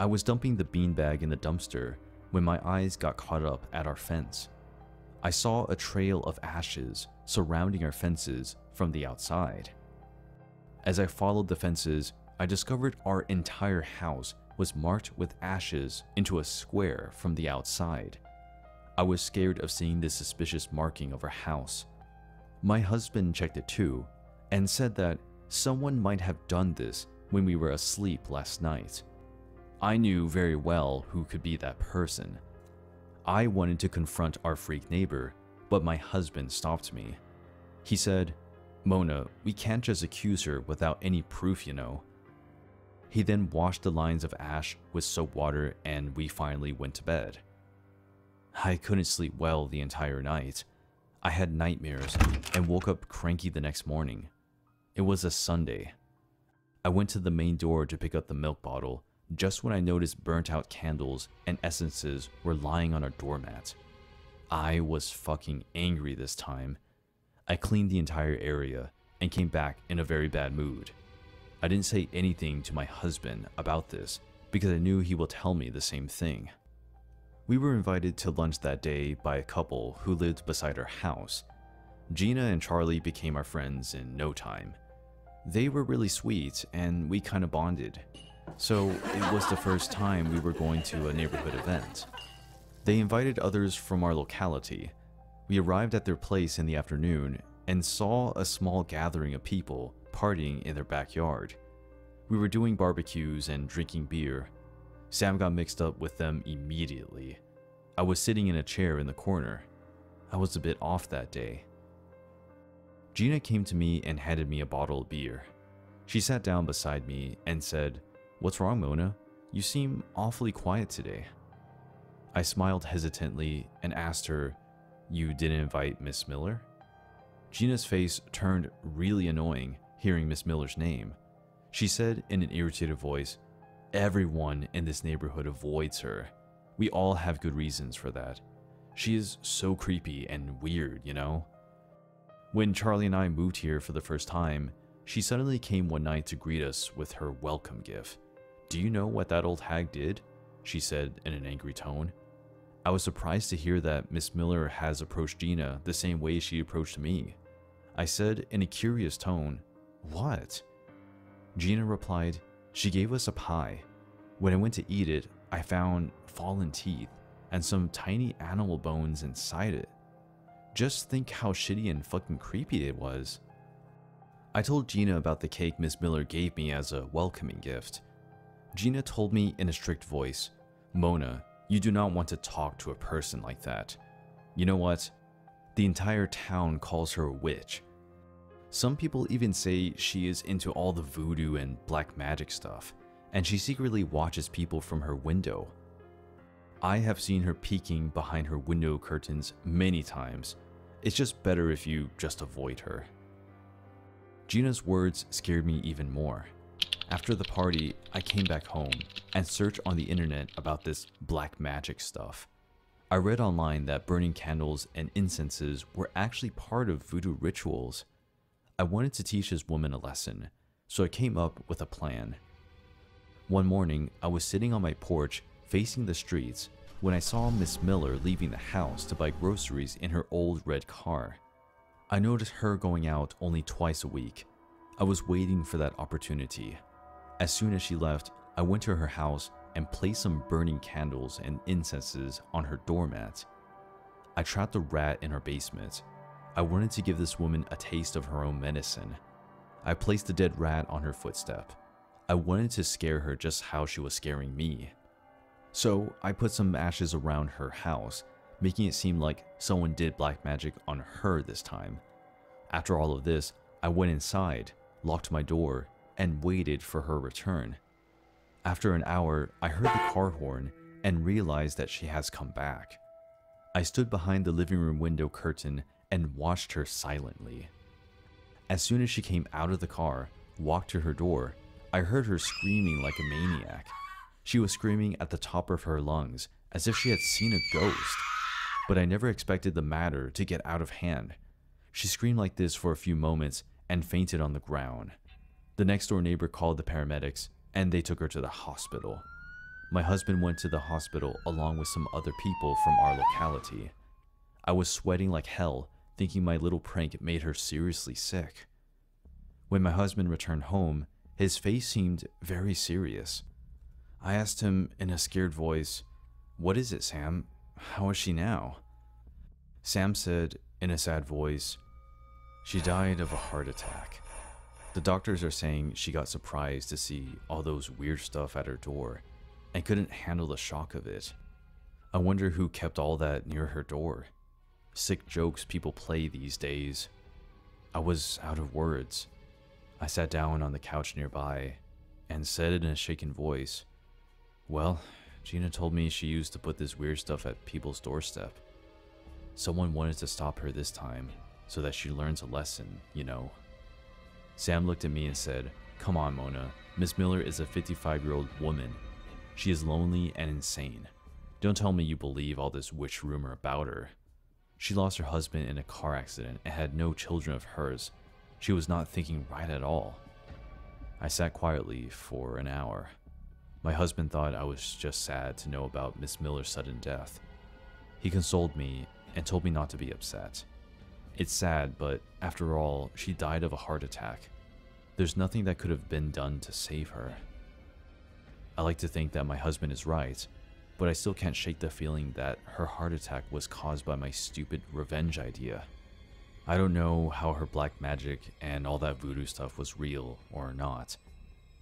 I was dumping the beanbag in the dumpster when my eyes got caught up at our fence. I saw a trail of ashes surrounding our fences from the outside. As I followed the fences, I discovered our entire house was marked with ashes into a square from the outside. I was scared of seeing this suspicious marking of our house. My husband checked it too and said that someone might have done this when we were asleep last night. I knew very well who could be that person. I wanted to confront our freak neighbor, but my husband stopped me. He said, Mona, we can't just accuse her without any proof, you know. He then washed the lines of ash with soap water and we finally went to bed. I couldn't sleep well the entire night. I had nightmares and woke up cranky the next morning. It was a Sunday. I went to the main door to pick up the milk bottle just when I noticed burnt out candles and essences were lying on our doormat. I was fucking angry this time. I cleaned the entire area and came back in a very bad mood. I didn't say anything to my husband about this because I knew he will tell me the same thing. We were invited to lunch that day by a couple who lived beside our house. Gina and Charlie became our friends in no time. They were really sweet and we kind of bonded. So it was the first time we were going to a neighborhood event. They invited others from our locality. We arrived at their place in the afternoon, and saw a small gathering of people partying in their backyard. We were doing barbecues and drinking beer. Sam got mixed up with them immediately. I was sitting in a chair in the corner. I was a bit off that day. Gina came to me and handed me a bottle of beer. She sat down beside me and said, What's wrong, Mona? You seem awfully quiet today. I smiled hesitantly and asked her, You didn't invite Miss Miller? Gina's face turned really annoying hearing Miss Miller's name. She said in an irritated voice, Everyone in this neighborhood avoids her. We all have good reasons for that. She is so creepy and weird, you know? When Charlie and I moved here for the first time, she suddenly came one night to greet us with her welcome gift. Do you know what that old hag did? She said in an angry tone. I was surprised to hear that Miss Miller has approached Gina the same way she approached me. I said in a curious tone, What? Gina replied, She gave us a pie. When I went to eat it, I found fallen teeth and some tiny animal bones inside it. Just think how shitty and fucking creepy it was. I told Gina about the cake Miss Miller gave me as a welcoming gift. Gina told me in a strict voice, Mona, you do not want to talk to a person like that. You know what? The entire town calls her a witch. Some people even say she is into all the voodoo and black magic stuff, and she secretly watches people from her window. I have seen her peeking behind her window curtains many times. It's just better if you just avoid her. Gina's words scared me even more. After the party, I came back home and searched on the internet about this black magic stuff. I read online that burning candles and incenses were actually part of voodoo rituals. I wanted to teach this woman a lesson, so I came up with a plan. One morning, I was sitting on my porch facing the streets when I saw Miss Miller leaving the house to buy groceries in her old red car. I noticed her going out only twice a week. I was waiting for that opportunity. As soon as she left, I went to her house and placed some burning candles and incenses on her doormat. I trapped a rat in her basement. I wanted to give this woman a taste of her own medicine. I placed the dead rat on her footstep. I wanted to scare her just how she was scaring me. So I put some ashes around her house, making it seem like someone did black magic on her this time. After all of this, I went inside, locked my door, and waited for her return. After an hour, I heard the car horn and realized that she has come back. I stood behind the living room window curtain and watched her silently. As soon as she came out of the car, walked to her door, I heard her screaming like a maniac. She was screaming at the top of her lungs as if she had seen a ghost. But I never expected the matter to get out of hand. She screamed like this for a few moments and fainted on the ground. The next door neighbor called the paramedics and they took her to the hospital. My husband went to the hospital along with some other people from our locality. I was sweating like hell, thinking my little prank made her seriously sick. When my husband returned home, his face seemed very serious. I asked him in a scared voice, What is it, Sam? How is she now? Sam said in a sad voice, She died of a heart attack. The doctors are saying she got surprised to see all those weird stuff at her door and couldn't handle the shock of it. I wonder who kept all that near her door. Sick jokes people play these days. I was out of words. I sat down on the couch nearby and said in a shaken voice, Well, Gina told me she used to put this weird stuff at people's doorstep. Someone wanted to stop her this time so that she learns a lesson, you know. Sam looked at me and said, Come on, Mona. Miss Miller is a 55 year old woman. She is lonely and insane. Don't tell me you believe all this witch rumor about her. She lost her husband in a car accident and had no children of hers. She was not thinking right at all. I sat quietly for an hour. My husband thought I was just sad to know about Miss Miller's sudden death. He consoled me and told me not to be upset. It's sad, but after all, she died of a heart attack. There's nothing that could have been done to save her. I like to think that my husband is right, but I still can't shake the feeling that her heart attack was caused by my stupid revenge idea. I don't know how her black magic and all that voodoo stuff was real or not,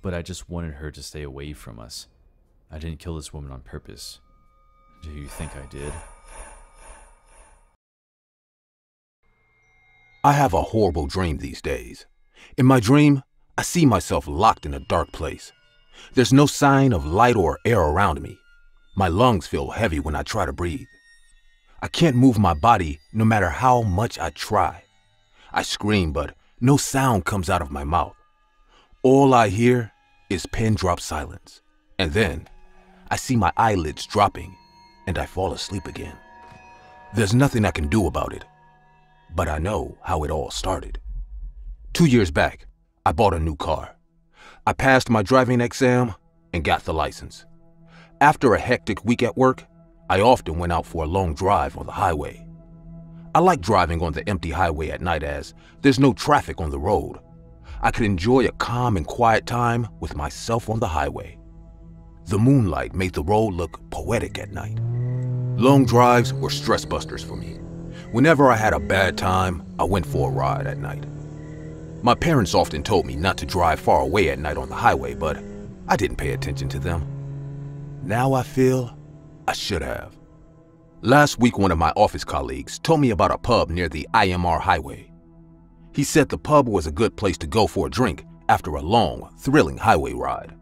but I just wanted her to stay away from us. I didn't kill this woman on purpose. Do you think I did? I have a horrible dream these days. In my dream, I see myself locked in a dark place. There's no sign of light or air around me. My lungs feel heavy when I try to breathe. I can't move my body no matter how much I try. I scream, but no sound comes out of my mouth. All I hear is pin drop silence. And then I see my eyelids dropping and I fall asleep again. There's nothing I can do about it, but I know how it all started. Two years back, I bought a new car. I passed my driving exam and got the license. After a hectic week at work, I often went out for a long drive on the highway. I like driving on the empty highway at night as there's no traffic on the road. I could enjoy a calm and quiet time with myself on the highway. The moonlight made the road look poetic at night. Long drives were stress busters for me. Whenever I had a bad time, I went for a ride at night. My parents often told me not to drive far away at night on the highway, but I didn't pay attention to them. Now I feel I should have. Last week, one of my office colleagues told me about a pub near the IMR highway. He said the pub was a good place to go for a drink after a long, thrilling highway ride.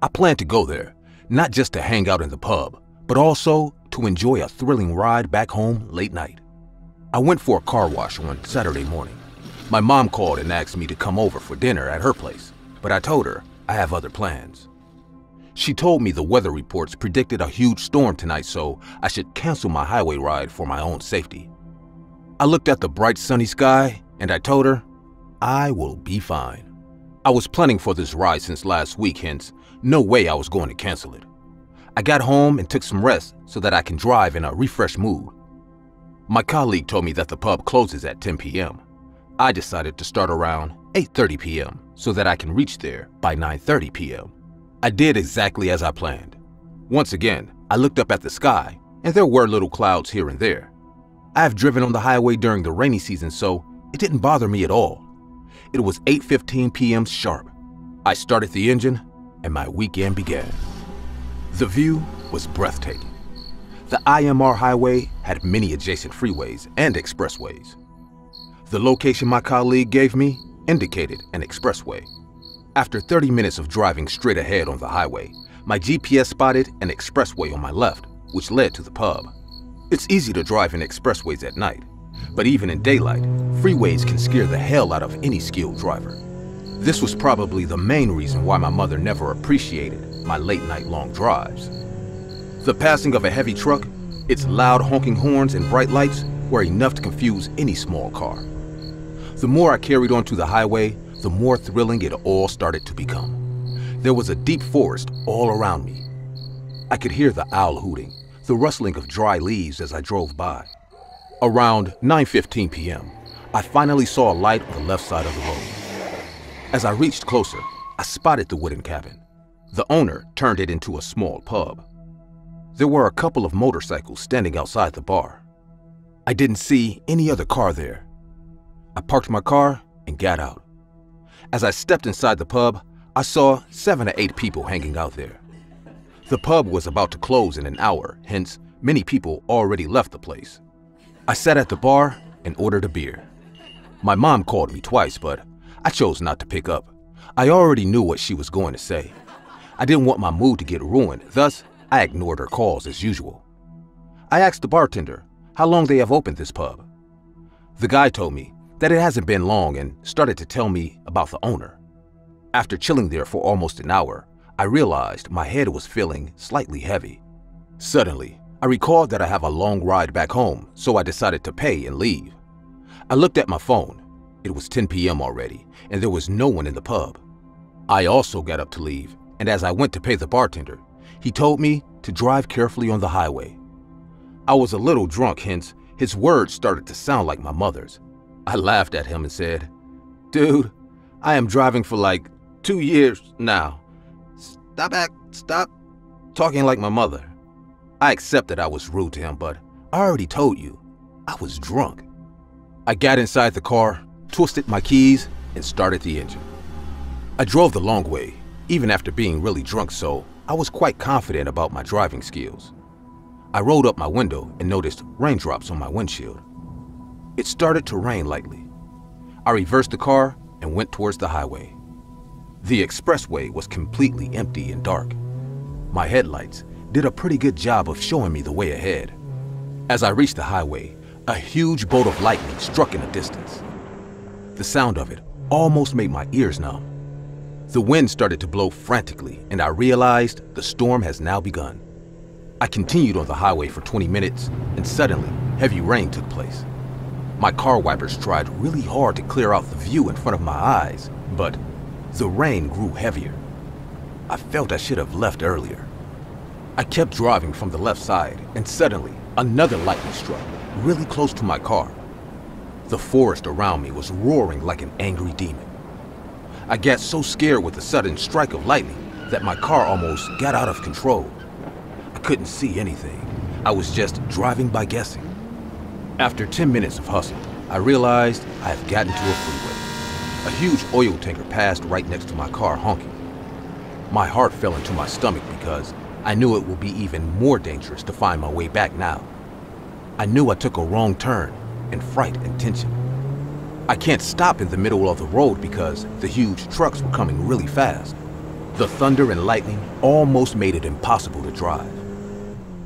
I plan to go there, not just to hang out in the pub, but also to enjoy a thrilling ride back home late night. I went for a car wash on Saturday morning. My mom called and asked me to come over for dinner at her place, but I told her I have other plans. She told me the weather reports predicted a huge storm tonight, so I should cancel my highway ride for my own safety. I looked at the bright sunny sky and I told her, I will be fine. I was planning for this ride since last week, hence, no way I was going to cancel it. I got home and took some rest so that I can drive in a refreshed mood. My colleague told me that the pub closes at 10 p.m. I decided to start around 8.30 p.m. so that I can reach there by 9.30 p.m. I did exactly as I planned. Once again, I looked up at the sky, and there were little clouds here and there. I have driven on the highway during the rainy season, so it didn't bother me at all. It was 8.15 p.m. sharp. I started the engine, and my weekend began. The view was breathtaking. The IMR highway had many adjacent freeways and expressways. The location my colleague gave me indicated an expressway. After 30 minutes of driving straight ahead on the highway, my GPS spotted an expressway on my left, which led to the pub. It's easy to drive in expressways at night, but even in daylight, freeways can scare the hell out of any skilled driver. This was probably the main reason why my mother never appreciated my late night long drives. The passing of a heavy truck, its loud honking horns and bright lights were enough to confuse any small car. The more I carried onto the highway, the more thrilling it all started to become. There was a deep forest all around me. I could hear the owl hooting, the rustling of dry leaves as I drove by. Around 9.15 p.m., I finally saw a light on the left side of the road. As I reached closer, I spotted the wooden cabin. The owner turned it into a small pub. There were a couple of motorcycles standing outside the bar. I didn't see any other car there. I parked my car and got out. As I stepped inside the pub, I saw seven or eight people hanging out there. The pub was about to close in an hour, hence, many people already left the place. I sat at the bar and ordered a beer. My mom called me twice, but I chose not to pick up. I already knew what she was going to say. I didn't want my mood to get ruined, thus, I ignored her calls as usual. I asked the bartender how long they have opened this pub. The guy told me that it hasn't been long and started to tell me about the owner. After chilling there for almost an hour, I realized my head was feeling slightly heavy. Suddenly, I recalled that I have a long ride back home, so I decided to pay and leave. I looked at my phone. It was 10 p.m. already, and there was no one in the pub. I also got up to leave, and as I went to pay the bartender, he told me to drive carefully on the highway. I was a little drunk, hence, his words started to sound like my mother's. I laughed at him and said, Dude, I am driving for like two years now. Stop act, stop talking like my mother. I accepted I was rude to him, but I already told you, I was drunk. I got inside the car, twisted my keys, and started the engine. I drove the long way, even after being really drunk, so I was quite confident about my driving skills. I rolled up my window and noticed raindrops on my windshield. It started to rain lightly. I reversed the car and went towards the highway. The expressway was completely empty and dark. My headlights did a pretty good job of showing me the way ahead. As I reached the highway, a huge bolt of lightning struck in the distance. The sound of it almost made my ears numb. The wind started to blow frantically, and I realized the storm has now begun. I continued on the highway for 20 minutes, and suddenly, heavy rain took place. My car wipers tried really hard to clear out the view in front of my eyes, but the rain grew heavier. I felt I should have left earlier. I kept driving from the left side, and suddenly, another lightning struck, really close to my car. The forest around me was roaring like an angry demon. I got so scared with the sudden strike of lightning that my car almost got out of control. I couldn't see anything. I was just driving by guessing. After 10 minutes of hustle, I realized I have gotten to a freeway. A huge oil tanker passed right next to my car honking. My heart fell into my stomach because I knew it would be even more dangerous to find my way back now. I knew I took a wrong turn, in fright and tension. I can't stop in the middle of the road because the huge trucks were coming really fast. The thunder and lightning almost made it impossible to drive.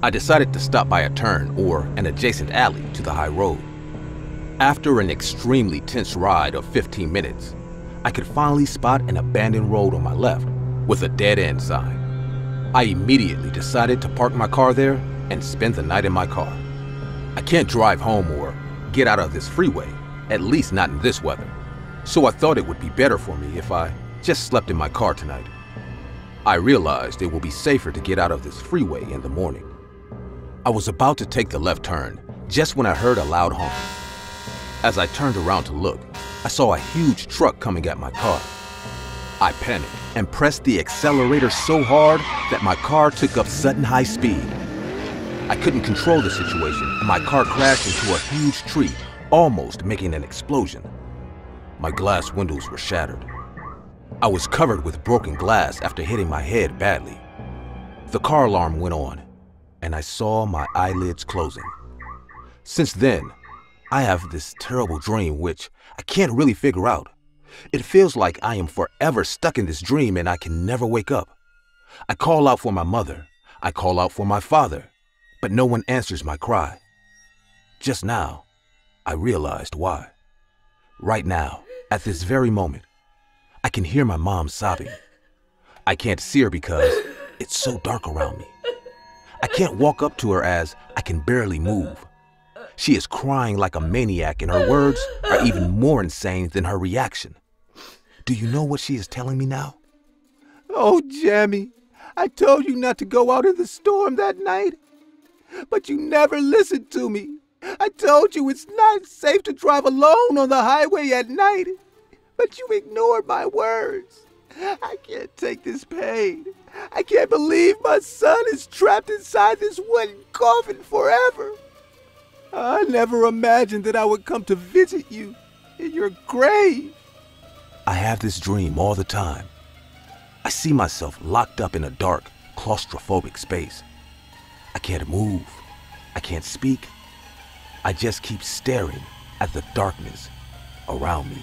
I decided to stop by a turn or an adjacent alley to the high road. After an extremely tense ride of 15 minutes, I could finally spot an abandoned road on my left with a dead end sign. I immediately decided to park my car there and spend the night in my car. I can't drive home or get out of this freeway at least not in this weather. So I thought it would be better for me if I just slept in my car tonight. I realized it will be safer to get out of this freeway in the morning. I was about to take the left turn just when I heard a loud honk. As I turned around to look, I saw a huge truck coming at my car. I panicked and pressed the accelerator so hard that my car took up sudden high speed. I couldn't control the situation and my car crashed into a huge tree almost making an explosion. My glass windows were shattered. I was covered with broken glass after hitting my head badly. The car alarm went on, and I saw my eyelids closing. Since then, I have this terrible dream which I can't really figure out. It feels like I am forever stuck in this dream and I can never wake up. I call out for my mother. I call out for my father, but no one answers my cry. Just now, I realized why. Right now, at this very moment, I can hear my mom sobbing. I can't see her because it's so dark around me. I can't walk up to her as I can barely move. She is crying like a maniac, and her words are even more insane than her reaction. Do you know what she is telling me now? Oh, Jamie, I told you not to go out in the storm that night, but you never listened to me. I told you it's not safe to drive alone on the highway at night, but you ignored my words. I can't take this pain. I can't believe my son is trapped inside this wooden coffin forever. I never imagined that I would come to visit you in your grave. I have this dream all the time. I see myself locked up in a dark, claustrophobic space. I can't move. I can't speak. I just keep staring at the darkness around me.